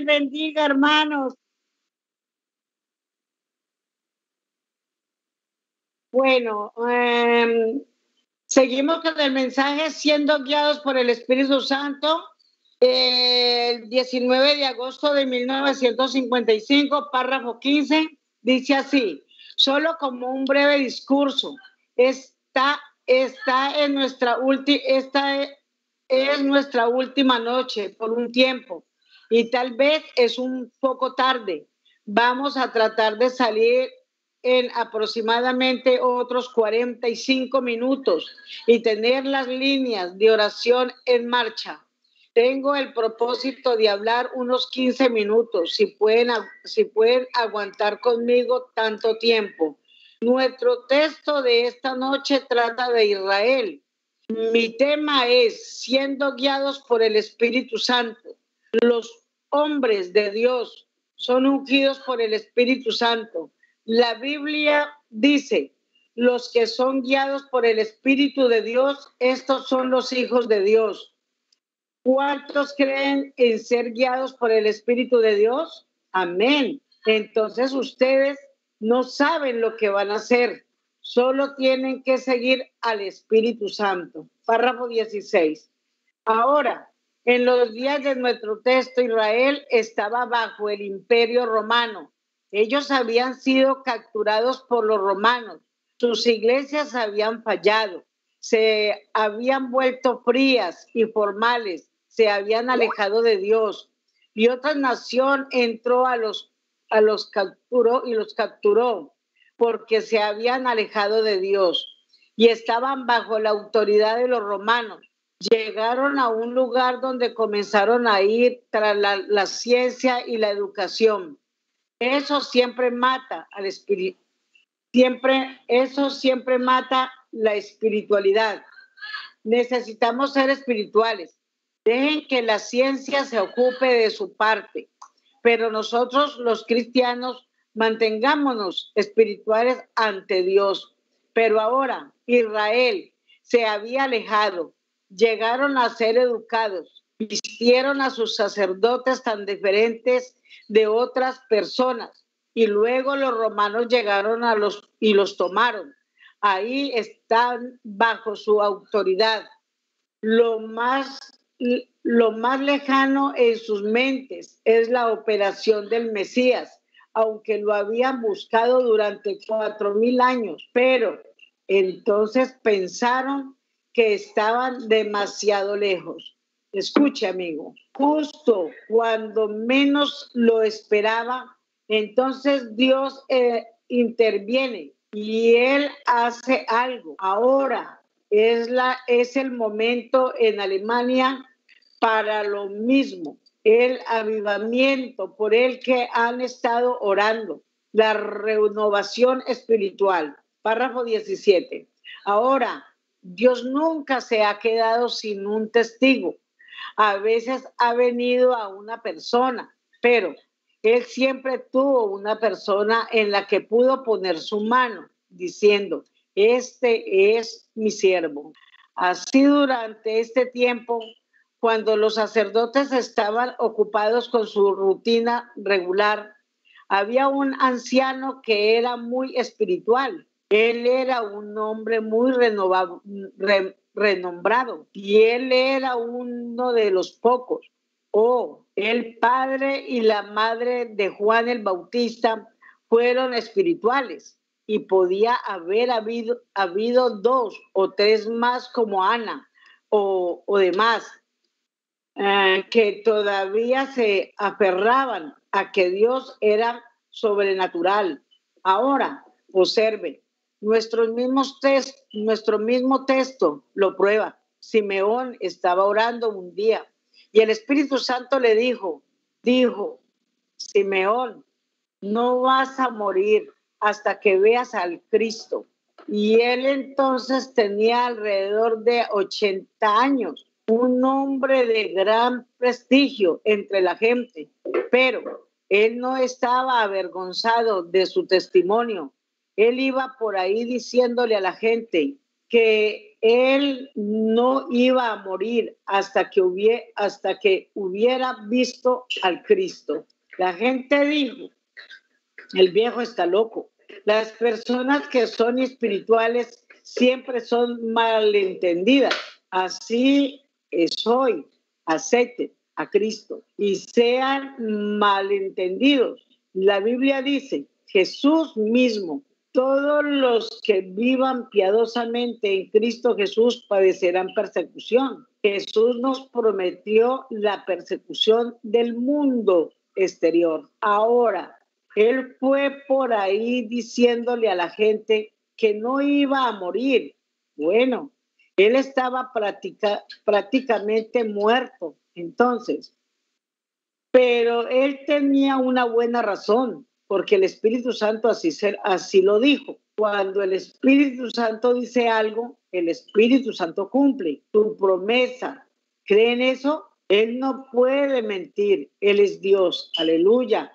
[SPEAKER 6] Bendiga, hermanos. Bueno, em, seguimos con el mensaje siendo guiados por el Espíritu Santo. El 19 de agosto de 1955, párrafo 15, dice así, solo como un breve discurso, está, está en nuestra última, esta es nuestra última noche por un tiempo y tal vez es un poco tarde. Vamos a tratar de salir en aproximadamente otros 45 minutos y tener las líneas de oración en marcha. Tengo el propósito de hablar unos 15 minutos, si pueden, si pueden aguantar conmigo tanto tiempo. Nuestro texto de esta noche trata de Israel. Mi tema es siendo guiados por el Espíritu Santo. Los hombres de Dios son ungidos por el Espíritu Santo. La Biblia dice, los que son guiados por el Espíritu de Dios, estos son los hijos de Dios. ¿Cuántos creen en ser guiados por el Espíritu de Dios? Amén. Entonces ustedes no saben lo que van a hacer, solo tienen que seguir al Espíritu Santo. Párrafo 16. Ahora, en los días de nuestro texto, Israel estaba bajo el imperio romano. Ellos habían sido capturados por los romanos. Sus iglesias habían fallado. Se habían vuelto frías y formales. Se habían alejado de Dios. Y otra nación entró a los, a los capturó y los capturó porque se habían alejado de Dios y estaban bajo la autoridad de los romanos llegaron a un lugar donde comenzaron a ir tras la, ciencia y la educación. Eso siempre mata al espíritu. Siempre, eso siempre mata la espiritualidad. Necesitamos ser espirituales. Dejen que la ciencia se ocupe de su parte, pero nosotros los cristianos mantengámonos espirituales ante Dios. Pero ahora Israel se había alejado, llegaron a ser educados, vistieron a sus sacerdotes tan diferentes de otras personas y luego los romanos llegaron a los y los tomaron. Ahí están bajo su autoridad. lo más, lo más lejano en sus mentes es la operación del Mesías, aunque lo habían buscado durante cuatro mil años, pero entonces pensaron que estaban demasiado lejos. Escuche, amigo, justo cuando menos lo esperaba, entonces Dios eh, interviene y Él hace algo. Ahora es, la, es el momento en Alemania para lo mismo, el avivamiento por el que han estado orando, la renovación espiritual. Párrafo 17. Ahora, Dios nunca se ha quedado sin un testigo. A veces ha venido a una persona, pero Él siempre tuvo una persona en la que pudo poner su mano, diciendo, este es mi siervo. Así durante este tiempo, cuando los sacerdotes estaban ocupados con su rutina regular, había un anciano que era muy espiritual. Él era un hombre muy renombrado y él era uno de los pocos. Oh, el padre y la madre de Juan el Bautista fueron espirituales y podía haber habido, habido dos o tres más como Ana o, o demás, eh, que todavía se aferraban a que Dios era sobrenatural. Ahora, observen, nuestros mismos test, nuestro mismo texto lo prueba. Simeón estaba orando un día y el Espíritu Santo le dijo, dijo, Simeón, no vas a morir, hasta que veas al Cristo. Y él entonces tenía alrededor de 80 años, un hombre de gran prestigio entre la gente, pero él no estaba avergonzado de su testimonio. Él iba por ahí diciéndole a la gente que él no iba a morir hasta que hubiera, hasta que hubiera visto al Cristo. La gente dijo, el viejo está loco. Las personas que son espirituales siempre son malentendidas. Así es hoy. Acepten a Cristo y sean malentendidos. La Biblia dice, Jesús mismo, todos los que vivan piadosamente en Cristo Jesús padecerán persecución. Jesús nos prometió la persecución del mundo exterior. Ahora, él fue por ahí diciéndole a la gente que no iba a morir. Bueno, él estaba prácticamente muerto entonces, pero él tenía una buena razón, porque el Espíritu Santo así, así lo dijo. Cuando el Espíritu Santo dice algo, el Espíritu Santo cumple tu promesa. ¿Creen eso? Él no puede mentir. Él es Dios. Aleluya.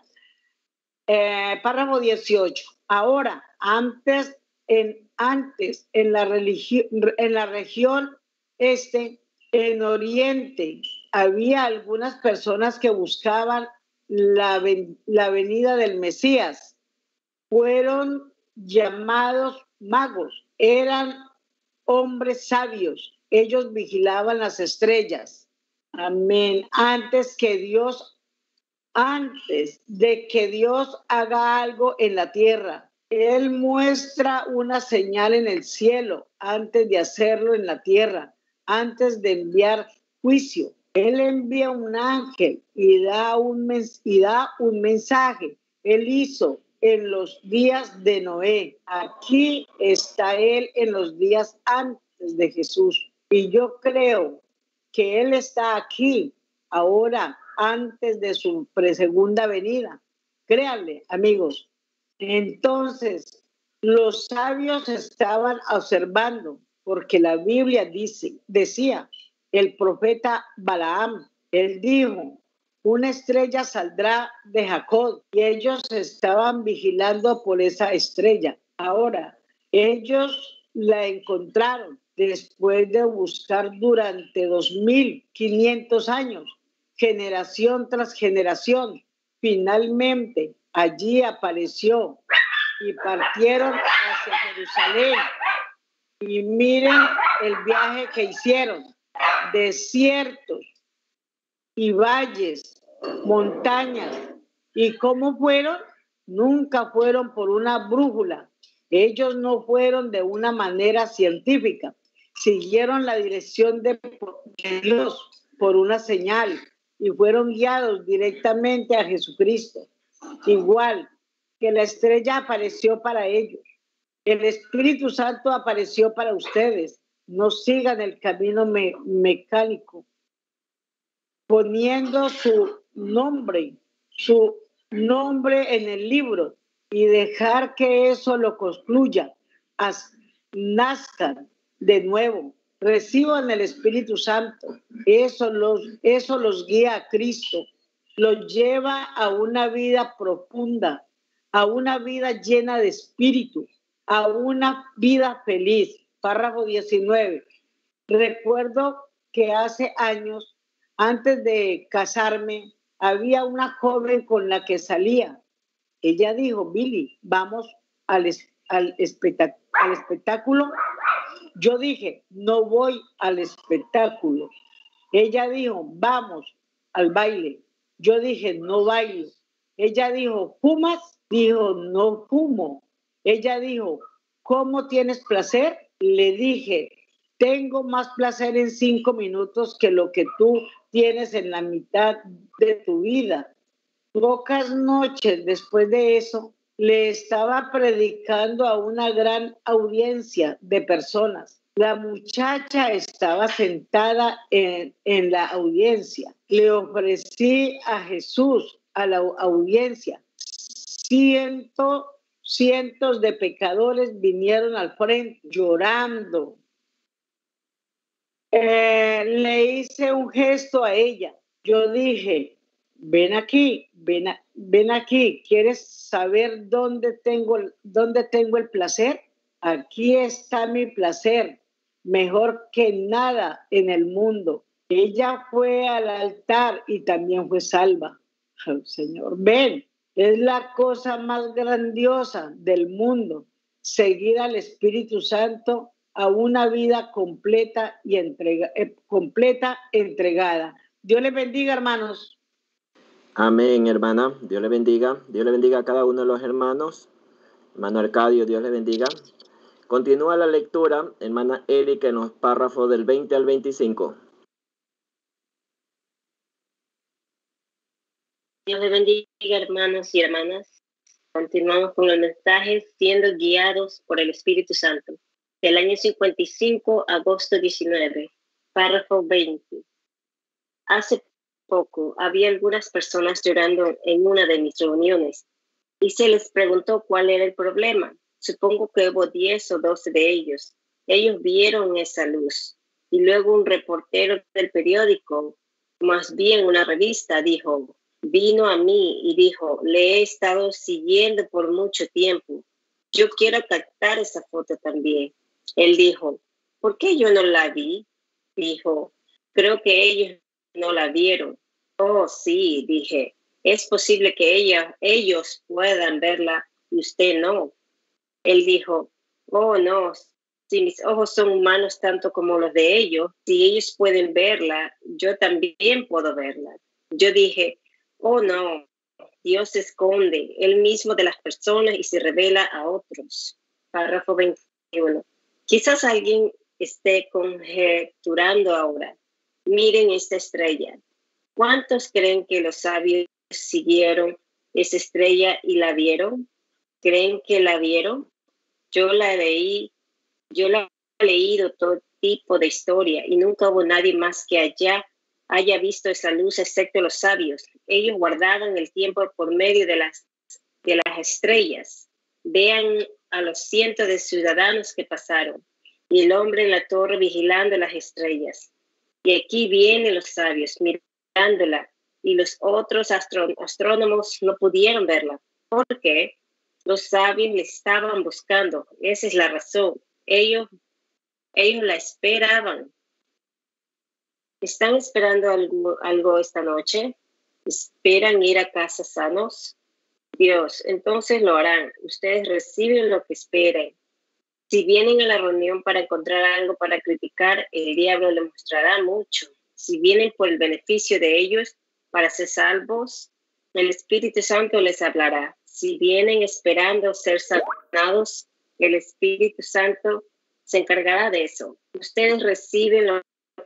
[SPEAKER 6] Eh, párrafo 18. Ahora, antes en, antes en la, en la región este, en Oriente, había algunas personas que buscaban la, la venida del Mesías. Fueron llamados magos, eran hombres sabios. Ellos vigilaban las estrellas. Amén. Antes que Dios antes de que Dios haga algo en la tierra. Él muestra una señal en el cielo antes de hacerlo en la tierra, antes de enviar juicio. Él envía un ángel y da un, y da un mensaje. Él hizo en los días de Noé. Aquí está Él en los días antes de Jesús. Y yo creo que Él está aquí ahora antes de su segunda venida. Créanle, amigos. Entonces, los sabios estaban observando, porque la Biblia dice, decía, el profeta Balaam, él dijo, una estrella saldrá de Jacob y ellos estaban vigilando por esa estrella. Ahora, ellos la encontraron después de buscar durante 2500 años generación tras generación. Finalmente allí apareció y partieron hacia Jerusalén. Y miren el viaje que hicieron desiertos y valles, montañas. ¿Y cómo fueron? Nunca fueron por una brújula. Ellos no fueron de una manera científica. Siguieron la dirección de Dios por una señal y fueron guiados directamente a Jesucristo. Igual que la estrella apareció para ellos. El Espíritu Santo apareció para ustedes. No sigan el camino mecánico, poniendo su nombre, su nombre en el libro y dejar que eso lo concluya, nazcan de nuevo, reciban el Espíritu Santo. Eso los, eso los guía a Cristo, los lleva a una vida profunda, a una vida llena de espíritu, a una vida feliz. Párrafo 19. Recuerdo que hace años, antes de casarme, había una joven con la que salía. Ella dijo, Billy, vamos al, al, al espectáculo. Yo dije, no voy al espectáculo. Ella dijo, vamos al baile. Yo dije, no bailo. Ella dijo, ¿fumas? Dijo, no fumo. Ella dijo, ¿cómo tienes placer? Le dije, tengo más placer en cinco minutos que lo que tú tienes en la mitad de tu vida. Pocas noches después de eso, le estaba predicando a una gran audiencia de personas. La muchacha estaba sentada en, en la audiencia. Le ofrecí a Jesús, a la audiencia cientos, cientos de pecadores vinieron al frente llorando. Eh, le hice un gesto a ella. Yo dije, ven aquí, ven, ven aquí, ¿quieres saber dónde tengo, dónde tengo el placer? Aquí está mi placer, mejor que nada en el mundo. Ella fue al altar y también fue salva. Señor, ven, es la cosa más grandiosa del mundo, seguir al Espíritu Santo a una vida completa y entrega, eh, completa entregada. Dios les bendiga, hermanos.
[SPEAKER 9] Amén, hermana. Dios le bendiga. Dios le bendiga a cada uno de los hermanos. Hermano Arcadio, Dios le bendiga. Continúa la lectura, hermana Erika, en los párrafos del 20 al 25.
[SPEAKER 10] Dios le bendiga, hermanos y hermanas. Continuamos con los mensajes siendo guiados por el Espíritu Santo. Del año 55, agosto 19, párrafo 20. Hace poco había algunas personas llorando en una de mis reuniones y se les preguntó cuál era el problema. Supongo que hubo 10 o 12 de ellos. Ellos vieron esa luz y luego un reportero del periódico, más bien una revista, dijo, vino a mí y dijo, le he estado siguiendo por mucho tiempo. Yo quiero captar esa foto también. Él dijo, ¿por qué yo no la vi? Dijo, creo que ellos no la vieron. Oh, sí, dije, es posible que ella, ellos puedan verla y usted no. Él dijo, oh, no, si mis ojos son humanos tanto como los de ellos, si ellos pueden verla, yo también puedo verla. Yo dije, Oh, no. Dios se esconde él mismo de las personas y se revela a otros. Párrafo 21. Quizás alguien esté conjeturando ahora. Miren esta estrella. ¿Cuántos creen que los sabios siguieron esa estrella y la vieron? ¿Creen que la vieron? Yo la leí, yo la he leído todo tipo de historia y nunca hubo nadie más que allá haya visto esa luz excepto los sabios. Ellos guardaban el tiempo por medio de las, de las estrellas. Vean a los cientos de ciudadanos que pasaron y el hombre en la torre vigilando las estrellas. Y aquí vienen los sabios mirándola y los otros astrónomos no pudieron verla porque los sabios le estaban buscando. Esa es la razón. Ellos, ellos la esperaban ¿Están esperando algo, esta noche? ¿Esperan ir a casa sanos? Dios, entonces lo harán. Ustedes reciben lo que esperen. Si vienen a la reunión para encontrar algo para criticar, el diablo le mostrará mucho. Si vienen por el beneficio de ellos para ser salvos, el Espíritu Santo les hablará. Si vienen esperando ser sanados, el Espíritu Santo se encargará de eso. Ustedes reciben lo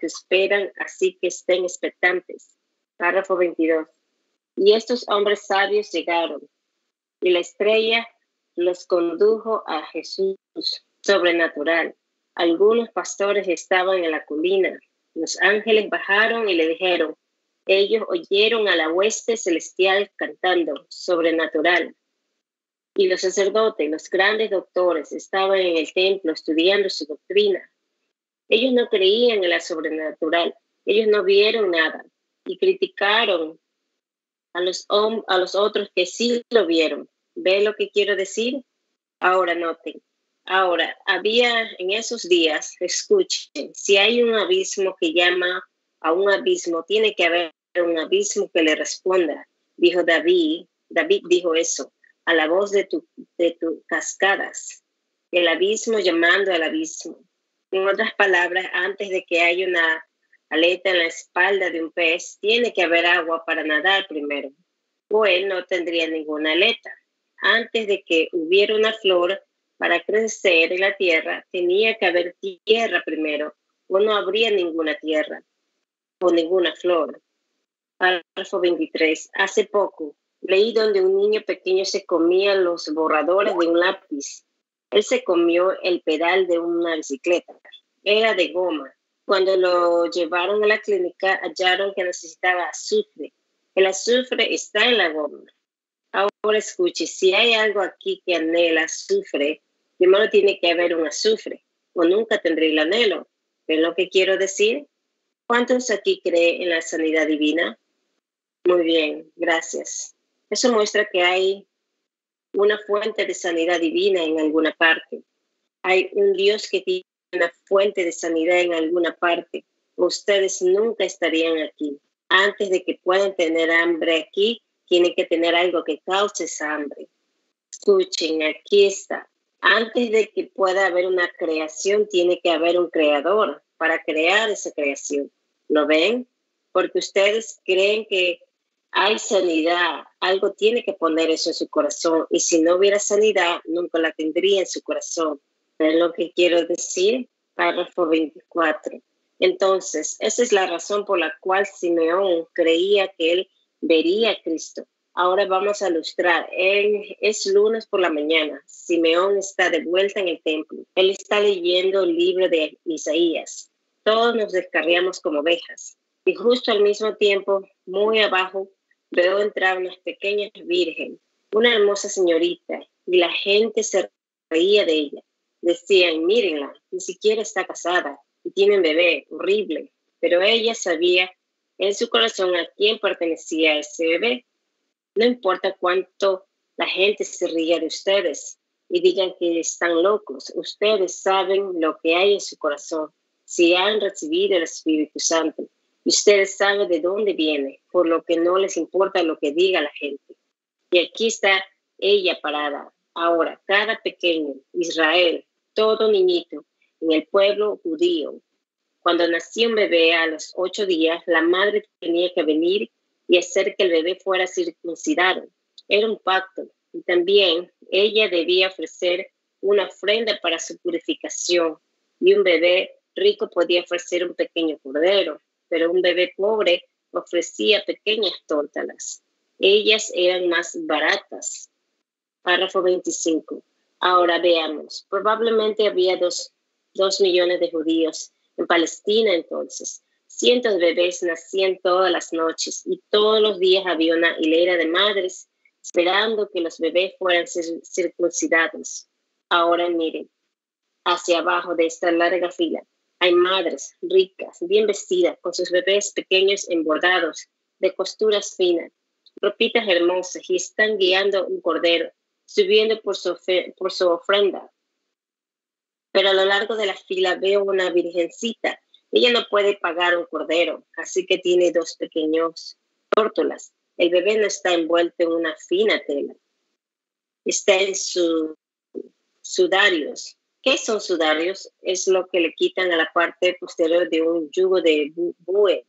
[SPEAKER 10] esperan, así que estén expectantes. Párrafo 22. Y estos hombres sabios llegaron, y la estrella los condujo a Jesús sobrenatural. Algunos pastores estaban en la colina. Los ángeles bajaron y le dijeron, ellos oyeron a la hueste celestial cantando sobrenatural. Y los sacerdotes, los grandes doctores, estaban en el templo estudiando su doctrina. Ellos no creían en la sobrenatural, ellos no vieron nada y criticaron a los, otros que sí lo vieron. ¿Ve lo que quiero decir? Ahora noten. Ahora, había en esos días, escuchen, si hay un abismo que llama a un abismo, tiene que haber un abismo que le responda. Dijo David, David dijo eso, a la voz de tus de tu cascadas, el abismo llamando al abismo. En otras palabras, antes de que haya una aleta en la espalda de un pez, tiene que haber agua para nadar primero, o él no tendría ninguna aleta. Antes de que hubiera una flor para crecer en la tierra, tenía que haber tierra primero, o no habría ninguna tierra o ninguna flor. Párrafo 23. Hace poco leí donde un niño pequeño se comía los borradores de un lápiz. Él se comió el pedal de una bicicleta. Era de goma. Cuando lo llevaron a la clínica, hallaron que necesitaba azufre. El azufre está en la goma. Ahora escuche, si hay algo aquí que anhela azufre, primero tiene que haber un azufre, o nunca tendré el anhelo. ¿Ven lo que quiero decir? ¿Cuántos aquí creen en la sanidad divina? Muy bien, gracias. Eso muestra que hay una fuente de sanidad divina en alguna parte. Hay un Dios que tiene una fuente de sanidad en alguna parte. Ustedes nunca estarían aquí. Antes de que puedan tener hambre aquí, tiene que tener algo que cause esa hambre. Escuchen, aquí está. Antes de que pueda haber una creación, tiene que haber un creador para crear esa creación. ¿Lo ven? Porque ustedes creen que hay sanidad, algo tiene que poner eso en su corazón. Y si no hubiera sanidad, nunca la tendría en su corazón. Es lo que quiero decir, párrafo 24. Entonces, esa es la razón por la cual Simeón creía que él vería a Cristo. Ahora vamos a ilustrar. es lunes por la mañana. Simeón está de vuelta en el templo. Él está leyendo el libro de Isaías. Todos nos descarriamos como ovejas. Y justo al mismo tiempo, muy abajo, veo entrar una pequeña virgen, una hermosa señorita, y la gente se reía de ella. Decían, mírenla, ni siquiera está casada y tiene un bebé horrible. Pero ella sabía en su corazón a quién pertenecía ese bebé. No importa cuánto la gente se ría de ustedes y digan que están locos, ustedes saben lo que hay en su corazón, si han recibido el Espíritu Santo. Ustedes saben de dónde viene, por lo que no les importa lo que diga la gente. Y aquí está ella parada. Ahora, cada pequeño, Israel, todo niñito, en el pueblo judío, cuando nació un bebé a los ocho días, la madre tenía que venir y hacer que el bebé fuera circuncidado. Era un pacto. Y también ella debía ofrecer una ofrenda para su purificación. Y un bebé rico podía ofrecer un pequeño cordero pero un bebé pobre ofrecía pequeñas tórtalas. Ellas eran más baratas. Párrafo 25. Ahora veamos. Probablemente había dos, dos millones de judíos en Palestina entonces. Cientos de bebés nacían todas las noches y todos los días había una hilera de madres esperando que los bebés fueran circuncidados. Ahora miren, hacia abajo de esta larga fila hay madres ricas, bien vestidas, con sus bebés pequeños embordados, de costuras finas, ropitas hermosas, y están guiando un cordero, subiendo por su, por su ofrenda. Pero a lo largo de la fila veo una virgencita. Ella no puede pagar un cordero, así que tiene dos pequeños tórtolas. El bebé no está envuelto en una fina tela. Está en sus sudarios ¿Qué son sudarios? Es lo que le quitan a la parte posterior de un yugo de bue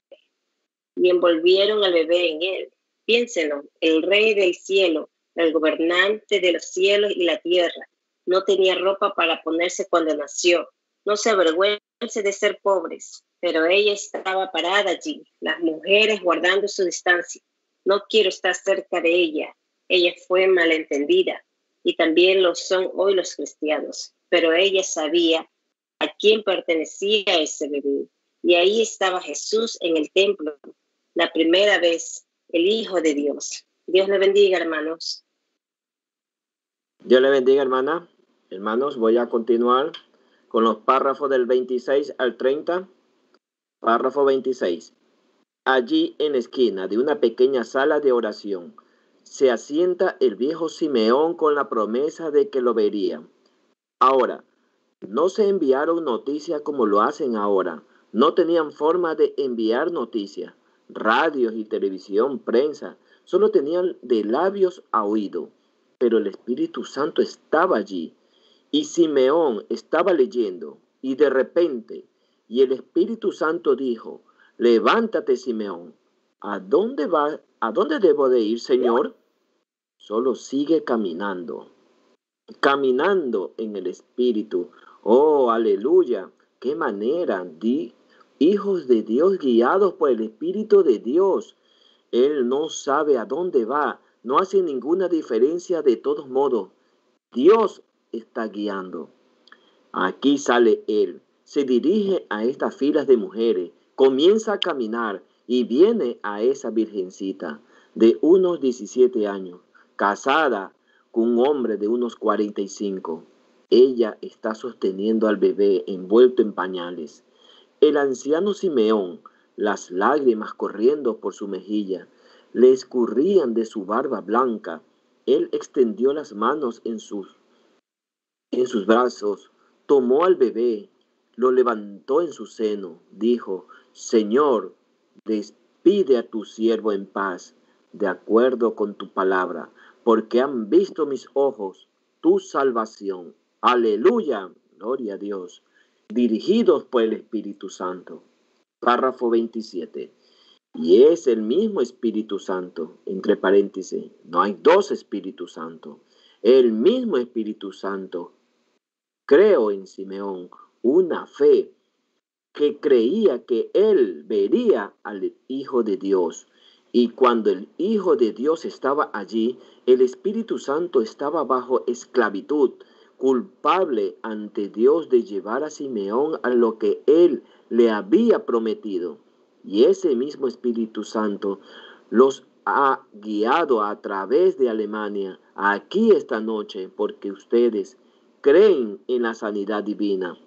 [SPEAKER 10] y envolvieron al bebé en él. Piénsenlo, el rey del cielo, el gobernante de los cielos y la tierra, no tenía ropa para ponerse cuando nació. No se avergüence de ser pobres, pero ella estaba parada allí, las mujeres guardando su distancia. No quiero estar cerca de ella. Ella fue malentendida y también lo son hoy los cristianos pero ella sabía a quién pertenecía ese bebé. Y ahí estaba Jesús en el templo, la primera vez, el Hijo de Dios. Dios le bendiga, hermanos.
[SPEAKER 9] Dios le bendiga, hermana. Hermanos, voy a continuar con los párrafos del 26 al 30. Párrafo 26. Allí en la esquina de una pequeña sala de oración se asienta el viejo Simeón con la promesa de que lo vería. Ahora, no se enviaron noticias como lo hacen ahora. No tenían forma de enviar noticias. Radios y televisión, prensa, solo tenían de labios a oído. Pero el Espíritu Santo estaba allí. Y Simeón estaba leyendo. Y de repente, y el Espíritu Santo dijo, levántate, Simeón. ¿A dónde va? ¿A dónde debo de ir, Señor? Solo sigue caminando caminando en el Espíritu. Oh, aleluya. Qué manera, di, hijos de Dios guiados por el Espíritu de Dios. Él no sabe a dónde va, no hace ninguna diferencia de todos modos. Dios está guiando. Aquí sale Él, se dirige a estas filas de mujeres, comienza a caminar y viene a esa virgencita de unos 17 años, casada, un hombre de unos 45. Ella está sosteniendo al bebé envuelto en pañales. El anciano Simeón, las lágrimas corriendo por su mejilla, le escurrían de su barba blanca. Él extendió las manos en sus, en sus brazos, tomó al bebé, lo levantó en su seno, dijo, Señor, despide a tu siervo en paz, de acuerdo con tu palabra porque han visto mis ojos tu salvación. Aleluya, gloria a Dios, dirigidos por el Espíritu Santo. Párrafo 27. Y es el mismo Espíritu Santo, entre paréntesis, no hay dos Espíritus Santos, el mismo Espíritu Santo. Creo en Simeón una fe que creía que él vería al Hijo de Dios y cuando el Hijo de Dios estaba allí, el Espíritu Santo estaba bajo esclavitud, culpable ante Dios de llevar a Simeón a lo que él le había prometido. Y ese mismo Espíritu Santo los ha guiado a través de Alemania aquí esta noche porque ustedes creen en la sanidad divina.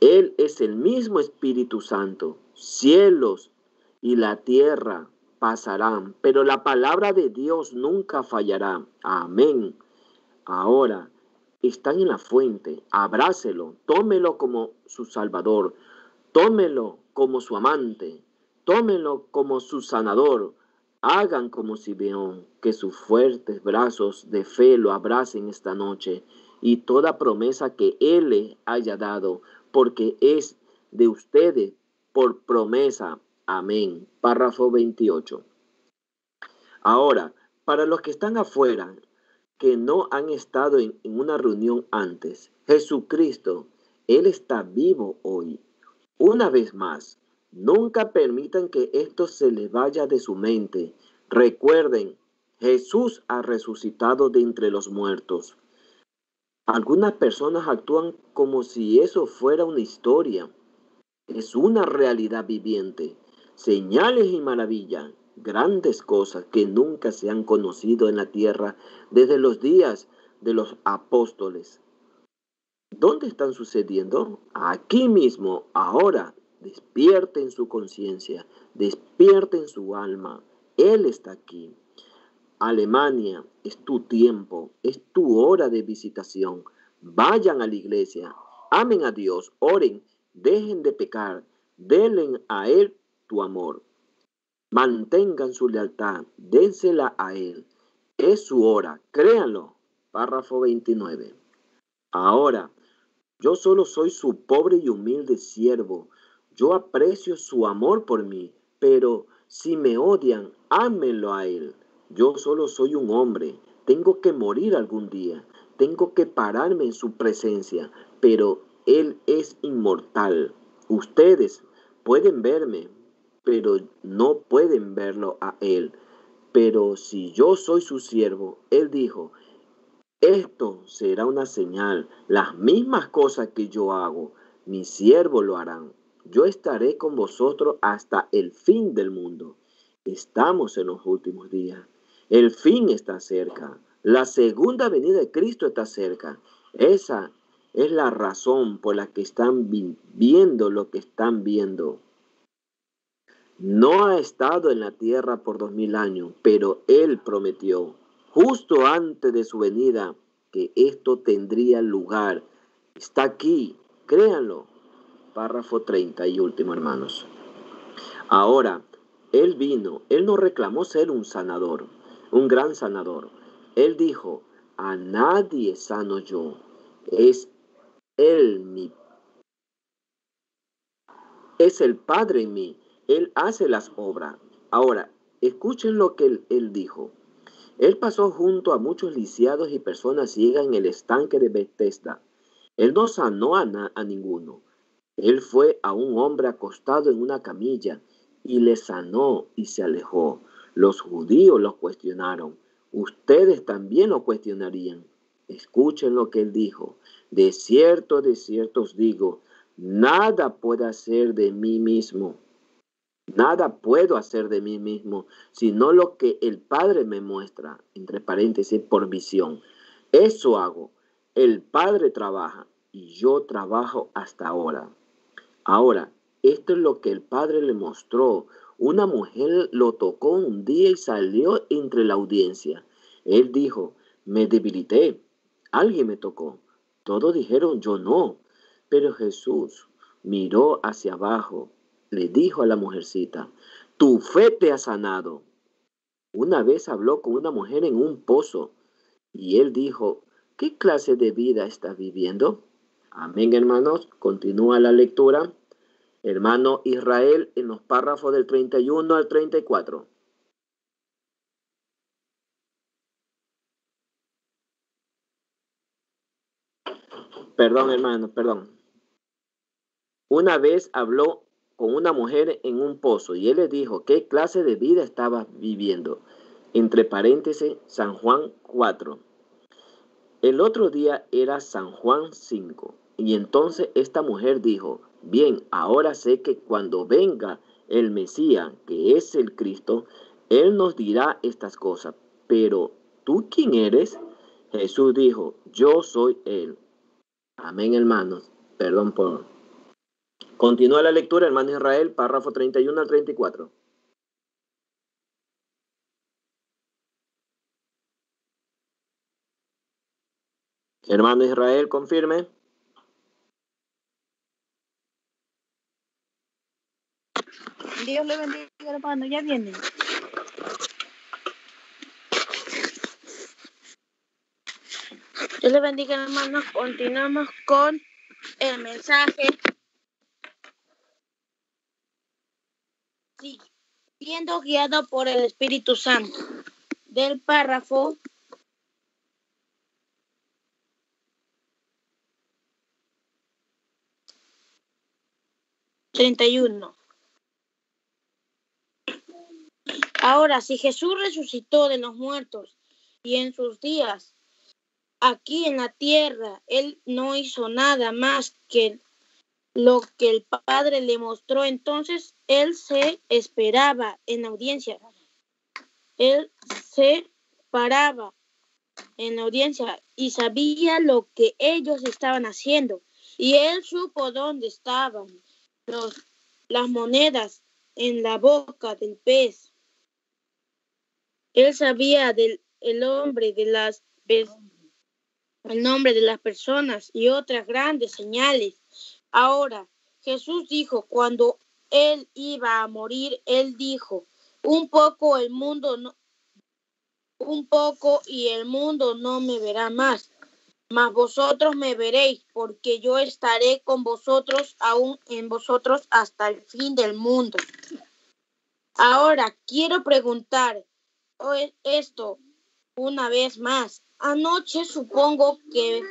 [SPEAKER 9] Él es el mismo Espíritu Santo. Cielos y la tierra pasarán, pero la palabra de Dios nunca fallará. Amén. Ahora están en la fuente, abrácelo, tómelo como su Salvador, tómelo como su amante, tómelo como su sanador. Hagan como Simeón, que sus fuertes brazos de fe lo abracen esta noche y toda promesa que Él le haya dado, porque es de ustedes por promesa Amén. Párrafo 28. Ahora, para los que están afuera, que no han estado en, una reunión antes, Jesucristo, Él está vivo hoy. Una vez más, nunca permitan que esto se les vaya de su mente. Recuerden, Jesús ha resucitado de entre los muertos. Algunas personas actúan como si eso fuera una historia. Es una realidad viviente señales y maravillas, grandes cosas que nunca se han conocido en la tierra desde los días de los apóstoles. ¿Dónde están sucediendo? Aquí mismo, ahora. Despierten su conciencia, despierten su alma. Él está aquí. Alemania, es tu tiempo, es tu hora de visitación. Vayan a la iglesia, amen a Dios, oren, dejen de pecar, denle a Él tu amor. Mantengan su lealtad, dénsela a Él. Es su hora, créanlo. Párrafo 29. Ahora, Yo solo soy su pobre y humilde siervo. Yo aprecio su amor por mí, pero si me odian, ámenlo a él. Yo solo soy un hombre. Tengo que morir algún día. Tengo que pararme en su presencia, pero él es inmortal. Ustedes pueden verme, pero no pueden verlo a él. Pero si yo soy su siervo, él dijo, esto será una señal. Las mismas cosas que yo hago, mis siervos lo harán. Yo estaré con vosotros hasta el fin del mundo. Estamos en los últimos días. El fin está cerca. La segunda venida de Cristo está cerca. Esa es la razón por la que están viendo lo que están viendo. No ha estado en la tierra por dos mil años, pero Él prometió justo antes de su venida, que esto tendría lugar. Está aquí, créanlo. Párrafo 30 y último, hermanos. Ahora, Él vino, Él no reclamó ser un sanador, un gran sanador. Él dijo, a nadie sano yo, es Él mi. Es el Padre en mí, Él hace las obras. Ahora, escuchen lo que él, dijo. Él pasó junto a muchos lisiados y personas ciegas en el estanque de Bethesda. Él no sanó a, a ninguno. Él fue a un hombre acostado en una camilla y le sanó y se alejó. Los judíos lo cuestionaron. Ustedes también lo cuestionarían. Escuchen lo que él dijo. De cierto, de cierto os digo, nada puede hacer de mí mismo Nada puedo hacer de mí mismo, sino lo que el Padre me muestra, entre paréntesis, por visión. Eso hago. El Padre trabaja y yo trabajo hasta ahora. Ahora, esto es lo que el Padre le mostró. Una mujer lo tocó un día y salió entre la audiencia. Él dijo, me debilité. Alguien me tocó. Todos dijeron, yo no. Pero Jesús miró hacia abajo le dijo a la mujercita, tu fe te ha sanado. Una vez habló con una mujer en un pozo y él dijo, ¿qué clase de vida estás viviendo? Amén, hermanos. Continúa la lectura. Hermano Israel en los párrafos del 31 al 34. Perdón, hermano, perdón. Una vez habló con una mujer en un pozo y él le dijo qué clase de vida estaba viviendo. Entre paréntesis, San Juan 4. El otro día era San Juan 5 y entonces esta mujer dijo, bien, ahora sé que cuando venga el Mesías, que es el Cristo, Él nos dirá estas cosas. Pero, ¿tú quién eres? Jesús dijo, yo soy Él. Amén, hermanos. Perdón por Continúa la lectura, hermano Israel, párrafo 31 al 34. Hermano Israel, confirme.
[SPEAKER 11] Dios le bendiga, hermano, ya viene. Dios le bendiga, hermano. Continuamos con el mensaje siendo guiado por el Espíritu Santo. Del párrafo treinta y uno. Ahora, si Jesús resucitó de los muertos y en sus días aquí en la tierra, Él no hizo nada más que lo que el padre le mostró. Entonces él se esperaba en audiencia. Él se paraba en audiencia y sabía lo que ellos estaban haciendo. Y él supo dónde estaban las monedas en la boca del pez. Él sabía del el de las el nombre de las personas y otras grandes señales Ahora, Jesús dijo, cuando él iba a morir, él dijo, un poco el mundo no, un poco y el mundo no me verá más, mas vosotros me veréis, porque yo estaré con vosotros aún en vosotros hasta el fin del mundo. Ahora quiero preguntar esto una vez más. Anoche supongo que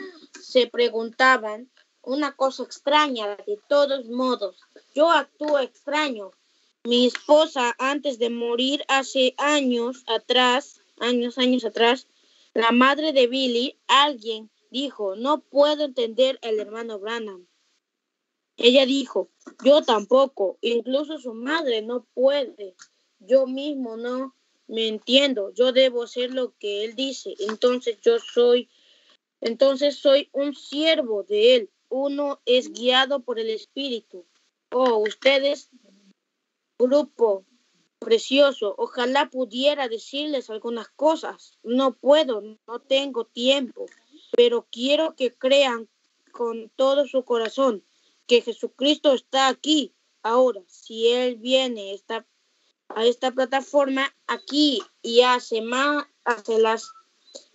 [SPEAKER 11] se preguntaban una cosa extraña, de todos modos. Yo actúo extraño. Mi esposa, antes de morir hace años atrás, años, años atrás, la madre de Billy, alguien dijo, no puedo entender el hermano Branham. Ella dijo, yo tampoco, incluso su madre no puede. Yo mismo no me entiendo, yo debo hacer lo que él dice. Entonces yo soy, entonces soy un siervo de él. Uno es guiado por el Espíritu. Oh, ustedes, grupo precioso, ojalá pudiera decirles algunas cosas. No puedo, no tengo tiempo pero quiero que crean con todo su corazón que Jesucristo está aquí. Ahora, si Él viene a esta plataforma aquí y hace, más, hace las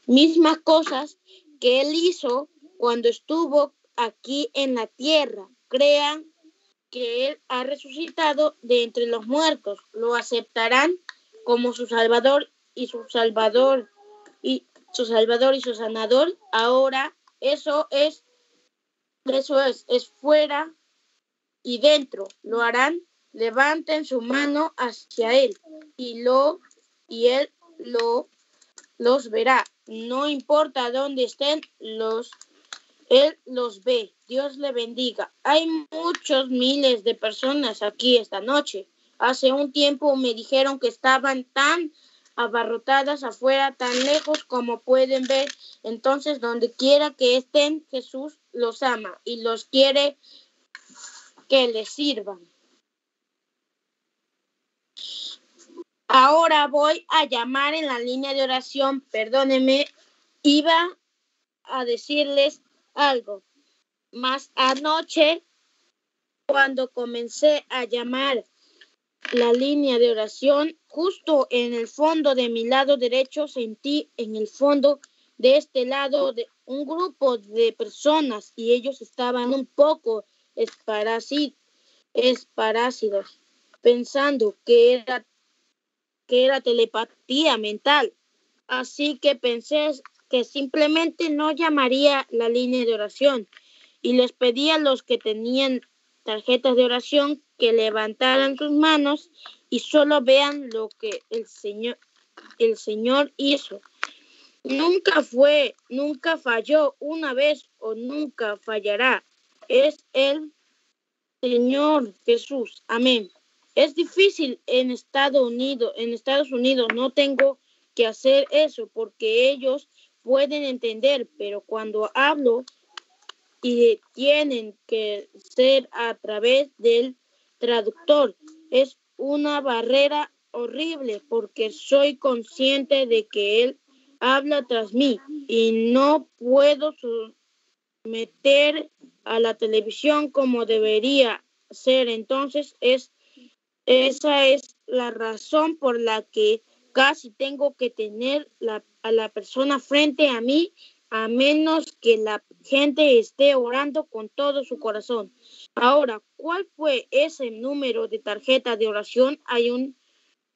[SPEAKER 11] mismas cosas que Él hizo cuando estuvo aquí en la tierra, crean que Él ha resucitado de entre los muertos, lo aceptarán como su Salvador y su Salvador y su Salvador y su Sanador. Ahora eso es, eso es, es fuera y dentro. Lo harán, levanten su mano hacia él y lo y él lo los verá. No importa dónde estén, los él los ve. Dios le bendiga. Hay muchos miles de personas aquí esta noche. Hace un tiempo me dijeron que estaban tan abarrotadas afuera tan lejos como pueden ver. Entonces, donde quiera que estén, Jesús los ama y los quiere que les sirvan. Ahora voy a llamar en la línea de oración. Perdónenme, iba a decirles algo. Más anoche, cuando comencé a llamar la línea de oración, justo en el fondo de mi lado derecho sentí en el fondo de este lado de un grupo de personas y ellos estaban un poco esparácidos, pensando que era, que era telepatía mental. Así que pensé que simplemente no llamaría la línea de oración y les pedí a los que tenían tarjetas de oración que levantaran sus manos y solo vean lo que el Señor, el Señor hizo. Nunca fue, nunca falló una vez o nunca fallará. Es el Señor Jesús. Amén. Es difícil en Estados Unidos, en Estados Unidos no tengo que hacer eso porque ellos pueden entender, pero cuando hablo y tienen que ser a través del traductor. Es una barrera horrible porque soy consciente de que él habla tras mí y no puedo meter a la televisión como debería ser. Entonces es esa es la razón por la que casi tengo que tener a la persona frente a mí a menos que la gente esté orando con todo su corazón. Ahora, ¿cuál fue ese número de tarjetas de oración? Hay un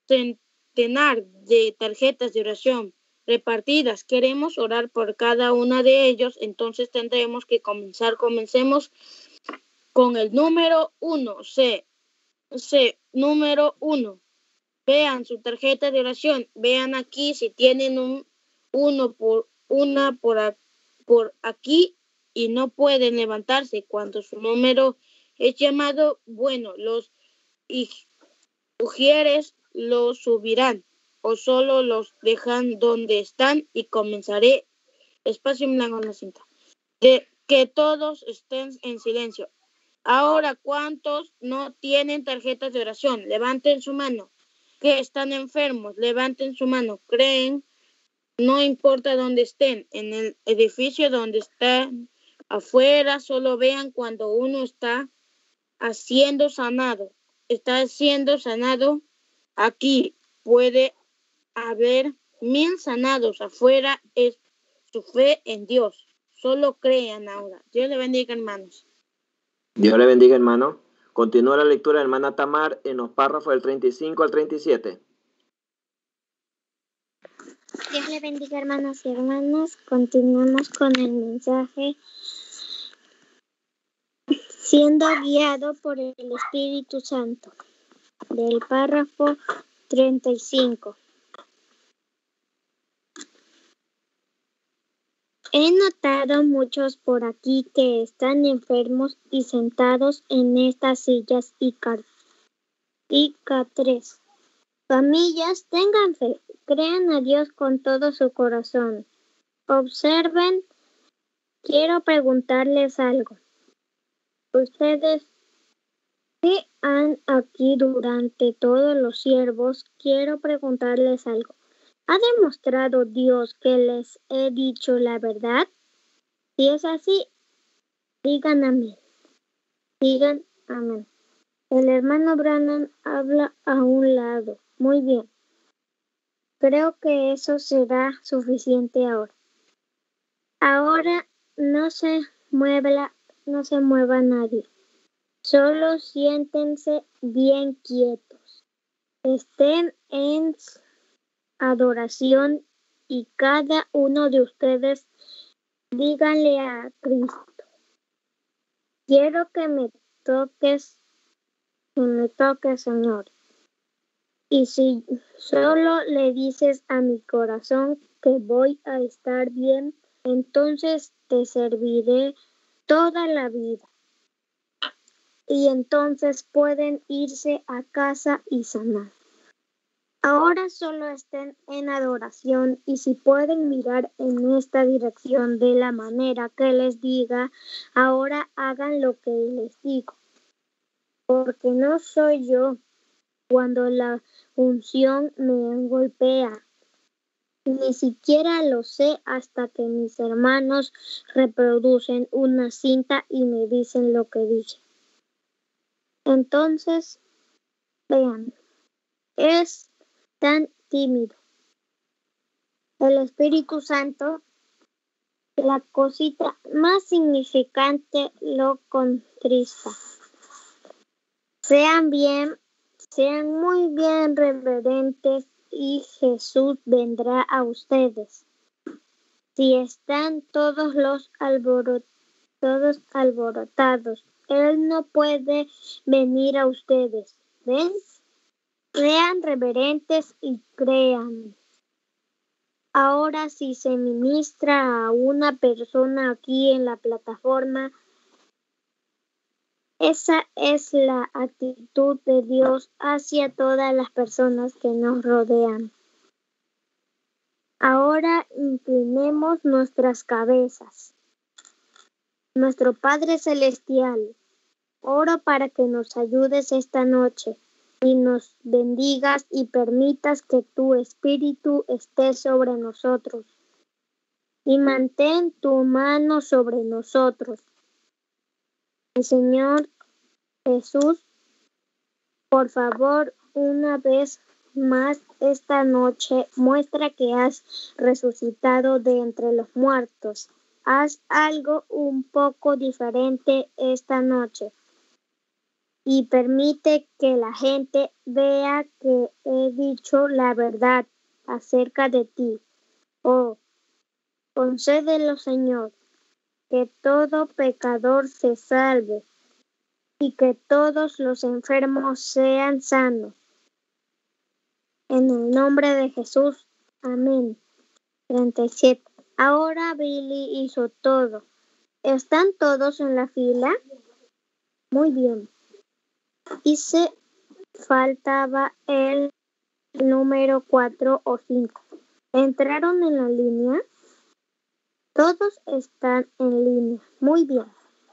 [SPEAKER 11] centenar de tarjetas de oración repartidas. Queremos orar por cada una de ellos, entonces tendremos que comenzar. Comencemos con el número uno, C. C, número uno. Vean su tarjeta de oración. Vean aquí si tienen un uno por una por, por aquí y no pueden levantarse cuando su número es llamado, bueno, los ujieres los subirán o solo los dejan donde están y comenzaré espacio en en la cinta. De que todos estén en silencio. Ahora, ¿cuántos no tienen tarjetas de oración? Levanten su mano. Que están enfermos, levanten su mano. ¿Creen no importa dónde estén, en el edificio donde están, afuera, solo vean cuando uno está haciendo sanado. Está siendo sanado aquí. Puede haber mil sanados afuera. Es su fe en Dios. solo crean ahora. Dios le bendiga, hermanos.
[SPEAKER 9] Dios le bendiga, hermano. Continúa la lectura, hermana Tamar, en los párrafos del 35 al 37.
[SPEAKER 12] Dios le bendiga, hermanos y hermanas. Continuamos con el mensaje. Siendo guiado por el Espíritu Santo, del párrafo 35. He notado muchos por aquí que están enfermos y sentados en estas sillas y, car. Familias, tengan fe, crean a Dios con todo su corazón. Observen, quiero preguntarles algo. Ustedes que han aquí durante todos los siervos, quiero preguntarles algo. ¿Ha demostrado Dios que les he dicho la verdad? Si es así, digan amén. Digan amén. El hermano Brannan habla a un lado. Muy bien. Creo que eso será suficiente ahora. Ahora no se mueva, no se mueva nadie. Solo siéntense bien quietos. Estén en adoración y cada uno de ustedes díganle a Cristo, quiero que me toques, que me toques Señor. Y si solo le dices a mi corazón que voy a estar bien, entonces te serviré toda la vida. Y entonces pueden irse a casa y sanar. Ahora solo estén en adoración y si pueden mirar en esta dirección de la manera que les diga, ahora hagan lo que les digo. Porque no soy yo cuando la unción me golpea. Ni siquiera lo sé hasta que mis hermanos reproducen una cinta y me dicen lo que dije. Entonces, vean, es tan tímido. El Espíritu Santo, la cosita más significante, lo contrista. Sean bien, sean muy bien reverentes y Jesús vendrá a ustedes. Si están todos los alborotados, Él no puede venir a ustedes. ¿Ven? Sean reverentes y crean. Ahora si se ministra a una persona aquí en la plataforma, esa es la actitud de Dios hacia todas las personas que nos rodean. Ahora inclinemos nuestras cabezas. Nuestro Padre Celestial, oro para que nos ayudes esta noche y nos bendigas y permitas que tu espíritu esté sobre nosotros. Y mantén tu mano sobre nosotros. Señor Jesús, por favor, una vez más esta noche muestra que has resucitado de entre los muertos. Haz algo un poco diferente esta noche y permite que la gente vea que he dicho la verdad acerca de ti. Oh, concédelo, Señor, que todo pecador se salve y que todos los enfermos sean sanos. En el nombre de Jesús. Amén. 37. Ahora Billy hizo todo. ¿Están todos en la fila? Muy bien y se faltaba el número 4 o 5. ¿Entraron en la línea? Todos están en línea. Muy bien,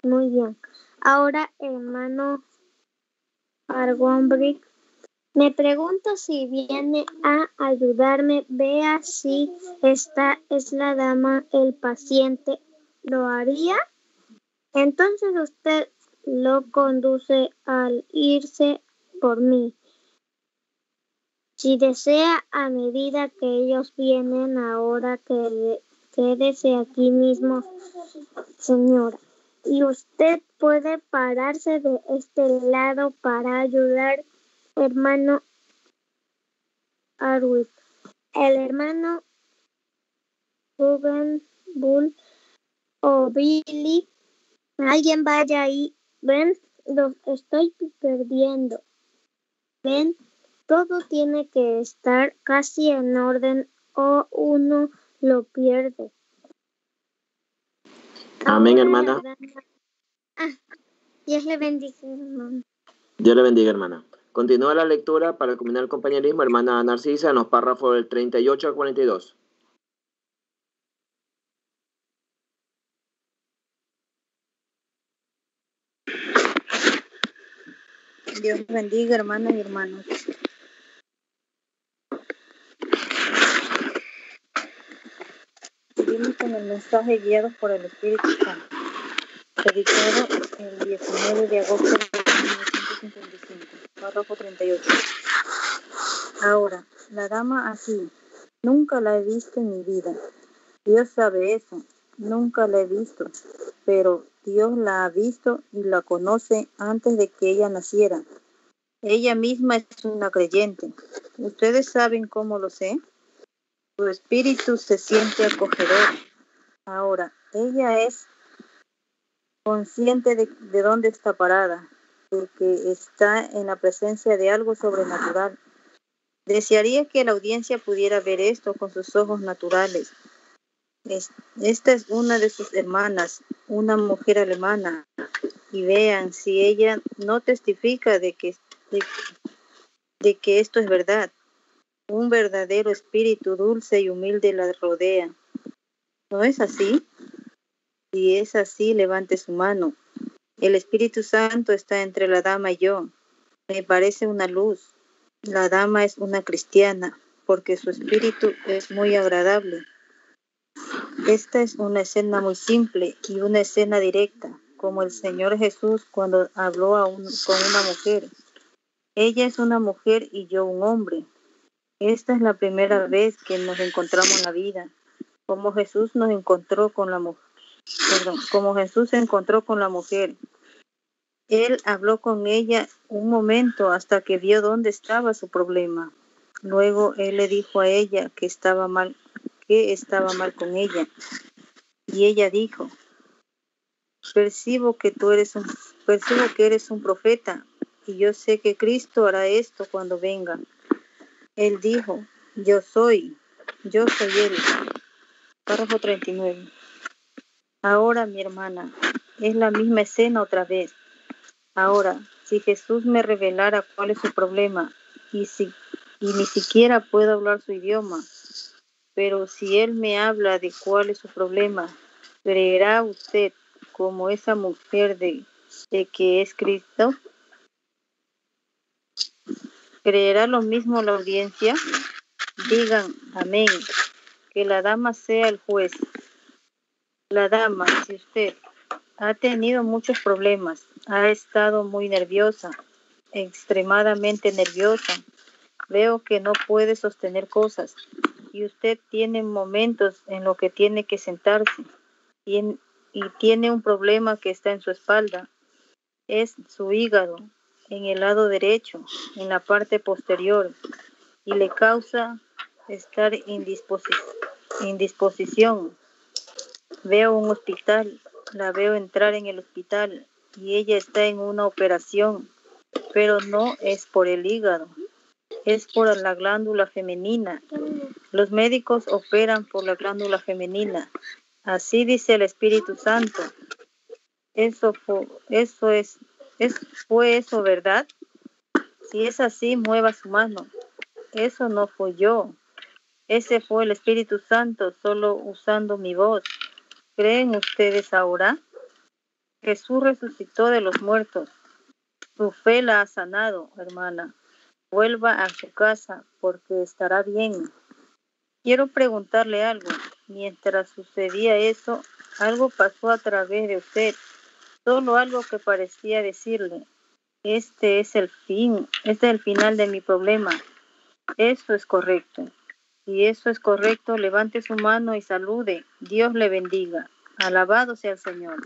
[SPEAKER 12] muy bien. Ahora, hermano Argombrick, me pregunto si viene a ayudarme. Vea si esta es la dama, el paciente. ¿Lo haría? Entonces usted lo conduce al irse por mí. Si desea, a medida que ellos vienen ahora que quédese aquí mismo, señora. Y usted puede pararse de este lado para ayudar, hermano Arwit. El hermano Bull o Billy. Alguien vaya ahí. Ven, los estoy perdiendo. Ven, todo tiene que estar casi en orden o uno lo pierde.
[SPEAKER 9] Amén, hermana.
[SPEAKER 12] Ah, Dios le bendiga, hermano.
[SPEAKER 9] Dios le bendiga, hermana. Continúa la lectura para culminar el compañerismo, hermana Narcisa, en los párrafos del 38 al 42.
[SPEAKER 13] Dios bendiga, hermanas y hermanos. Seguimos con el mensaje guiados por el Espíritu Santo, predicado el 19 de agosto de 1955, párrafo 38. Ahora, la dama así, nunca la he visto en mi vida. Dios sabe eso, nunca la he visto, pero Dios la ha visto y la conoce antes de que ella naciera. Ella misma es una creyente. ¿Ustedes saben cómo lo sé? Su espíritu se siente acogedor. Ahora, ella es consciente de, de dónde está parada, de que está en la presencia de algo sobrenatural. Desearía que la audiencia pudiera ver esto con sus ojos naturales. Es- esta es una de sus hermanas, una mujer alemana, y vean si ella no testifica de que, de que esto es verdad. Un verdadero espíritu dulce y humilde la rodea. ¿No es así? Si es así, levante su mano. El Espíritu Santo está entre la dama y yo. Me parece una luz. La dama es una cristiana porque su espíritu es muy agradable. Esta es una escena muy simple y una escena directa, como el Señor Jesús cuando habló con una mujer. Ella es una mujer y yo un hombre. Esta es la primera vez que nos encontramos en la vida, como Jesús nos encontró con la mujer. Como Jesús se encontró con la mujer. Él habló con ella un momento hasta que vio dónde estaba su problema. Luego él le dijo a ella que estaba mal, que estaba mal con ella. Y ella dijo, percibo que tú eres un, percibo que eres un profeta y yo sé que Cristo hará esto cuando venga. Él dijo, yo soy, yo soy él. Párrafo 39. Ahora, mi hermana, es la misma escena otra vez. Ahora, si Jesús me revelara cuál es su problema y, si, y ni siquiera puedo hablar su idioma, pero si Él me habla de cuál es su problema, ¿creerá usted como esa mujer de, de que es Cristo? ¿Creerá lo mismo la audiencia? Digan amén. Que la dama sea el juez. La dama, si usted ha tenido muchos problemas, ha estado muy nerviosa, extremadamente nerviosa. Veo que no puede sostener cosas y usted tiene momentos en los que tiene que sentarse y, en- y tiene un problema que está en su espalda. Es su hígado, en el lado derecho, en la parte posterior, y le causa estar indisposi- indisposición. Veo un hospital, la veo entrar en el hospital y ella está en una operación, pero no es por el hígado, es por la glándula femenina. Los médicos operan por la glándula femenina. Así dice el Espíritu Santo. Eso fue, eso es, es, fue eso, ¿verdad? Si es así, mueva su mano. Eso no fue yo. Ese fue el Espíritu Santo, solo usando mi voz. ¿Creen ustedes ahora? Jesús resucitó de los muertos. Su fe la ha sanado, hermana. Vuelva a su casa porque estará bien. Quiero preguntarle algo. Mientras sucedía eso, algo pasó a través de usted. Solo algo que parecía decirle. Este es el fin, este es el final de mi problema. Eso es correcto. Si eso es correcto, levante su mano y salude. Dios le bendiga. Alabado sea el Señor.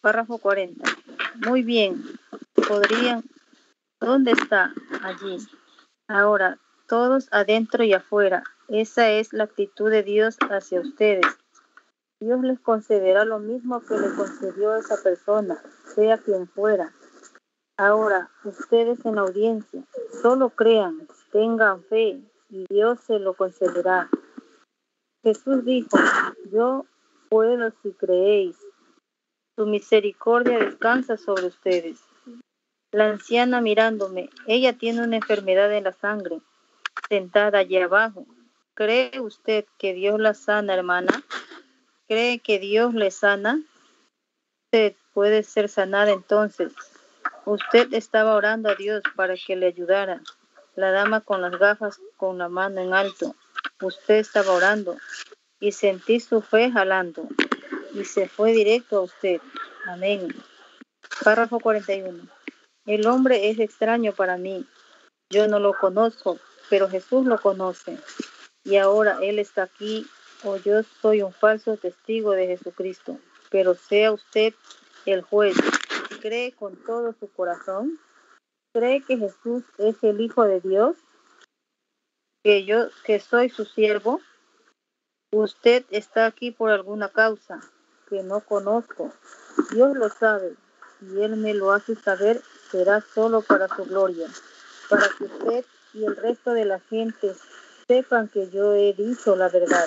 [SPEAKER 13] Párrafo 40. Muy bien. Podrían. ¿Dónde está? Allí. Ahora, todos adentro y afuera. Esa es la actitud de Dios hacia ustedes. Dios les concederá lo mismo que le concedió a esa persona, sea quien fuera. Ahora, ustedes en la audiencia, solo crean, tengan fe y Dios se lo concederá. Jesús dijo, yo puedo si creéis. Su misericordia descansa sobre ustedes. La anciana mirándome, ella tiene una enfermedad en la sangre, sentada allí abajo. ¿Cree usted que Dios la sana, hermana? ¿Cree que Dios le sana? Usted puede ser sanada entonces. Usted estaba orando a Dios para que le ayudara. La dama con las gafas con la mano en alto. Usted estaba orando y sentí su fe jalando y se fue directo a usted. Amén. Párrafo 41. El hombre es extraño para mí. Yo no lo conozco, pero Jesús lo conoce. Y ahora Él está aquí o yo soy un falso testigo de Jesucristo. Pero sea usted el juez. ¿Cree con todo su corazón? ¿Cree que Jesús es el Hijo de Dios? ¿Que yo que soy su siervo? Usted está aquí por alguna causa que no conozco. Dios lo sabe y Él me lo hace saber, será solo para su gloria, para que usted y el resto de la gente sepan que yo he dicho la verdad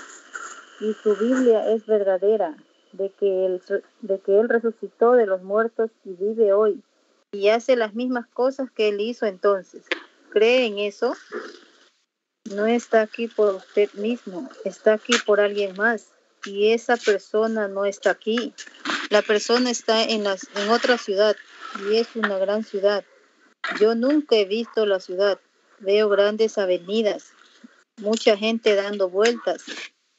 [SPEAKER 13] y su Biblia es verdadera, de que, él, de que Él resucitó de los muertos y vive hoy y hace las mismas cosas que Él hizo entonces. ¿Cree en eso? no está aquí por usted mismo, está aquí por alguien más. Y esa persona no está aquí. La persona está en, las, en otra ciudad y es una gran ciudad. Yo nunca he visto la ciudad. Veo grandes avenidas, mucha gente dando vueltas.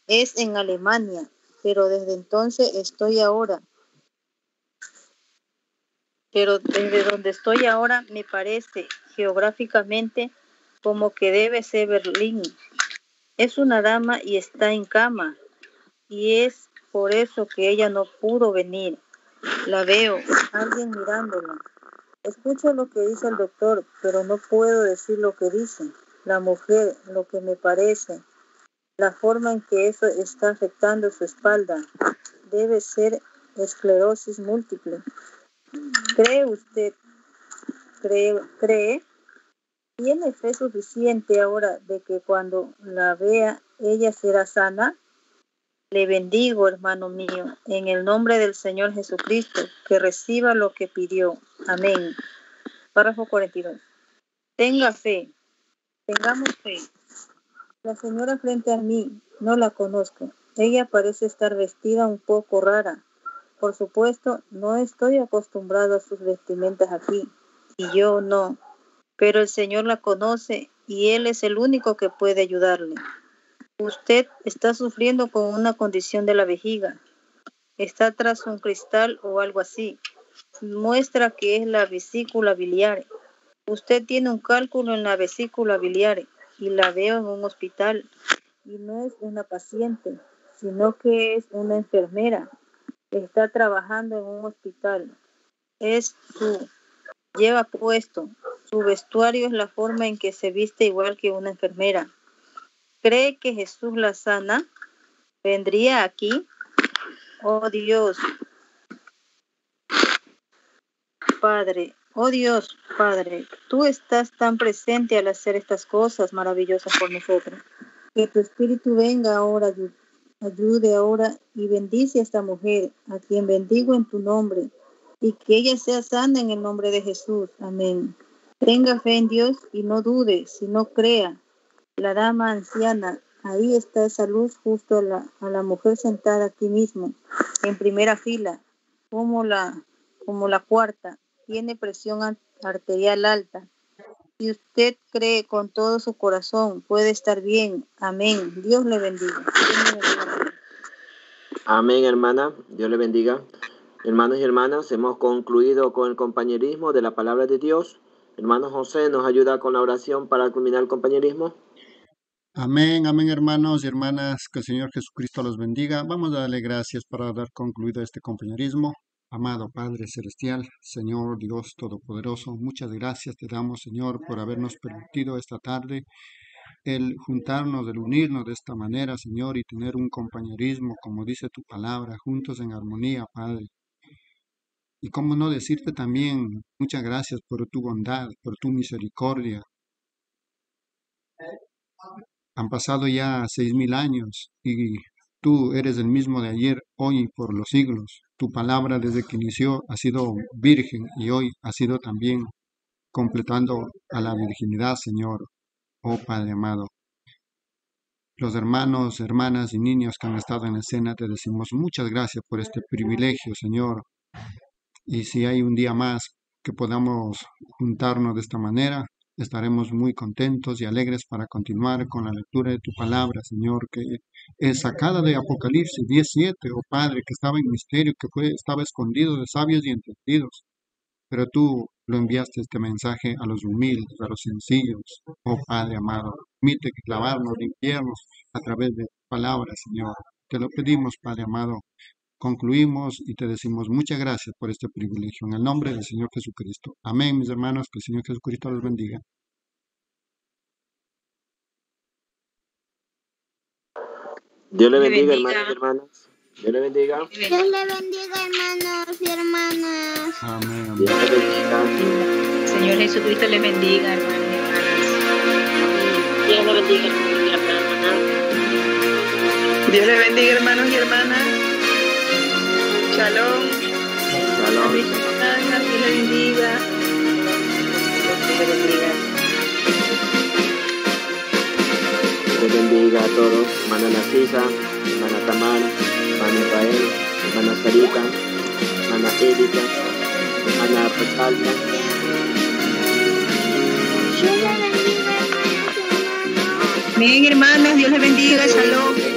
[SPEAKER 13] Es en Alemania, pero desde entonces estoy ahora. Pero desde donde estoy ahora me parece geográficamente como que debe ser Berlín. Es una dama y está en cama, y es por eso que ella no pudo venir. La veo, alguien mirándola. Escucho lo que dice el doctor, pero no puedo decir lo que dice. La mujer, lo que me parece, la forma en que eso está afectando su espalda, debe ser esclerosis múltiple. ¿Cree usted? ¿Cree? cree ¿Tiene fe suficiente ahora de que cuando la vea ella será sana? Le bendigo, hermano mío, en el nombre del Señor Jesucristo, que reciba lo que pidió. Amén. Párrafo 42. Tenga fe. Tengamos fe. La señora frente a mí, no la conozco. Ella parece estar vestida un poco rara. Por supuesto, no estoy acostumbrado a sus vestimentas aquí. Y yo no pero el Señor la conoce y Él es el único que puede ayudarle. Usted está sufriendo con una condición de la vejiga. Está tras un cristal o algo así. Muestra que es la vesícula biliar. Usted tiene un cálculo en la vesícula biliar y la veo en un hospital. Y no es una paciente, sino que es una enfermera. Está trabajando en un hospital. Es su lleva puesto su vestuario es la forma en que se viste igual que una enfermera. ¿Cree que Jesús la sana? ¿Vendría aquí? Oh Dios, Padre, oh Dios, Padre, tú estás tan presente al hacer estas cosas maravillosas por nosotros. Que tu Espíritu venga ahora, ayude ahora y bendice a esta mujer, a quien bendigo en tu nombre, y que ella sea sana en el nombre de Jesús. Amén. Tenga fe en Dios y no dude, sino crea. La dama anciana, ahí está esa luz justo a la, a la mujer sentada aquí mismo, en primera fila, como la, como la cuarta, tiene presión arterial alta. Si usted cree con todo su corazón, puede estar bien. Amén. Dios le bendiga.
[SPEAKER 9] Amén, hermana. Dios le bendiga. Hermanos y hermanas, hemos concluido con el compañerismo de la palabra de Dios. Hermano José, ¿nos ayuda con la oración para culminar el compañerismo?
[SPEAKER 3] Amén, amén hermanos y hermanas, que el Señor Jesucristo los bendiga. Vamos a darle gracias para dar concluido este compañerismo. Amado Padre Celestial, Señor Dios Todopoderoso, muchas gracias te damos, Señor, por habernos permitido esta tarde el juntarnos, el unirnos de esta manera, Señor, y tener un compañerismo, como dice tu palabra, juntos en armonía, Padre. Y cómo no decirte también muchas gracias por tu bondad, por tu misericordia. Han pasado ya seis mil años y tú eres el mismo de ayer, hoy y por los siglos. Tu palabra desde que inició ha sido virgen y hoy ha sido también completando a la virginidad, Señor, oh Padre amado. Los hermanos, hermanas y niños que han estado en la escena, te decimos muchas gracias por este privilegio, Señor. Y si hay un día más que podamos juntarnos de esta manera, estaremos muy contentos y alegres para continuar con la lectura de tu palabra, Señor, que es sacada de Apocalipsis 17, oh Padre, que estaba en misterio, que fue, estaba escondido de sabios y entendidos. Pero tú lo enviaste este mensaje a los humildes, a los sencillos, oh Padre amado. Permite que clavarnos, limpiarnos a través de palabras, Señor. Te lo pedimos, Padre amado. Concluimos y te decimos muchas gracias por este privilegio. En el nombre del Señor Jesucristo. Amén, mis hermanos. Que el Señor Jesucristo los bendiga.
[SPEAKER 9] Dios le bendiga, hermanos y hermanas. Dios le bendiga.
[SPEAKER 12] Dios le bendiga, hermanos y hermanas.
[SPEAKER 3] Amén. amén.
[SPEAKER 9] Dios le bendiga.
[SPEAKER 5] Señor Jesucristo le bendiga, hermanos y hermanas.
[SPEAKER 10] Dios le bendiga, hermanos.
[SPEAKER 4] Dios le bendiga, hermanos y hermanas. Shalom.
[SPEAKER 9] Shalom.
[SPEAKER 4] Dios le bendiga.
[SPEAKER 10] Dios le bendiga.
[SPEAKER 9] Dios bendiga a todos. Hermana Narcisa, hermana Tamara, hermana Israel, hermana Sarita, hermana Erika, hermana
[SPEAKER 12] hermanas.
[SPEAKER 5] Bien, hermanas, Dios les bendiga. Shalom.